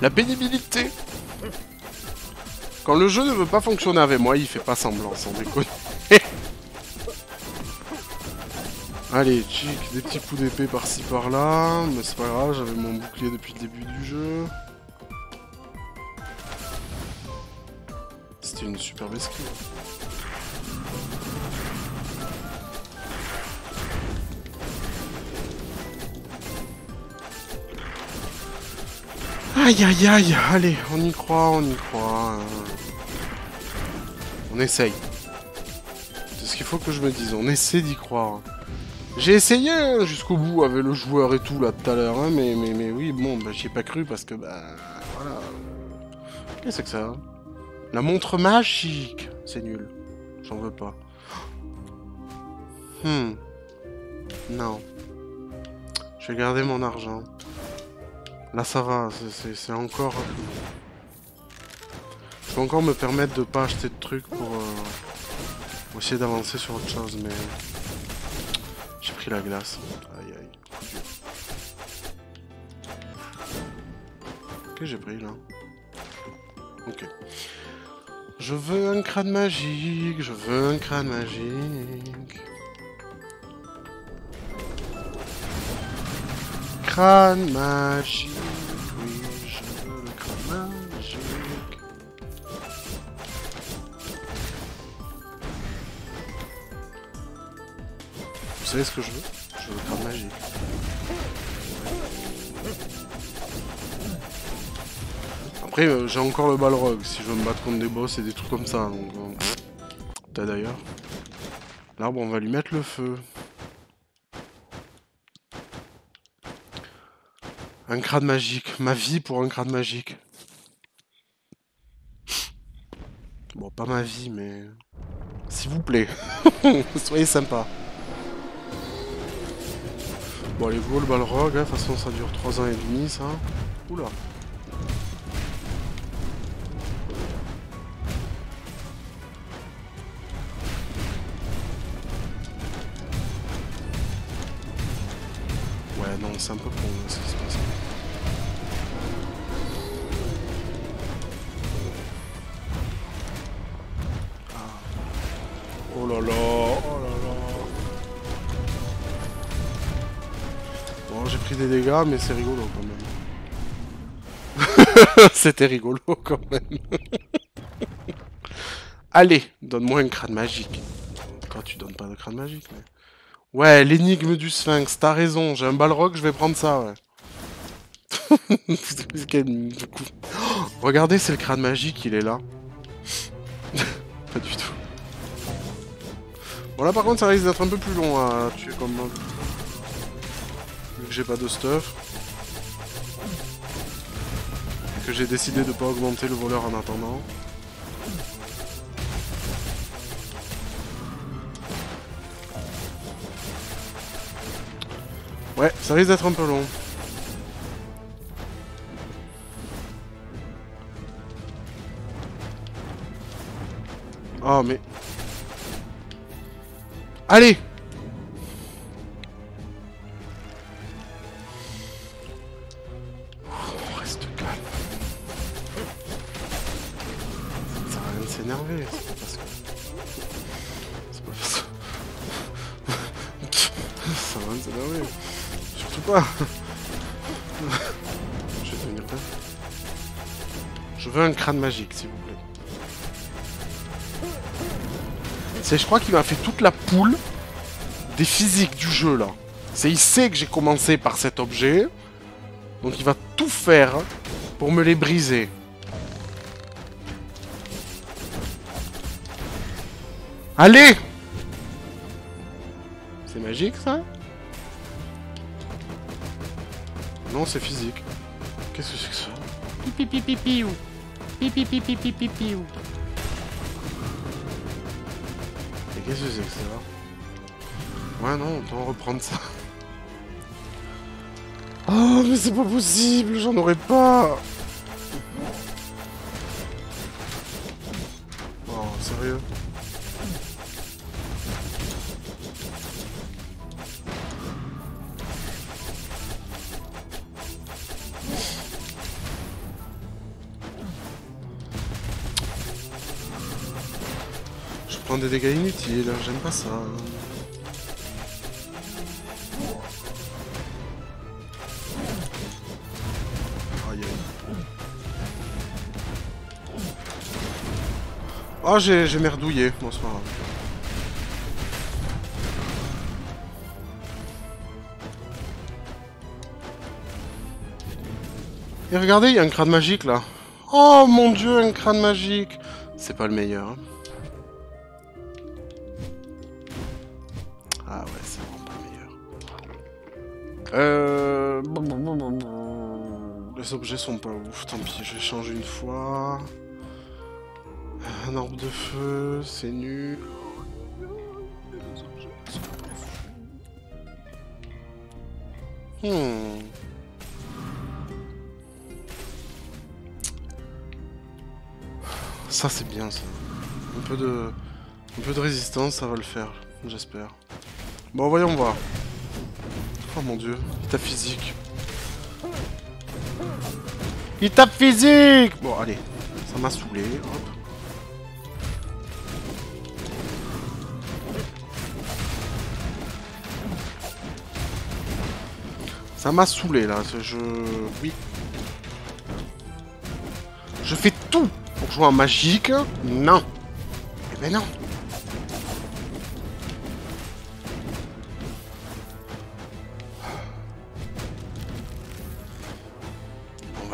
La pénibilité. Quand le jeu ne veut pas fonctionner avec moi, il fait pas semblant, sans déconner. *laughs* Allez, chic, des petits coups d'épée par-ci par-là, mais c'est pas grave, j'avais mon bouclier depuis le début du jeu. C'était une superbe esquive. Aïe aïe aïe, allez, on y croit, on y croit. hein. On essaye. C'est ce qu'il faut que je me dise, on essaie d'y croire. J'ai essayé hein, jusqu'au bout avec le joueur et tout là tout à l'heure, hein, mais, mais, mais oui, bon, bah, j'y ai pas cru parce que, bah, voilà. Qu'est-ce que c'est que ça hein? La montre magique C'est nul. J'en veux pas. Hmm. Non. Je vais garder mon argent. Là ça va, c'est- encore... Je peux encore me permettre de pas acheter de trucs pour, euh, essayer d'avancer sur autre chose, mais... J'ai pris la glace. Aïe aïe. Qu'est-ce que j'ai pris là? Ok. Je veux un crâne magique, je veux un crâne magique. Crâne magique, oui, je veux le crâne magique. Vous savez ce que je veux? Je veux le crâne magique. Après, euh, j'ai encore le balrog si je veux me battre contre des boss et des trucs comme ça. Donc, euh, T'as d'ailleurs. L'arbre, on va lui mettre le feu. Un crâne magique. Ma vie pour un crâne magique. Bon, pas ma vie, mais... S'il vous plaît. *laughs* Soyez sympa. Bon, allez, go le balrog. hein. De toute façon, ça dure 3 ans et demi, ça. Oula. Ouais, non, c'est un peu con là, ce qui se passe. Ah. Oh là là, oh là là. Bon, j'ai pris des dégâts, mais c'est rigolo quand même. *laughs* C'était rigolo quand même. *laughs* Allez, donne-moi un crâne magique. Toi, tu donnes pas de crâne magique, mais... Ouais, l'énigme du sphinx, t'as raison, j'ai un balrog, je vais prendre ça, ouais. *laughs* Oh, Regardez, c'est le crâne magique, il est là. *laughs* pas du tout. Bon là par contre ça risque d'être un peu plus long à tuer comme mob. Vu que j'ai pas de stuff. Que j'ai décidé de pas augmenter le voleur en attendant. Ouais, ça risque d'être un peu long. Oh mais... Allez C'est, je crois qu'il m'a fait toute la poule des physiques du jeu là. C'est, il sait que j'ai commencé par cet objet, donc il va tout faire pour me les briser. Allez C'est magique ça? Non, c'est physique. Qu'est-ce que c'est que ça? Pipi qu'est-ce que c'est que Ouais, non, on peut en reprendre ça. Oh, mais c'est pas possible, j'en aurais pas Oh, sérieux? Des dégâts inutiles, j'aime pas ça. Aïe. Oh, j'ai merdouillé. Bon, c'est pas grave. Et regardez, il y a un crâne magique là. Oh mon dieu, un crâne magique. C'est pas le meilleur. hein. Euh... Les objets sont pas ouf, tant pis, je vais changer une fois. Un orbe de feu, c'est nul. Hmm. Ça c'est bien ça. Un peu de... Un peu de résistance, ça va le faire, j'espère. Bon, voyons voir. Oh mon dieu, il tape physique. Il tape physique Bon, allez, ça m'a saoulé. hop. Ça m'a saoulé là, ce- je... Oui. Je fais tout pour jouer en magique. Non. Eh ben non.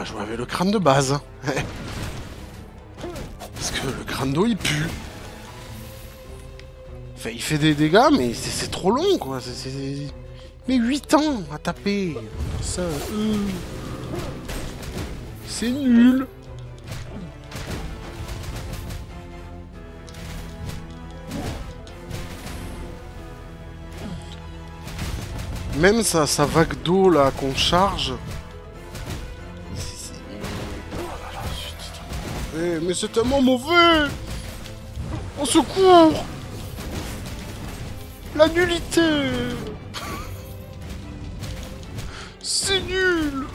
Jouer avec le crâne de base. Parce que le crâne d'eau il pue. Enfin, il fait des dégâts, mais c'est trop long quoi. Mais 8 ans à taper. Ça. euh, C'est nul. Même sa vague d'eau là qu'on charge. Eh, mais c'est tellement mauvais Au secours La nullité C'est nul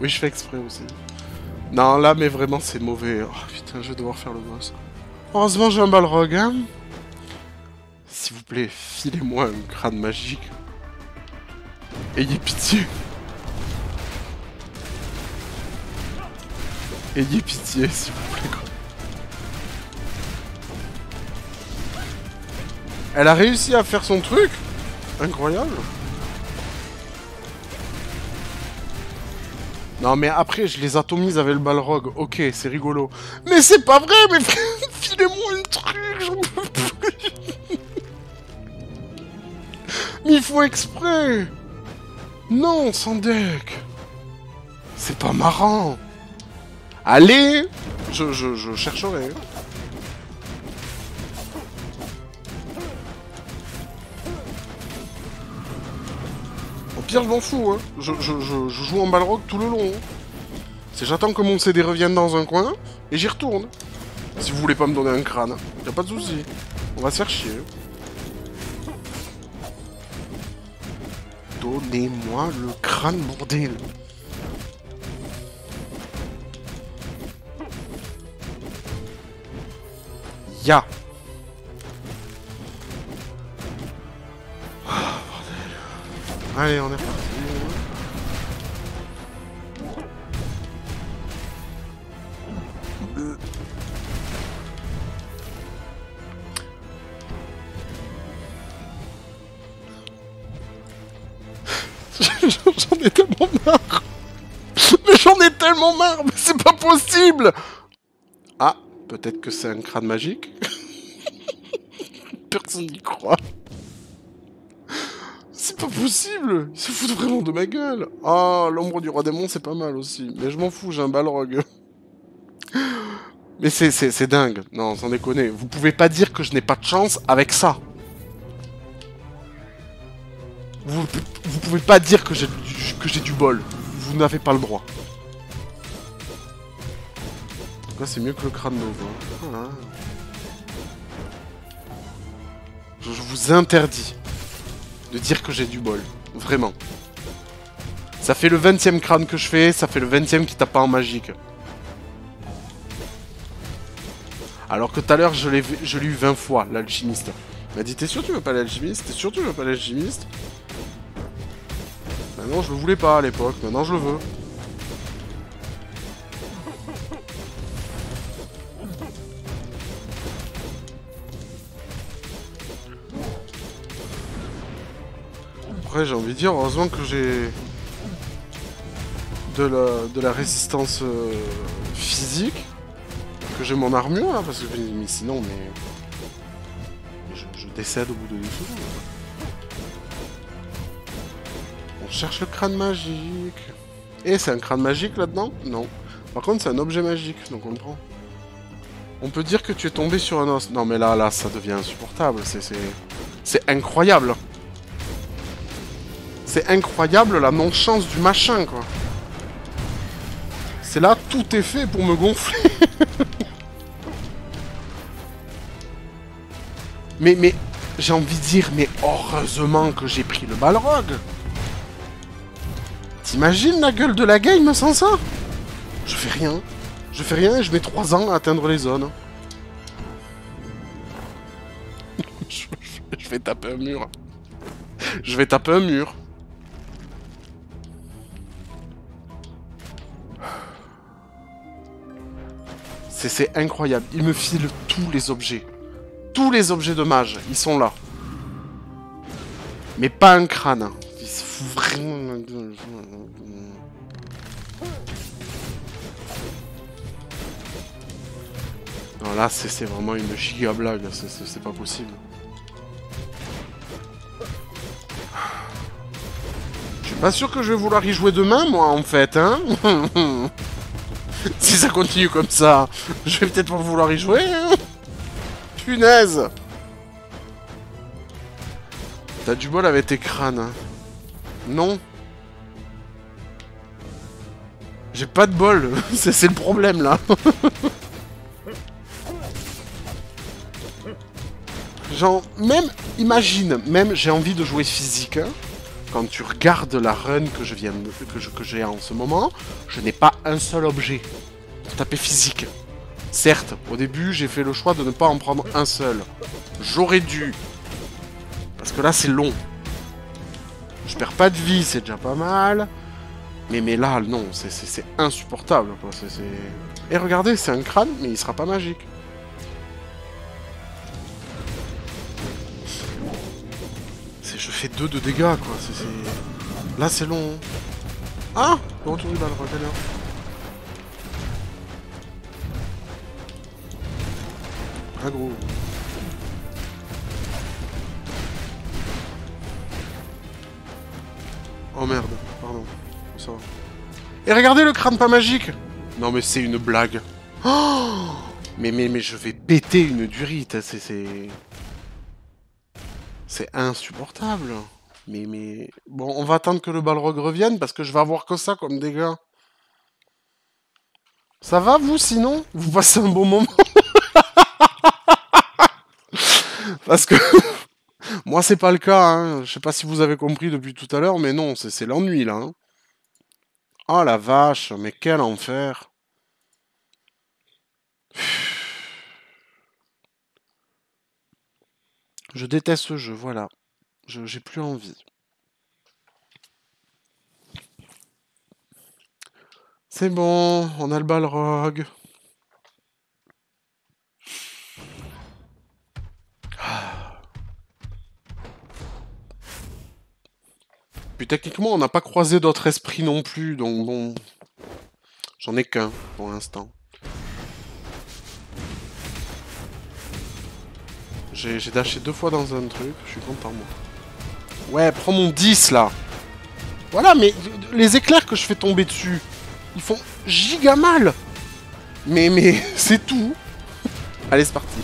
Oui, je fais exprès aussi. Non, là, mais vraiment, c'est mauvais. Oh, putain, je vais devoir faire le boss. Heureusement, j'ai un balrog, hein S'il vous plaît, filez-moi un crâne magique. Ayez pitié. Ayez pitié, s'il vous plaît. quoi. Elle a réussi à faire son truc Incroyable. Non mais après je les atomise avec le balrog, ok c'est rigolo. Mais c'est pas vrai, mais *laughs* filez-moi un truc, j'en peux plus. *laughs* mais il faut exprès. Non, sans deck. C'est pas marrant. Allez, je, je, chercherai. Au pire, je m'en fous, hein. Je joue en balrog tout le long. hein. C'est j'attends que mon CD revienne dans un coin et j'y retourne. Si vous voulez pas me donner un crâne, y a pas de souci. On va se faire chier. Donnez-moi le crâne, bordel. Ya. Bordel. Allez, on est reparti. *laughs* J'en ai tellement marre. Mais j'en ai tellement marre, mais c'est pas possible. Peut-être que c'est un crâne magique *laughs* Personne n'y croit. C'est pas possible Il se fout vraiment de ma gueule Ah, l'ombre du roi démon, c'est pas mal aussi. Mais je m'en fous, j'ai un balrog. Mais c'est dingue. Non, sans déconner. Vous pouvez pas dire que je n'ai pas de chance avec ça. Vous, vous pouvez pas dire que j'ai du bol. Vous n'avez pas le droit. C'est mieux que le crâne. Hein. Je, vous interdis de dire que j'ai du bol. Vraiment. Ça fait le 20 e crâne que je fais, ça fait le 20 e qui tape pas en magique. Alors que tout à l'heure, je l'ai eu 20 fois, l'alchimiste. Il m'a dit, t'es sûr tu veux pas l'alchimiste? T'es sûr tu veux pas l'alchimiste? Maintenant, je le voulais pas à l'époque, maintenant je le veux. Après, j'ai envie de dire, heureusement que j'ai de la, de la résistance euh, physique, que j'ai mon armure, là, parce que sinon, mais... Je, décède au bout de 10 secondes. On cherche le crâne magique. Et c'est un crâne magique là-dedans? Non. Par contre, c'est un objet magique, donc on le prend. On peut dire que tu es tombé sur un os. Non, mais là, là, ça devient insupportable. C'est incroyable. C'est incroyable la non-chance du machin, quoi. C'est là, tout est fait pour me gonfler. *laughs* mais, mais, j'ai envie de dire, mais heureusement que j'ai pris le balrog. T'imagines la gueule de la game sans ça? Je fais rien. Je fais rien et je mets 3 ans à atteindre les zones. *laughs* je vais taper un mur. Je vais taper un mur. C'est incroyable. Il me file tous les objets. Tous les objets de mage, ils sont là. Mais pas un crâne. Il se vraiment... Non, là, c'est vraiment une giga blague. C'est pas possible. Je suis pas sûr que je vais vouloir y jouer demain, moi, en fait, hein *laughs* *laughs* si ça continue comme ça, je vais peut-être pas vouloir y jouer. Hein Punaise T'as du bol avec tes crânes. Hein. Non J'ai pas de bol, *laughs* c'est le problème là. *laughs* Genre, même, imagine, même j'ai envie de jouer physique. Hein quand tu regardes la run que je viens de, que j'ai en ce moment, je n'ai pas un seul objet pour taper physique. Certes, au début, j'ai fait le choix de ne pas en prendre un seul. J'aurais dû. Parce que là, c'est long. Je perds pas de vie, c'est déjà pas mal. Mais, mais là, non, c'est insupportable. Et regardez, c'est un crâne, mais il sera pas magique. Je fais 2 de dégâts, quoi. Là, c'est long. Ah Le retour du balle, regarde. Ah, gros. Oh merde, pardon. Ça va. Et regardez le crâne pas magique Non mais c'est une blague. Oh mais, mais, mais je vais péter une durite, c'est... C'est insupportable. Mais, mais... Bon, on va attendre que le Balrog revienne, parce que je vais avoir que ça comme dégâts. Ça va, vous, sinon? Vous passez un bon moment? *laughs* Parce que... *laughs* Moi, c'est pas le cas, hein. Je sais pas si vous avez compris depuis tout à l'heure, mais non, c'est l'ennui, là. Oh la vache, mais quel enfer Je déteste ce jeu, voilà. J'ai plus envie. C'est bon, on a le balrog. Puis techniquement, on n'a pas croisé d'autres esprits non plus, donc bon... J'en ai qu'un, pour l'instant. J'ai dashé deux fois dans un truc, je suis content moi. Ouais, prends mon 10 là Voilà, mais les éclairs que je fais tomber dessus, ils font giga mal Mais, mais, *laughs* c'est tout Allez, c'est parti.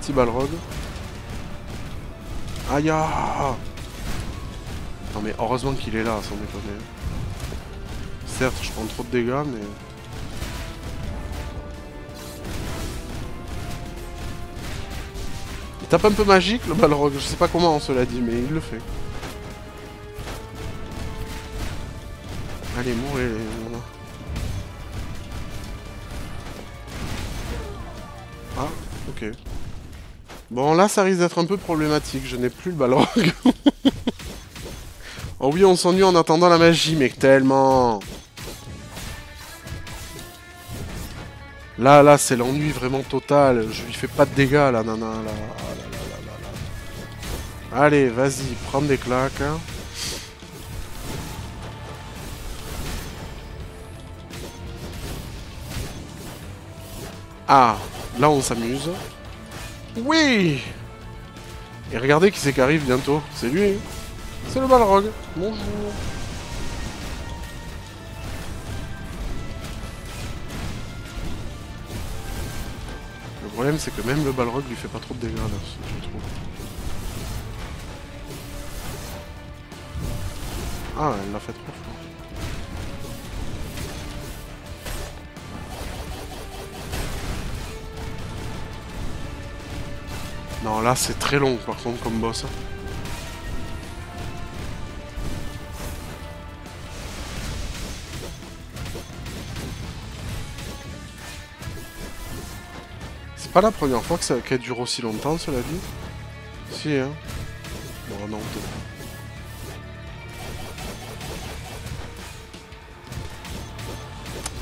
Petit balrog. Aïe ah. Non mais heureusement qu'il est là, sans déconner. Certes, je prends trop de dégâts, mais... tape un peu magique, le Balrog. Je sais pas comment on se l'a dit, mais il le fait. Allez, mourez, Ah, ok. Bon, là, ça risque d'être un peu problématique. Je n'ai plus le Balrog. *laughs* oh oui, on s'ennuie en attendant la magie, mais tellement Là, là, c'est l'ennui vraiment total. Je lui fais pas de dégâts, là, nana, là. Allez, vas-y, prends des claques. Hein. Ah, là on s'amuse. Oui Et regardez qui c'est qui arrive bientôt. C'est lui. C'est le Balrog. Bonjour. Le problème c'est que même le Balrog lui fait pas trop de dégâts je trouve. Ah, elle l'a fait trop. Non, là, c'est très long, par contre, comme boss. Hein. C'est pas la première fois qu'elle dure aussi longtemps, cela dit Si, hein Bon, non, peut-être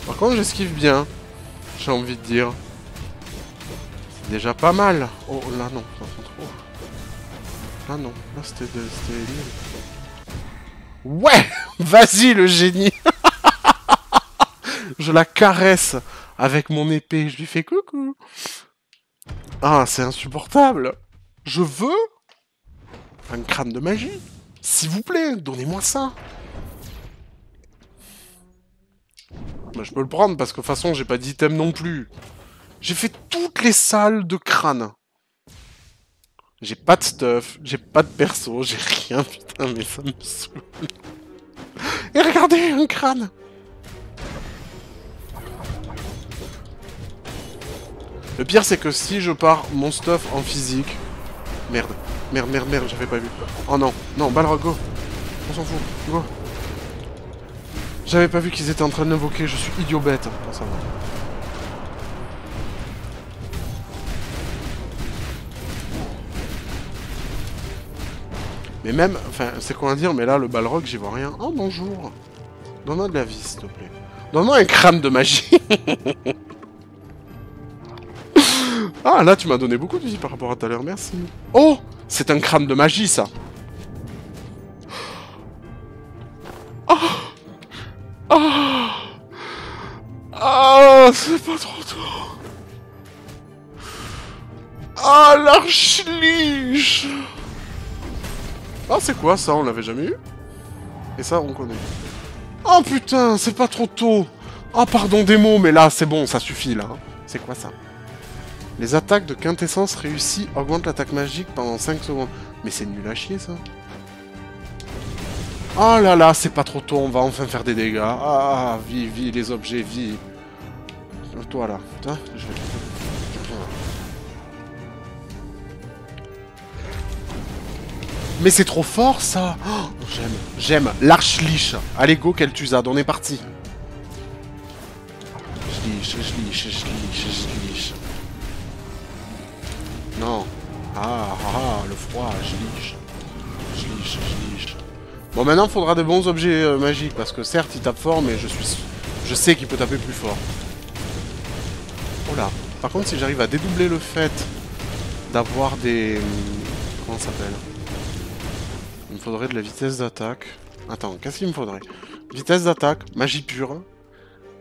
Par contre, j'esquive bien. J'ai envie de dire. C'est déjà pas mal. Oh, là non, ça trop. Là non, là c'était. Ouais *laughs* Vas-y le génie *laughs* Je la caresse avec mon épée, je lui fais coucou. Ah, c'est insupportable. Je veux un crâne de magie. S'il vous plaît, donnez-moi ça. Bah, je peux le prendre parce que de toute façon, j'ai pas d'item non plus. J'ai fait toutes les salles de crâne. J'ai pas de stuff, j'ai pas de perso, *laughs* j'ai rien, putain, mais ça me saoule. Et regardez, un crâne Le pire, c'est que si je pars mon stuff en physique... Merde, merde, merde, merde, j'avais pas vu. Oh non, non, Balrog, go On s'en fout, go j'avais pas vu qu'ils étaient en train de l'invoquer, je suis idiot bête. ça va. Mais même, enfin, c'est quoi à dire, mais là, le balrog, j'y vois rien. Oh, bonjour Donne-moi de la vie, s'il te plaît. Donne-moi un crâne de magie *laughs* Ah, là, tu m'as donné beaucoup de vie par rapport à tout à l'heure, merci. Oh C'est un crâne de magie, ça *gasps* Ah Ah C'est pas trop tôt. Ah l'archliche Ah c'est quoi ça On l'avait jamais eu? Et ça on connaît. Oh putain C'est pas trop tôt. Ah pardon des mots mais là c'est bon ça suffit là. C'est quoi ça? Les attaques de quintessence réussies augmentent l'attaque magique pendant 5 secondes. Mais c'est nul à chier ça Oh là là, c'est pas trop tôt, on va enfin faire des dégâts. Ah, vie, vie, les objets, vie. Toi là, Tiens, je. Mais c'est trop fort ça oh, J'aime, j'aime. L'arche-liche. Allez go, Kel'Thuzad, on est parti. Je liche, je liche, je liche, liche. Non. Ah, ah, ah, le froid, je liche. Je liche, je liche. Bon, maintenant, il faudra de bons objets euh, magiques, parce que certes, il tape fort, mais je suis... Je sais qu'il peut taper plus fort. Oh là. Par contre, si j'arrive à dédoubler le fait d'avoir des... Hum, comment ça s'appelle? Il me faudrait de la vitesse d'attaque. Attends, qu'est-ce qu'il me faudrait? Vitesse d'attaque, magie pure.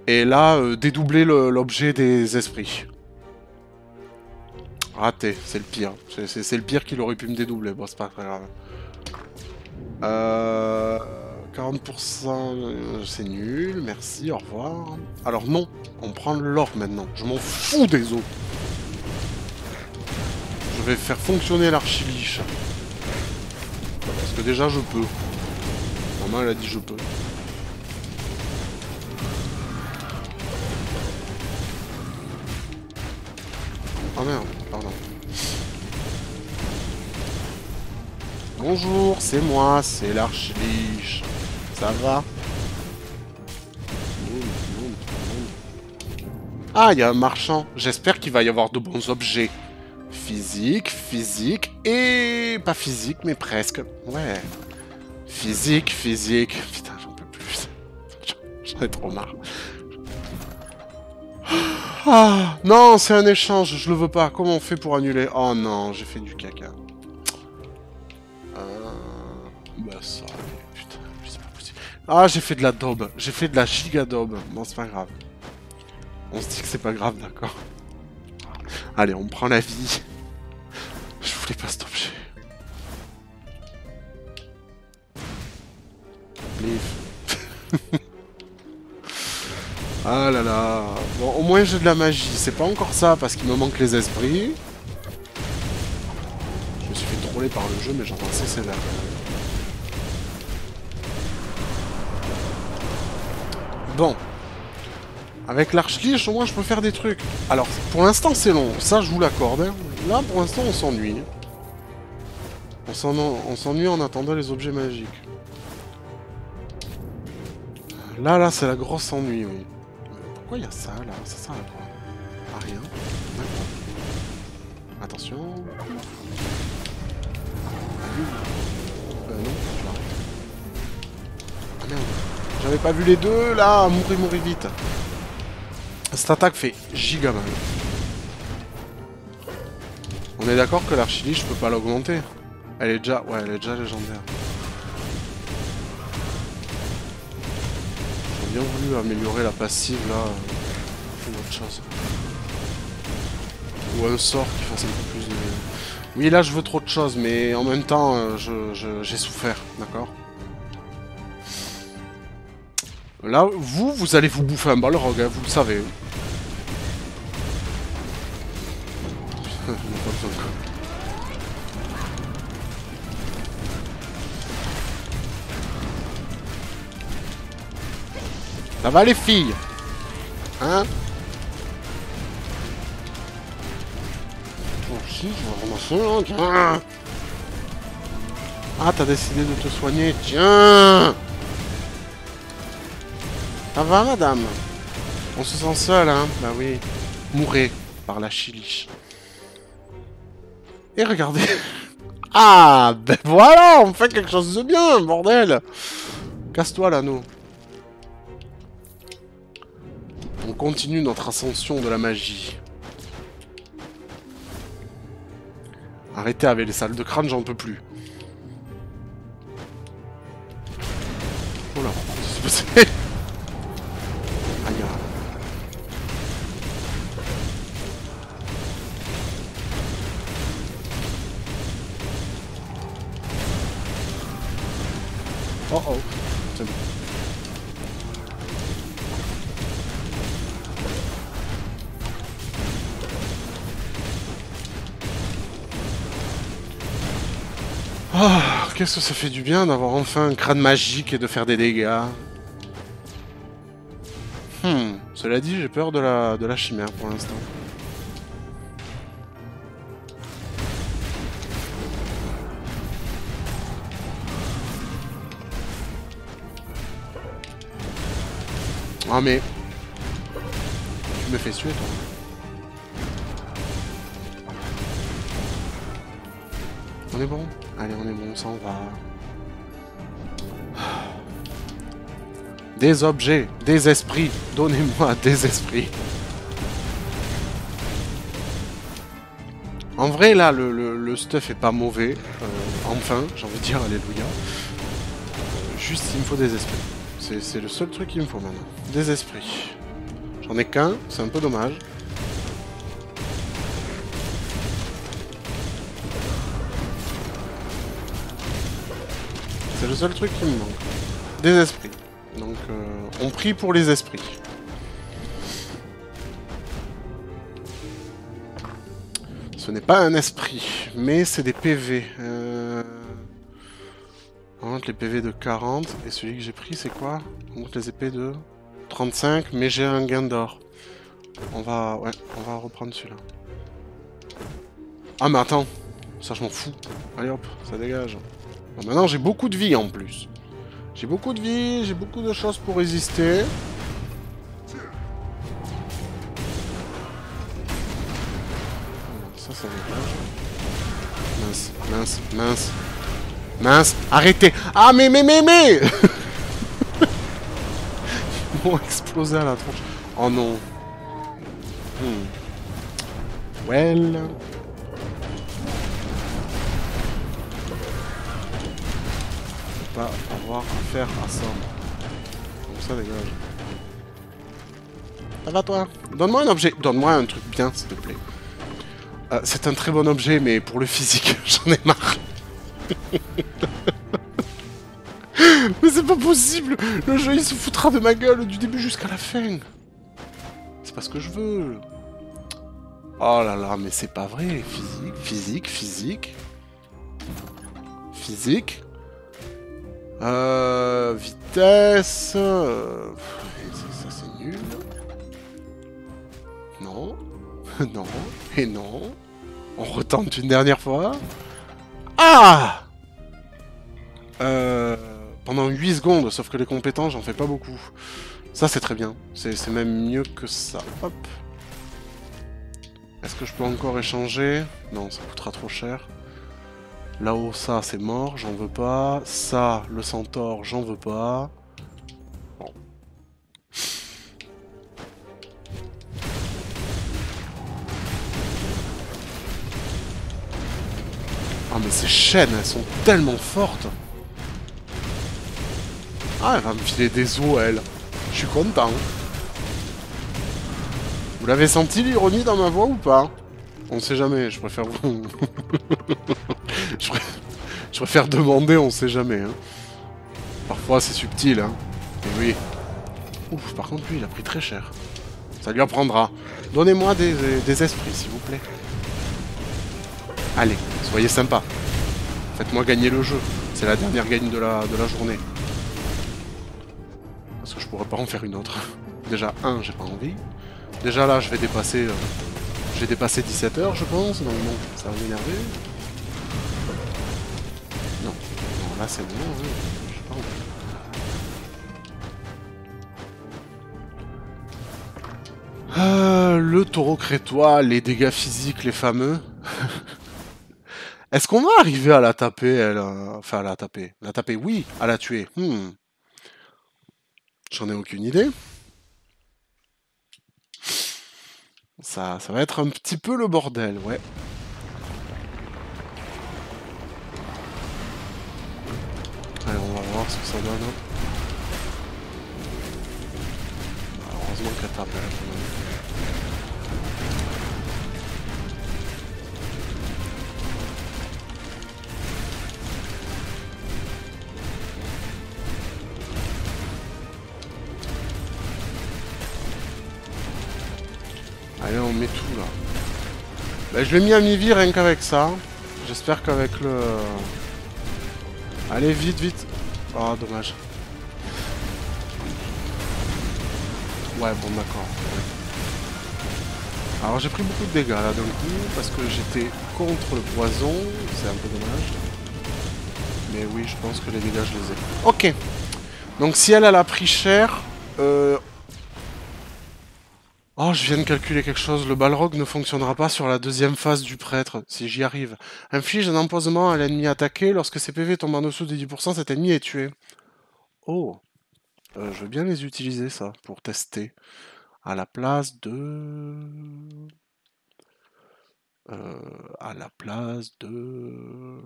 Et là, euh, dédoubler l'objet des esprits. Raté, c'est le pire. C'est le pire qu'il aurait pu me dédoubler. Bon, c'est pas très grave. Euh... 40%, euh, c'est nul, merci, au revoir. Alors non, on prend l'or maintenant. Je m'en fous des os. Je vais faire fonctionner l'archiliche. Parce que déjà je peux. Maman elle a dit je peux. Oh merde, Bonjour, c'est moi, c'est l'archiliche. Ça va Ah, il y a un marchand. J'espère qu'il va y avoir de bons objets. Physique, physique et... Pas physique, mais presque. Ouais. Physique, physique. Putain, j'en peux plus. *laughs* J'en ai trop marre. Ah, non, c'est un échange, je le veux pas. Comment on fait pour annuler? Oh non, j'ai fait du caca. C'est. Ah, j'ai fait de la daube. J'ai fait de la giga daube. Bon, c'est pas grave. On se dit que c'est pas grave, d'accord. Allez, on prend la vie. Je voulais pas cet objet. *laughs* ah là là. Bon, au moins j'ai de la magie. C'est pas encore ça parce qu'il me manque les esprits. Je me suis fait troller par le jeu, mais j'en assez sévère. Bon. Avec l'archliche, au moins je peux faire des trucs. Alors, pour l'instant c'est long, ça je vous l'accorde. Hein. Là, pour l'instant on s'ennuie. On s'ennuie en attendant les objets magiques. Là, là, c'est la grosse ennui, oui. Pourquoi il y a ça, là? Ça sert à quoi? À rien. Attention. Euh, non, tu Ah merde. J'avais pas vu les deux, là Mourir, mourir vite cette attaque fait giga mal. On est d'accord que l'archilie, je peux pas l'augmenter. Elle est déjà... Ouais, elle est déjà légendaire. J'ai bien voulu améliorer la passive, là. Ou autre chose. Ou un sort qui fasse un peu plus de... Oui, là, je veux trop de choses, mais en même temps, euh, j'ai souffert, d'accord? Là, vous, vous allez vous bouffer un balrog, hein, vous le savez. *laughs* Ça va les filles? Hein? Oh si, je vais ramasser hein, tiens. Ah, t'as décidé de te soigner, tiens Ça va, madame? On se sent seul, hein? Bah oui. Mourrez par la chiliche. Et regardez *laughs* Ah Ben voilà On fait quelque chose de bien, bordel Casse-toi, nous On continue notre ascension de la magie. Arrêtez avec les salles de crâne, j'en peux plus. Oh là, qu'est-ce qui s'est Oh oh, c'est. Ah, qu'est-ce que ça fait du bien d'avoir enfin un crâne magique et de faire des dégâts. Hmm, cela dit, j'ai peur de la, de la chimère pour l'instant. Ah mais... Tu me fais suer toi. On est bon Allez, on est bon, on s'en va. Des objets, des esprits, donnez-moi *laughs* des esprits. En vrai, là, le, stuff est pas mauvais. Euh, enfin, j'ai envie de dire, alléluia. Euh, juste, il me faut des esprits. C'est le seul truc qu'il me faut maintenant. Des esprits. J'en ai qu'un, c'est un peu dommage. C'est le seul truc qui me manque. Des esprits. Donc, euh, on prie pour les esprits. Ce n'est pas un esprit, mais c'est des PV. Euh... Les PV de 40, et celui que j'ai pris, c'est quoi? On monte les épées de 35, mais j'ai un gain d'or. On va... Ouais, on va reprendre celui-là. Ah mais attends, ça je m'en fous. Allez hop, ça dégage. maintenant j'ai beaucoup de vie en plus. J'ai beaucoup de vie, j'ai beaucoup de choses pour résister. Ça, ça dégage. Mince, mince, mince. Mince, arrêtez Ah mais mais mais mais *laughs* Ils vont exploser à la tronche. Oh non. Hmm. Well... pas avoir affaire à ça. Donc ça dégage. Ça va toi Donne-moi un objet. Donne-moi un truc bien, s'il te plaît. Euh, c'est un très bon objet, mais pour le physique, *laughs* j'en ai marre. *laughs* mais c'est pas possible Le jeu, il se foutra de ma gueule du début jusqu'à la fin. C'est pas ce que je veux. Oh là là, mais c'est pas vrai. Physique, physique, physique. Physique. Euh, vitesse... Euh, ça, c'est nul. Non. *laughs* non. Et non. On retente une dernière fois. Ah euh, Pendant 8 secondes, sauf que les compétences, j'en fais pas beaucoup. Ça, c'est très bien. C'est même mieux que ça. Hop. Est-ce que je peux encore échanger? Non, ça coûtera trop cher. Là-haut, ça, c'est mort, j'en veux pas. Ça, le centaure, j'en veux pas. Ah, mais ces chaînes, elles sont tellement fortes Ah, elle va me filer des os, elle. Je suis content. Vous l'avez senti, l'ironie, dans ma voix, ou pas? On sait jamais, je préfère vous... *laughs* je, préfère... demander, on sait jamais. Hein. Parfois c'est subtil, hein. Oui. Ouf, par contre lui il a pris très cher. Ça lui apprendra. Donnez-moi des, esprits, s'il vous plaît. Allez, soyez sympa. Faites-moi gagner le jeu. C'est la dernière gagne de la, journée. Parce que je pourrais pas en faire une autre. Déjà, un, j'ai pas envie. Déjà là, je vais dépasser... Euh, j'ai dépassé 17 heures, je pense, donc bon, ça va m'énerver. Là c'est bon, hein. je pas Euh, le taureau crétois, les dégâts physiques, les fameux. *laughs* Est-ce qu'on va arriver à la taper, elle euh, Enfin, à la taper. La taper, oui. À la tuer. Hmm. J'en ai aucune idée. Ça va être un petit peu le bordel, ouais. Allez, on va voir ce que ça donne. Hein. heureusement qu'elle tape. Allez, on met tout là. Bah, je l'ai mis à mi-vie rien qu'avec ça. J'espère qu'avec le... Allez, vite, vite. Oh, dommage. Ouais, bon, d'accord. Alors, j'ai pris beaucoup de dégâts là d'un coup, parce que j'étais contre le poison. C'est un peu dommage. Mais oui, je pense que les dégâts, je les ai. Ok. Donc, si elle, elle a pris cher, euh, Oh, je viens de calculer quelque chose. Le balrog ne fonctionnera pas sur la deuxième phase du prêtre, si j'y arrive. Inflige un empoisonnement à l'ennemi attaqué. Lorsque ses PV tombent en dessous des 10%, cet ennemi est tué. Oh. Euh, je veux bien les utiliser, ça, pour tester. À la place de... Euh, à la place de...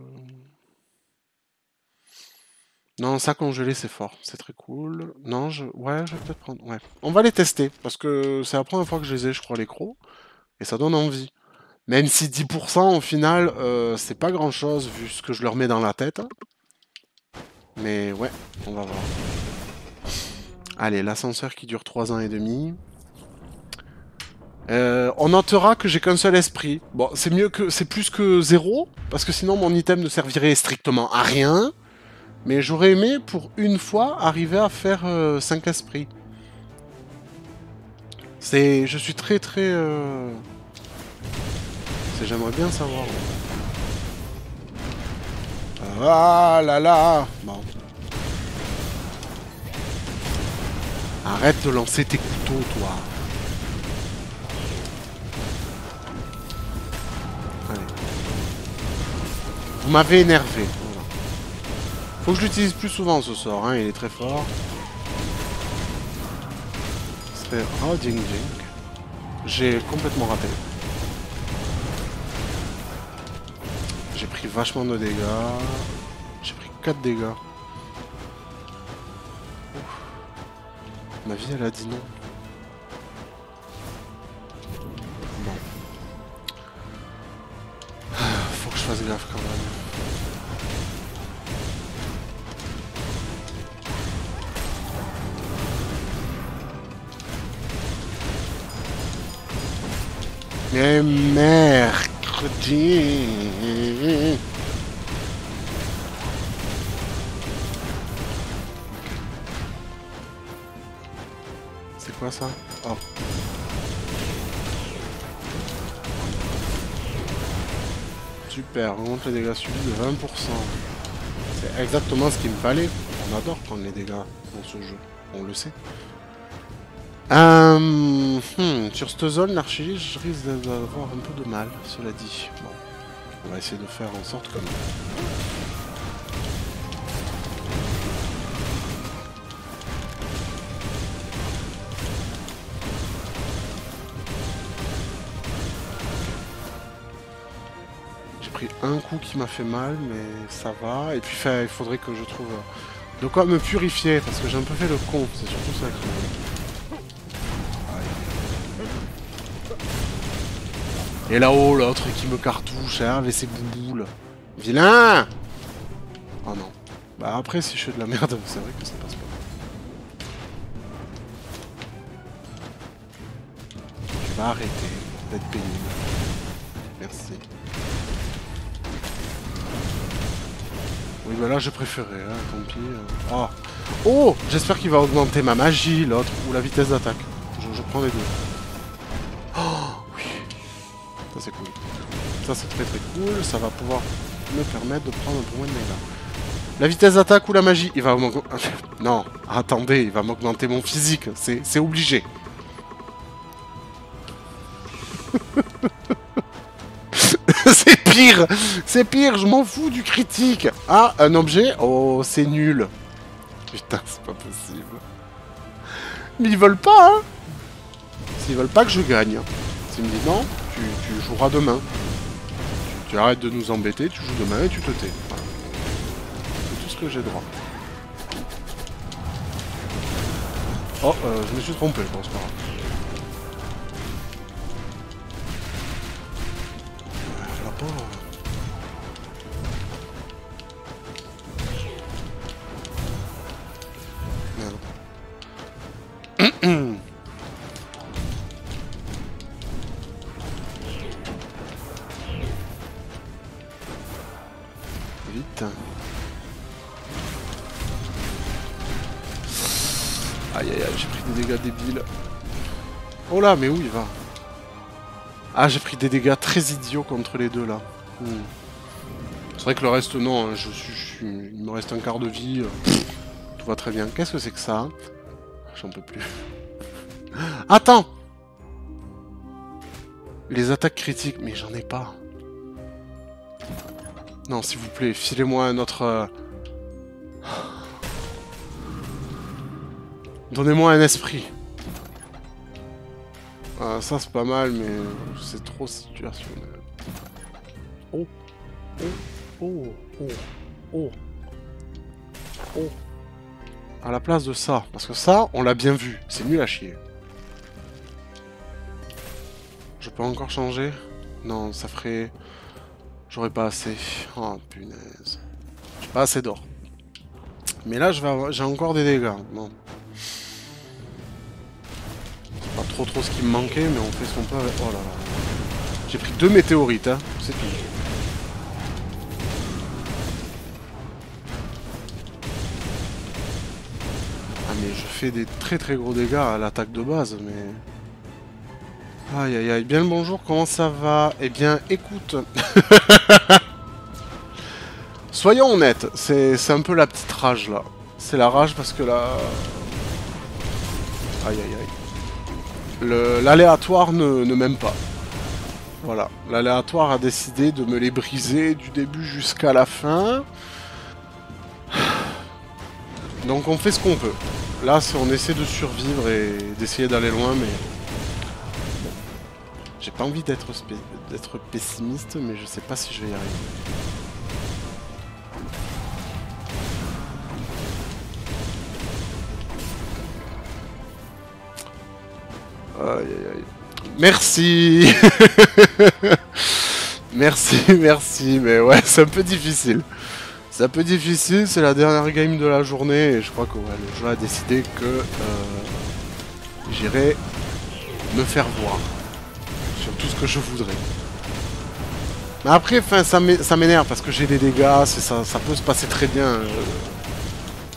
Non, ça congelé, c'est fort. C'est très cool. Non, je... Ouais, je vais peut-être prendre... Ouais. On va les tester, parce que c'est la première fois que je les ai, je crois, les crocs. Et ça donne envie. Même si 10% au final, euh, c'est pas grand-chose, vu ce que je leur mets dans la tête. Mais ouais, on va voir. Allez, l'ascenseur qui dure 3 ans et demi. Euh, on notera que j'ai qu'un seul esprit. Bon, c'est mieux que, c'est plus que zéro, parce que sinon mon item ne servirait strictement à rien. Mais j'aurais aimé, pour une fois, arriver à faire 5 euh, esprits. C'est, je suis très très. Euh... J'aimerais bien savoir. Ah là là Bon. Arrête de lancer tes couteaux, toi. Allez. Vous m'avez énervé. Faut que je l'utilise plus souvent ce sort, hein, il est très fort. C'est Oh, ding ding. J'ai complètement raté. J'ai pris vachement de dégâts. J'ai pris 4 dégâts. Ma vie, elle a dit non. Bon. *sighs* Faut que je fasse gaffe quand même. Mais mercredi. quoi ça? Oh. Super, on monte les dégâts subis de 20%. C'est exactement ce qu'il me fallait. On adore prendre les dégâts dans ce jeu, on le sait. Euh, hmm, sur cette zone, l'archiviste, je risque d'avoir un peu de mal, cela dit. Bon, on va essayer de faire en sorte comme... un coup qui m'a fait mal, mais ça va. Et puis il faudrait que je trouve de quoi me purifier, parce que j'ai un peu fait le con, c'est surtout ça qui... Et là-haut, l'autre qui me cartouche, hein, avec ses bouboules. Vilain Oh non. Bah après, si je fais de la merde, *laughs* c'est vrai que ça passe pas. Je vais arrêter d'être pénible. Merci. Oui, bah là, j'ai préféré, hein, tant pis. Oh, oh J'espère qu'il va augmenter ma magie, l'autre, ou la vitesse d'attaque. Je, prends les deux. Ça, c'est cool. Ça, c'est très très cool. Ça va pouvoir me permettre de prendre un moins de dégâts. La vitesse d'attaque ou la magie Il va m'augmenter... *laughs* Non, attendez, il va m'augmenter mon physique. C'est obligé. *laughs* c'est pire C'est pire, je m'en fous du critique Ah, un objet? Oh, c'est nul Putain, c'est pas possible. Mais ils veulent pas, hein S'ils veulent pas que je gagne. S'ils me disent non, joueras demain. Tu, arrêtes de nous embêter, tu joues demain et tu te tais. C'est tout ce que j'ai droit. Oh, euh, je me suis trompé, je pense pas. *clears throat* Oh là, mais où il va ah, j'ai pris des dégâts très idiots contre les deux, là. Hmm. C'est vrai que le reste, non. Hein, je suis, Il me reste un quart de vie. Euh, tout va très bien. Qu'est-ce que c'est que ça J'en peux plus. *laughs* Attends Les attaques critiques, mais j'en ai pas. Non, s'il vous plaît, filez-moi un autre... Euh, *sighs* Donnez-moi un esprit. Ah, ça c'est pas mal, mais c'est trop situationnel. Oh, oh, oh, oh, oh, oh. À la place de ça, parce que ça, on l'a bien vu, c'est nul à chier. Je peux encore changer? Non, ça ferait... J'aurais pas assez. Oh, punaise. J'ai pas assez d'or. Mais là, je vais avoir- j'ai encore des dégâts. Bon. Trop trop ce qui me manquait, mais on fait ce qu'on peut avec... Oh là là. J'ai pris deux météorites, hein. C'est tout. Ah mais je fais des très très gros dégâts à l'attaque de base, mais... Aïe aïe aïe, bien le bonjour, comment ça va? Eh bien, écoute... *laughs* Soyons honnêtes, c'est un peu la petite rage là. C'est la rage parce que là... Aïe aïe aïe. L'aléatoire ne, m'aime pas. Voilà, l'aléatoire a décidé de me les briser du début jusqu'à la fin. Donc on fait ce qu'on peut. Là, on essaie de survivre et d'essayer d'aller loin, mais... J'ai pas envie d'être pessimiste, mais je sais pas si je vais y arriver. Aïe aïe. Merci *laughs* Merci, merci, mais ouais, c'est un peu difficile. C'est un peu difficile, c'est la dernière game de la journée et je crois que ouais, le jeu a décidé que euh, j'irai me faire voir sur tout ce que je voudrais. Mais après, enfin, ça m'é- ça m'énerve parce que j'ai des dégâts, ça, peut se passer très bien. euh.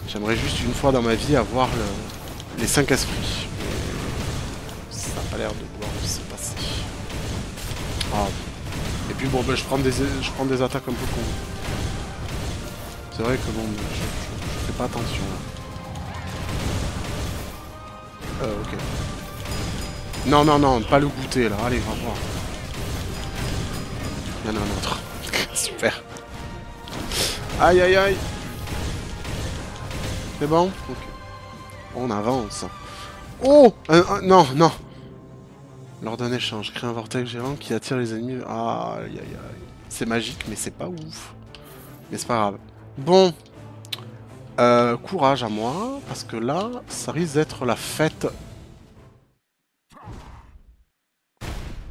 J'aimerais juste une fois dans ma vie avoir le- les 5 esprits. L'air de vouloir se passer. Ah. Et puis bon, ben, je, prends des, je prends des attaques un peu con. C'est vrai que bon, je, fais pas attention là. Euh, ok. Non, non, non, pas le goûter là. Allez, va voir. Il y en a un autre. *laughs* Super. Aïe, aïe, aïe. C'est bon? Ok. On avance. Oh Non, non. Lors d'un échange, crée un vortex géant qui attire les ennemis. Ah. C'est magique, mais c'est pas ouf. Mais c'est pas grave. Bon. Euh, courage à moi, parce que là, ça risque d'être la fête.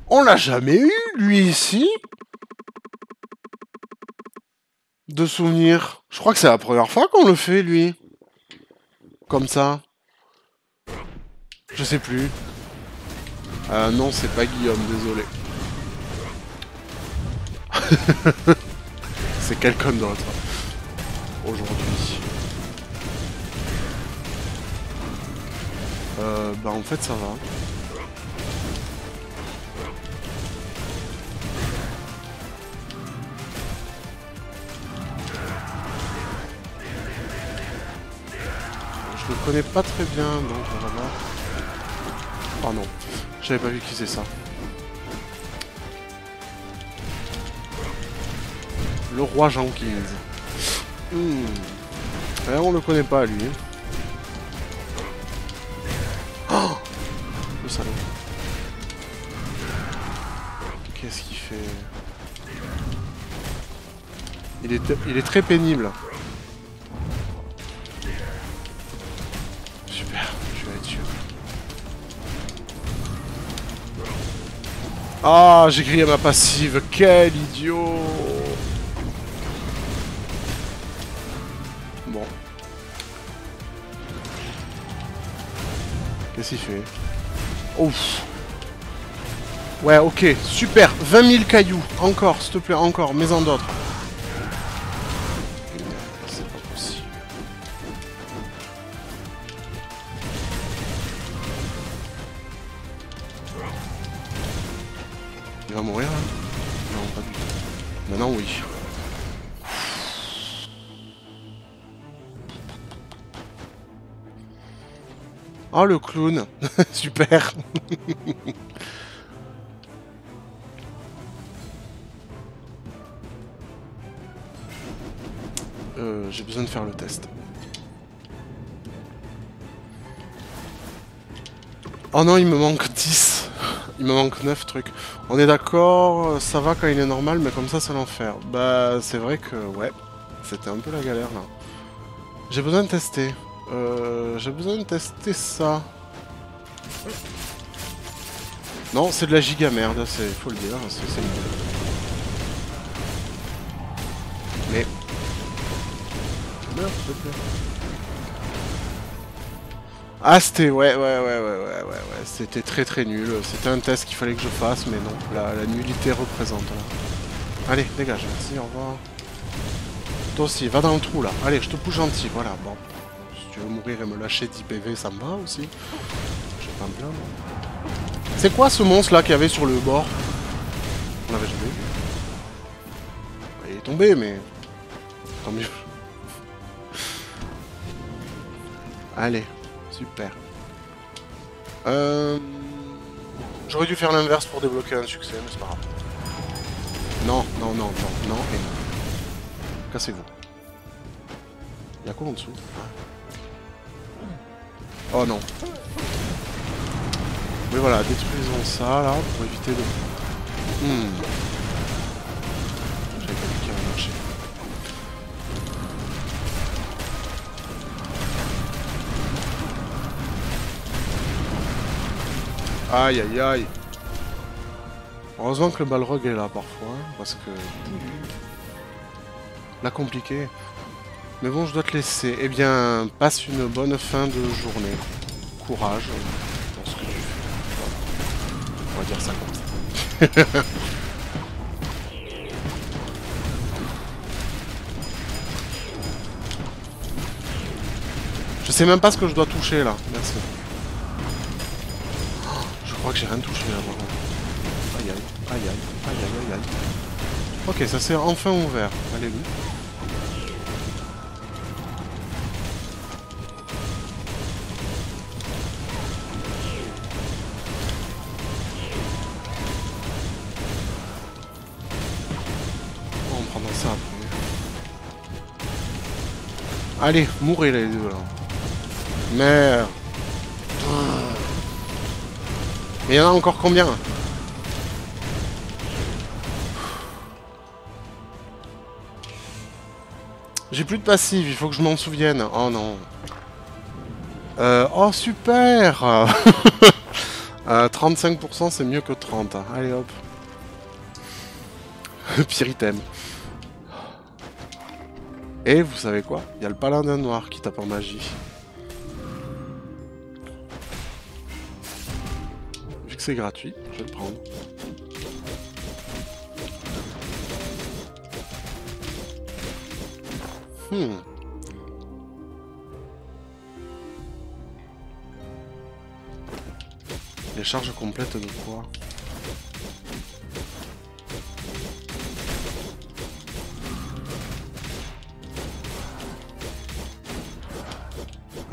On l'a jamais eu, lui, ici De souvenir. Je crois que c'est la première fois qu'on le fait, lui. Comme ça. Je sais plus. Euh, non, c'est pas Guillaume, désolé. *laughs* c'est quelqu'un d'autre. Aujourd'hui. Euh, bah en fait ça va. Je le connais pas très bien, donc on va voir. Oh non, j'avais pas vu qui c'est ça. Le roi Jenkins. Hmm. Ouais, on le connaît pas lui. Oh le salaud. Qu'est-ce qu'il fait? Il est très pénible. Ah, j'ai grillé ma passive. Quel idiot. Bon. Qu'est-ce qu'il fait? Ouf. Ouais, ok, super. 20 000 cailloux. Encore, s'il te plaît, encore, mais en d'autres. Mourir, là Non, pas du tout. Maintenant, oui. Oh, le clown *laughs* Super *laughs* Euh, J'ai besoin de faire le test. Oh non, il me manque 10. Il me manque 9 trucs. On est d'accord, ça va quand il est normal, mais comme ça, c'est l'enfer. Bah, c'est vrai que, ouais, c'était un peu la galère, là. J'ai besoin de tester. Euh, J'ai besoin de tester ça. Non, c'est de la giga merde, c'est faut le dire, c'est c'est. Mais... Merde, s'il te plaît. Ah, c'était... Ouais, ouais, ouais, ouais, ouais, ouais. C'était très très nul. C'était un test qu'il fallait que je fasse, mais non. La, nullité représente, là. Allez, dégage, merci, au revoir. Toi aussi, va dans le trou, là. Allez, je te pousse gentil, voilà, bon. Si tu veux mourir et me lâcher 10 PV, ça me va aussi. Je vais pas. C'est quoi ce monstre, là, qu'il y avait sur le bord? On l'avait jamais vu. Il est tombé, mais... Tant mieux. Allez, super. Euh... J'aurais dû faire l'inverse pour débloquer un succès, mais c'est pas grave. Non, non, non, non, non et non. Cassez-vous. Il y a quoi en dessous? Oh non. Mais voilà, détruisons ça là pour éviter de... Hmm. Aïe aïe aïe. Heureusement que le balrog est là parfois, hein, parce que... La compliqué. Mais bon, je dois te laisser. Eh bien, passe une bonne fin de journée. Courage dans ce que tu fais. On va dire ça comme ça. *laughs* je sais même pas ce que je dois toucher là. Merci. Je crois que j'ai rien touché là. Par contre. Aïe aïe, aïe aïe, aïe aïe aïe aïe. Ok, ça s'est enfin ouvert. Alléluia. On prendra ça après. Allez, mourrez les deux là. Merde. Mais il y en a encore combien J'ai plus de passif, il faut que je m'en souvienne. Oh non. Euh, oh super *laughs* euh, 35% c'est mieux que 30. Allez hop. *laughs* Pire item. Et vous savez quoi? Il y a le paladin noir qui tape en magie. C'est gratuit, je vais le prendre. Hmm. Les charges complètes de quoi?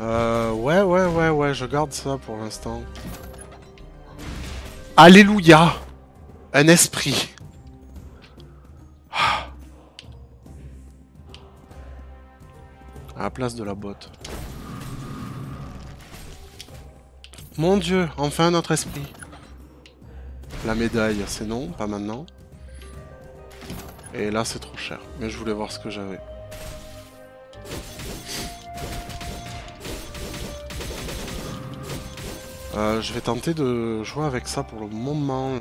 Euh, ouais, ouais, ouais, ouais, je garde ça pour l'instant. Alléluia Un esprit À la place de la botte. Mon dieu, enfin notre esprit. La médaille, c'est non, pas maintenant. Et là, c'est trop cher. Mais je voulais voir ce que j'avais. Euh, je vais tenter de jouer avec ça pour le moment. là.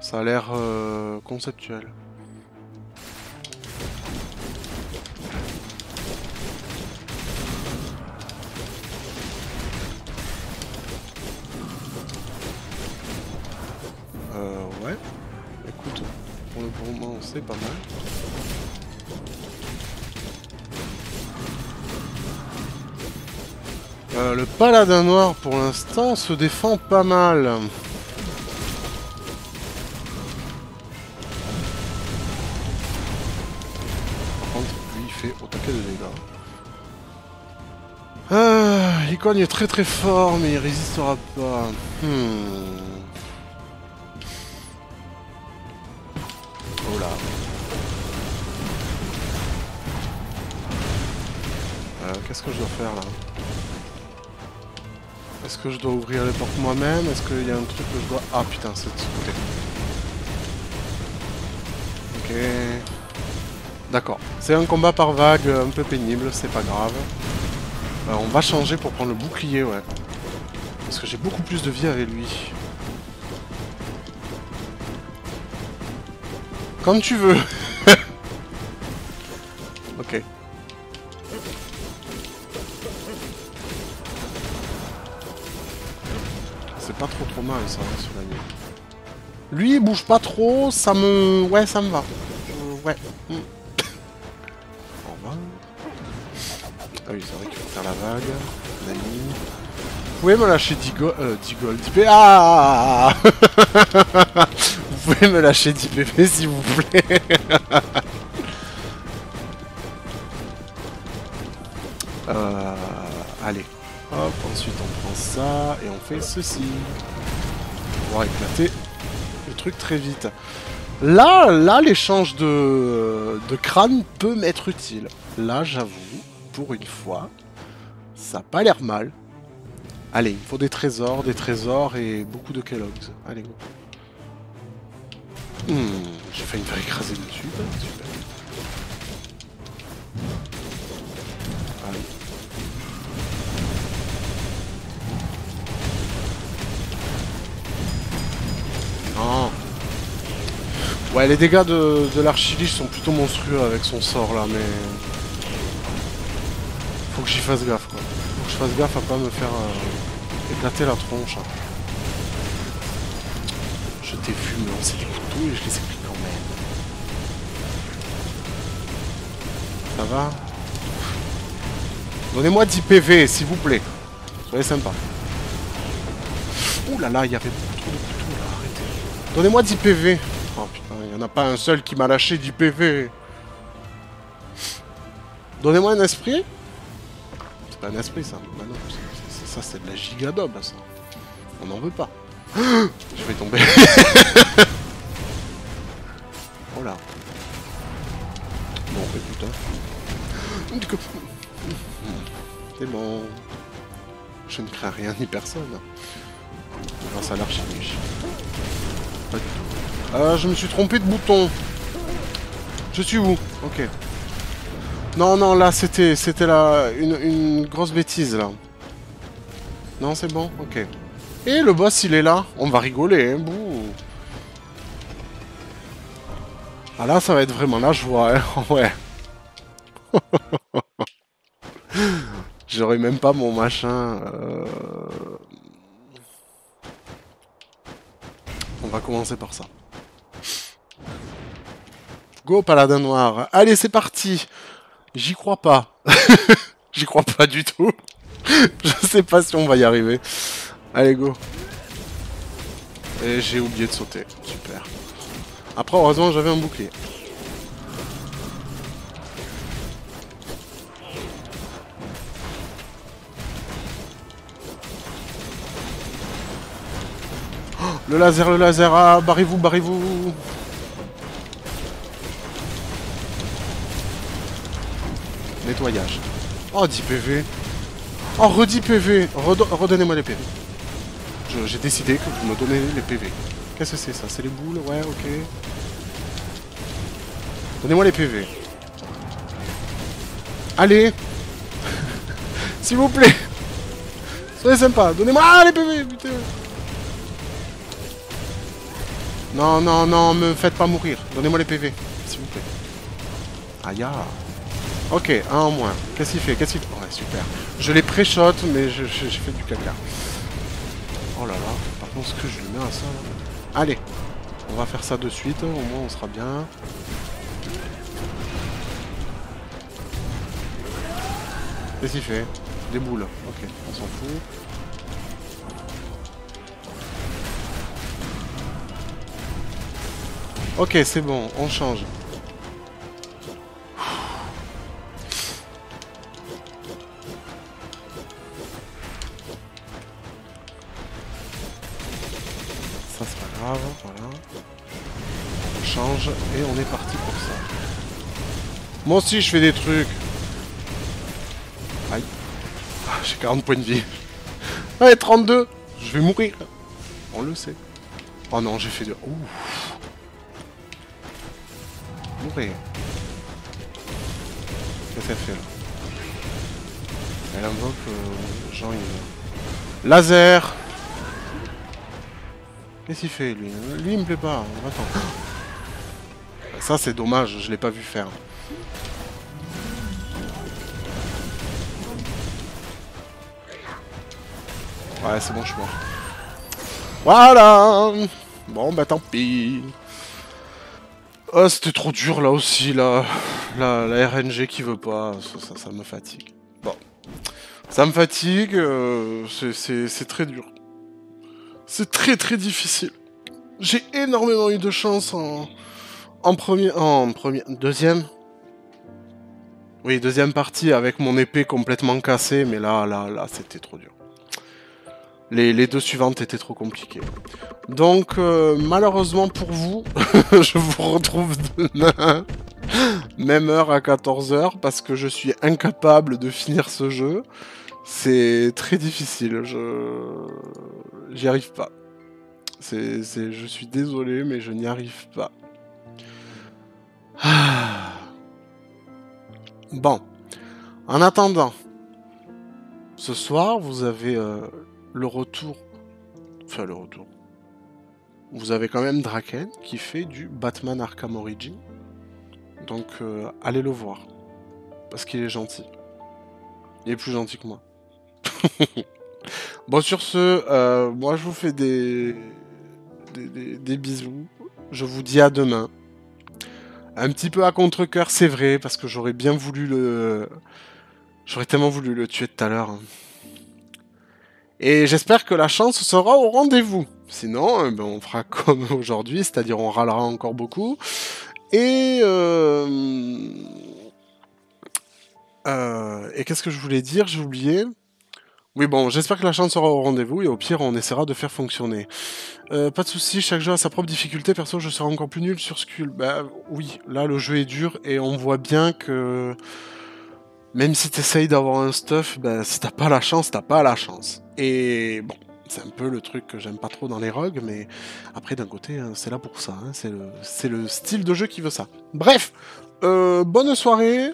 Ça a l'air euh, conceptuel. Euh, ouais. Écoute, pour le moment, c'est pas mal. Euh, le paladin noir, pour l'instant, se défend pas mal. Par contre, lui, il fait au taquet de dégâts. Ah, il cogne très très fort, mais il résistera pas. Hmm. Oh là. Euh, Qu'est-ce que je dois faire là? Est-ce que je dois ouvrir les portes moi-même? Est-ce qu'il y a un truc que je dois... Ah putain, c'est de ce côté. Ok. D'accord. C'est un combat par vague un peu pénible, c'est pas grave. Euh, on va changer pour prendre le bouclier, ouais. Parce que j'ai beaucoup plus de vie avec lui. Comme tu veux. *laughs* ok. Mal ça, hein, sur la nuit. Lui, il bouge pas trop, ça me... Ouais, ça me va. Euh, ouais. Mm. *coughs* Au revoir. Ah oui, c'est vrai qu'il faut faire la vague. Nani. Vous pouvez me lâcher 10 gold... Euh, 10 gold... 10 PV... Ah *laughs* Vous pouvez me lâcher 10 PV, *laughs* s'il vous plaît *laughs* Euh... Allez. Hop, ensuite on ça et on fait ceci. Va éclater le truc très vite. Là, là, l'échange de, de crâne peut m'être utile. Là, j'avoue, pour une fois, ça n'a pas l'air mal. Allez, il faut des trésors, des trésors et beaucoup de Kellogg's. Allez, go. Hmm, J'ai failli me faire écraser dessus. Non. Ouais, les dégâts de, de l'archiliche sont plutôt monstrueux avec son sort là, mais... Faut que j'y fasse gaffe quoi. Faut que je fasse gaffe à pas me faire euh, éclater la tronche. hein. Je t'ai vu me lancer des couteaux et je les ai pris quand même. Ça va? Donnez-moi 10 PV, s'il vous plaît. Soyez sympa. Ouh là là, il y beaucoup de. Donnez-moi 10 PV. Oh putain, il n'y en a pas un seul qui m'a lâché 10 PV. Donnez-moi un esprit. C'est pas un esprit ça. Bah non, ça c'est de la gigadobe ça. On n'en veut pas. *gasps* Je vais tomber. *laughs* oh là. Bon, bah putain. *gasps* C'est bon. Je ne crains rien ni personne. Grâce à l'archiduche. Euh, je me suis trompé de bouton. Je suis où? Ok. Non, non, là, c'était c'était là une, une grosse bêtise, là. Non, c'est bon? Ok. Et le boss, il est là. On va rigoler, hein. Bouh. Ah là, ça va être vraiment la joie, hein. *laughs* Ouais. J'aurais même pas mon machin. euh. On va commencer par ça. Go, paladin noir. Allez, c'est parti. J'y crois pas. *laughs* J'y crois pas du tout. *laughs* Je sais pas si on va y arriver. Allez, go. Et j'ai oublié de sauter. Super. Après, heureusement, j'avais un bouclier. Le laser, le laser, ah, barrez-vous, barrez-vous. Nettoyage. Oh, 10 PV. Oh, redis PV. Redo- Redonnez-moi les PV. J'ai décidé que vous me donnez les PV. Qu'est-ce que c'est ça? C'est les boules? Ouais, ok. Donnez-moi les PV. Allez *laughs* S'il vous plaît Soyez sympa, donnez-moi ah, les PV, putain Non, non, non, me faites pas mourir. Donnez-moi les PV, s'il vous plaît. Aïe. Ok, un en moins. Qu'est-ce qu'il fait? Qu'est-ce qu'il Ouais, super. Je les pré-shot, mais je- je- j'ai fait du caca. Oh là là, par contre, ce que je lui mets à ça... là. Allez, on va faire ça de suite, au moins on sera bien. Qu'est-ce qu'il fait? Des boules. Ok, on s'en fout. Ok, c'est bon, on change. Ça c'est pas grave, voilà. On change et on est parti pour ça. Moi aussi je fais des trucs. Aïe. Ah, J'ai 40 points de vie. Ouais, 32 Je vais mourir. On le sait. Oh non, j'ai fait de... Ouh. Qu'est-ce qu'elle fait là Elle invoque euh, Jean il... Laser Qu'est-ce qu'il fait lui? Lui il me plaît pas, attends. Ça c'est dommage, je l'ai pas vu faire. Ouais c'est bon je suis mort. Voilà Bon, bah tant pis. Oh, c'était trop dur là aussi, là. La, RNG qui veut pas, ça, ça, me fatigue. Bon. Ça me fatigue, euh, c'est très dur. C'est très très difficile. J'ai énormément eu de chance en, en premier, en premier, deuxième. Oui, deuxième partie avec mon épée complètement cassée, mais là, là, là, c'était trop dur. Les, deux suivantes étaient trop compliquées. Donc, euh, malheureusement pour vous, *laughs* je vous retrouve demain, même heure à 14h, parce que je suis incapable de finir ce jeu. C'est très difficile, je... J'y arrive pas. C'est, Je suis désolé, mais je n'y arrive pas. *sighs* Bon. En attendant, ce soir, vous avez euh, le retour. Enfin, le retour. Vous avez quand même Draken qui fait du Batman Arkham Origin. Donc, euh, allez le voir. Parce qu'il est gentil. Il est plus gentil que moi. *laughs* bon, sur ce, euh, moi je vous fais des... Des, bisous. Je vous dis à demain. Un petit peu à contre-coeur, c'est vrai, parce que j'aurais bien voulu le. J'aurais tellement voulu le tuer tout à l'heure. Et j'espère que la chance sera au rendez-vous. Sinon, euh, ben, on fera *laughs* comme aujourd'hui, c'est-à-dire on râlera encore beaucoup. Et. Euh... Euh... Et qu'est-ce que je voulais dire? J'ai oublié. Oui, bon, j'espère que la chance sera au rendez-vous et au pire, on essaiera de faire fonctionner. Pas de soucis, chaque jeu a sa propre difficulté. Perso, je serai encore plus nul sur Skull. Bah oui, là, le jeu est dur et on voit bien que même si t'essayes d'avoir un stuff, bah, si t'as pas la chance, t'as pas la chance. Et bon, c'est un peu le truc que j'aime pas trop dans les rogues, mais après, d'un côté, hein, c'est là pour ça. Hein, c'est le, le style de jeu qui veut ça. Bref, euh, bonne soirée.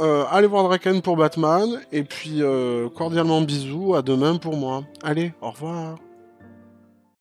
Euh, allez voir Draken pour Batman. Et puis, euh, cordialement bisous. À demain pour moi. Allez, au revoir.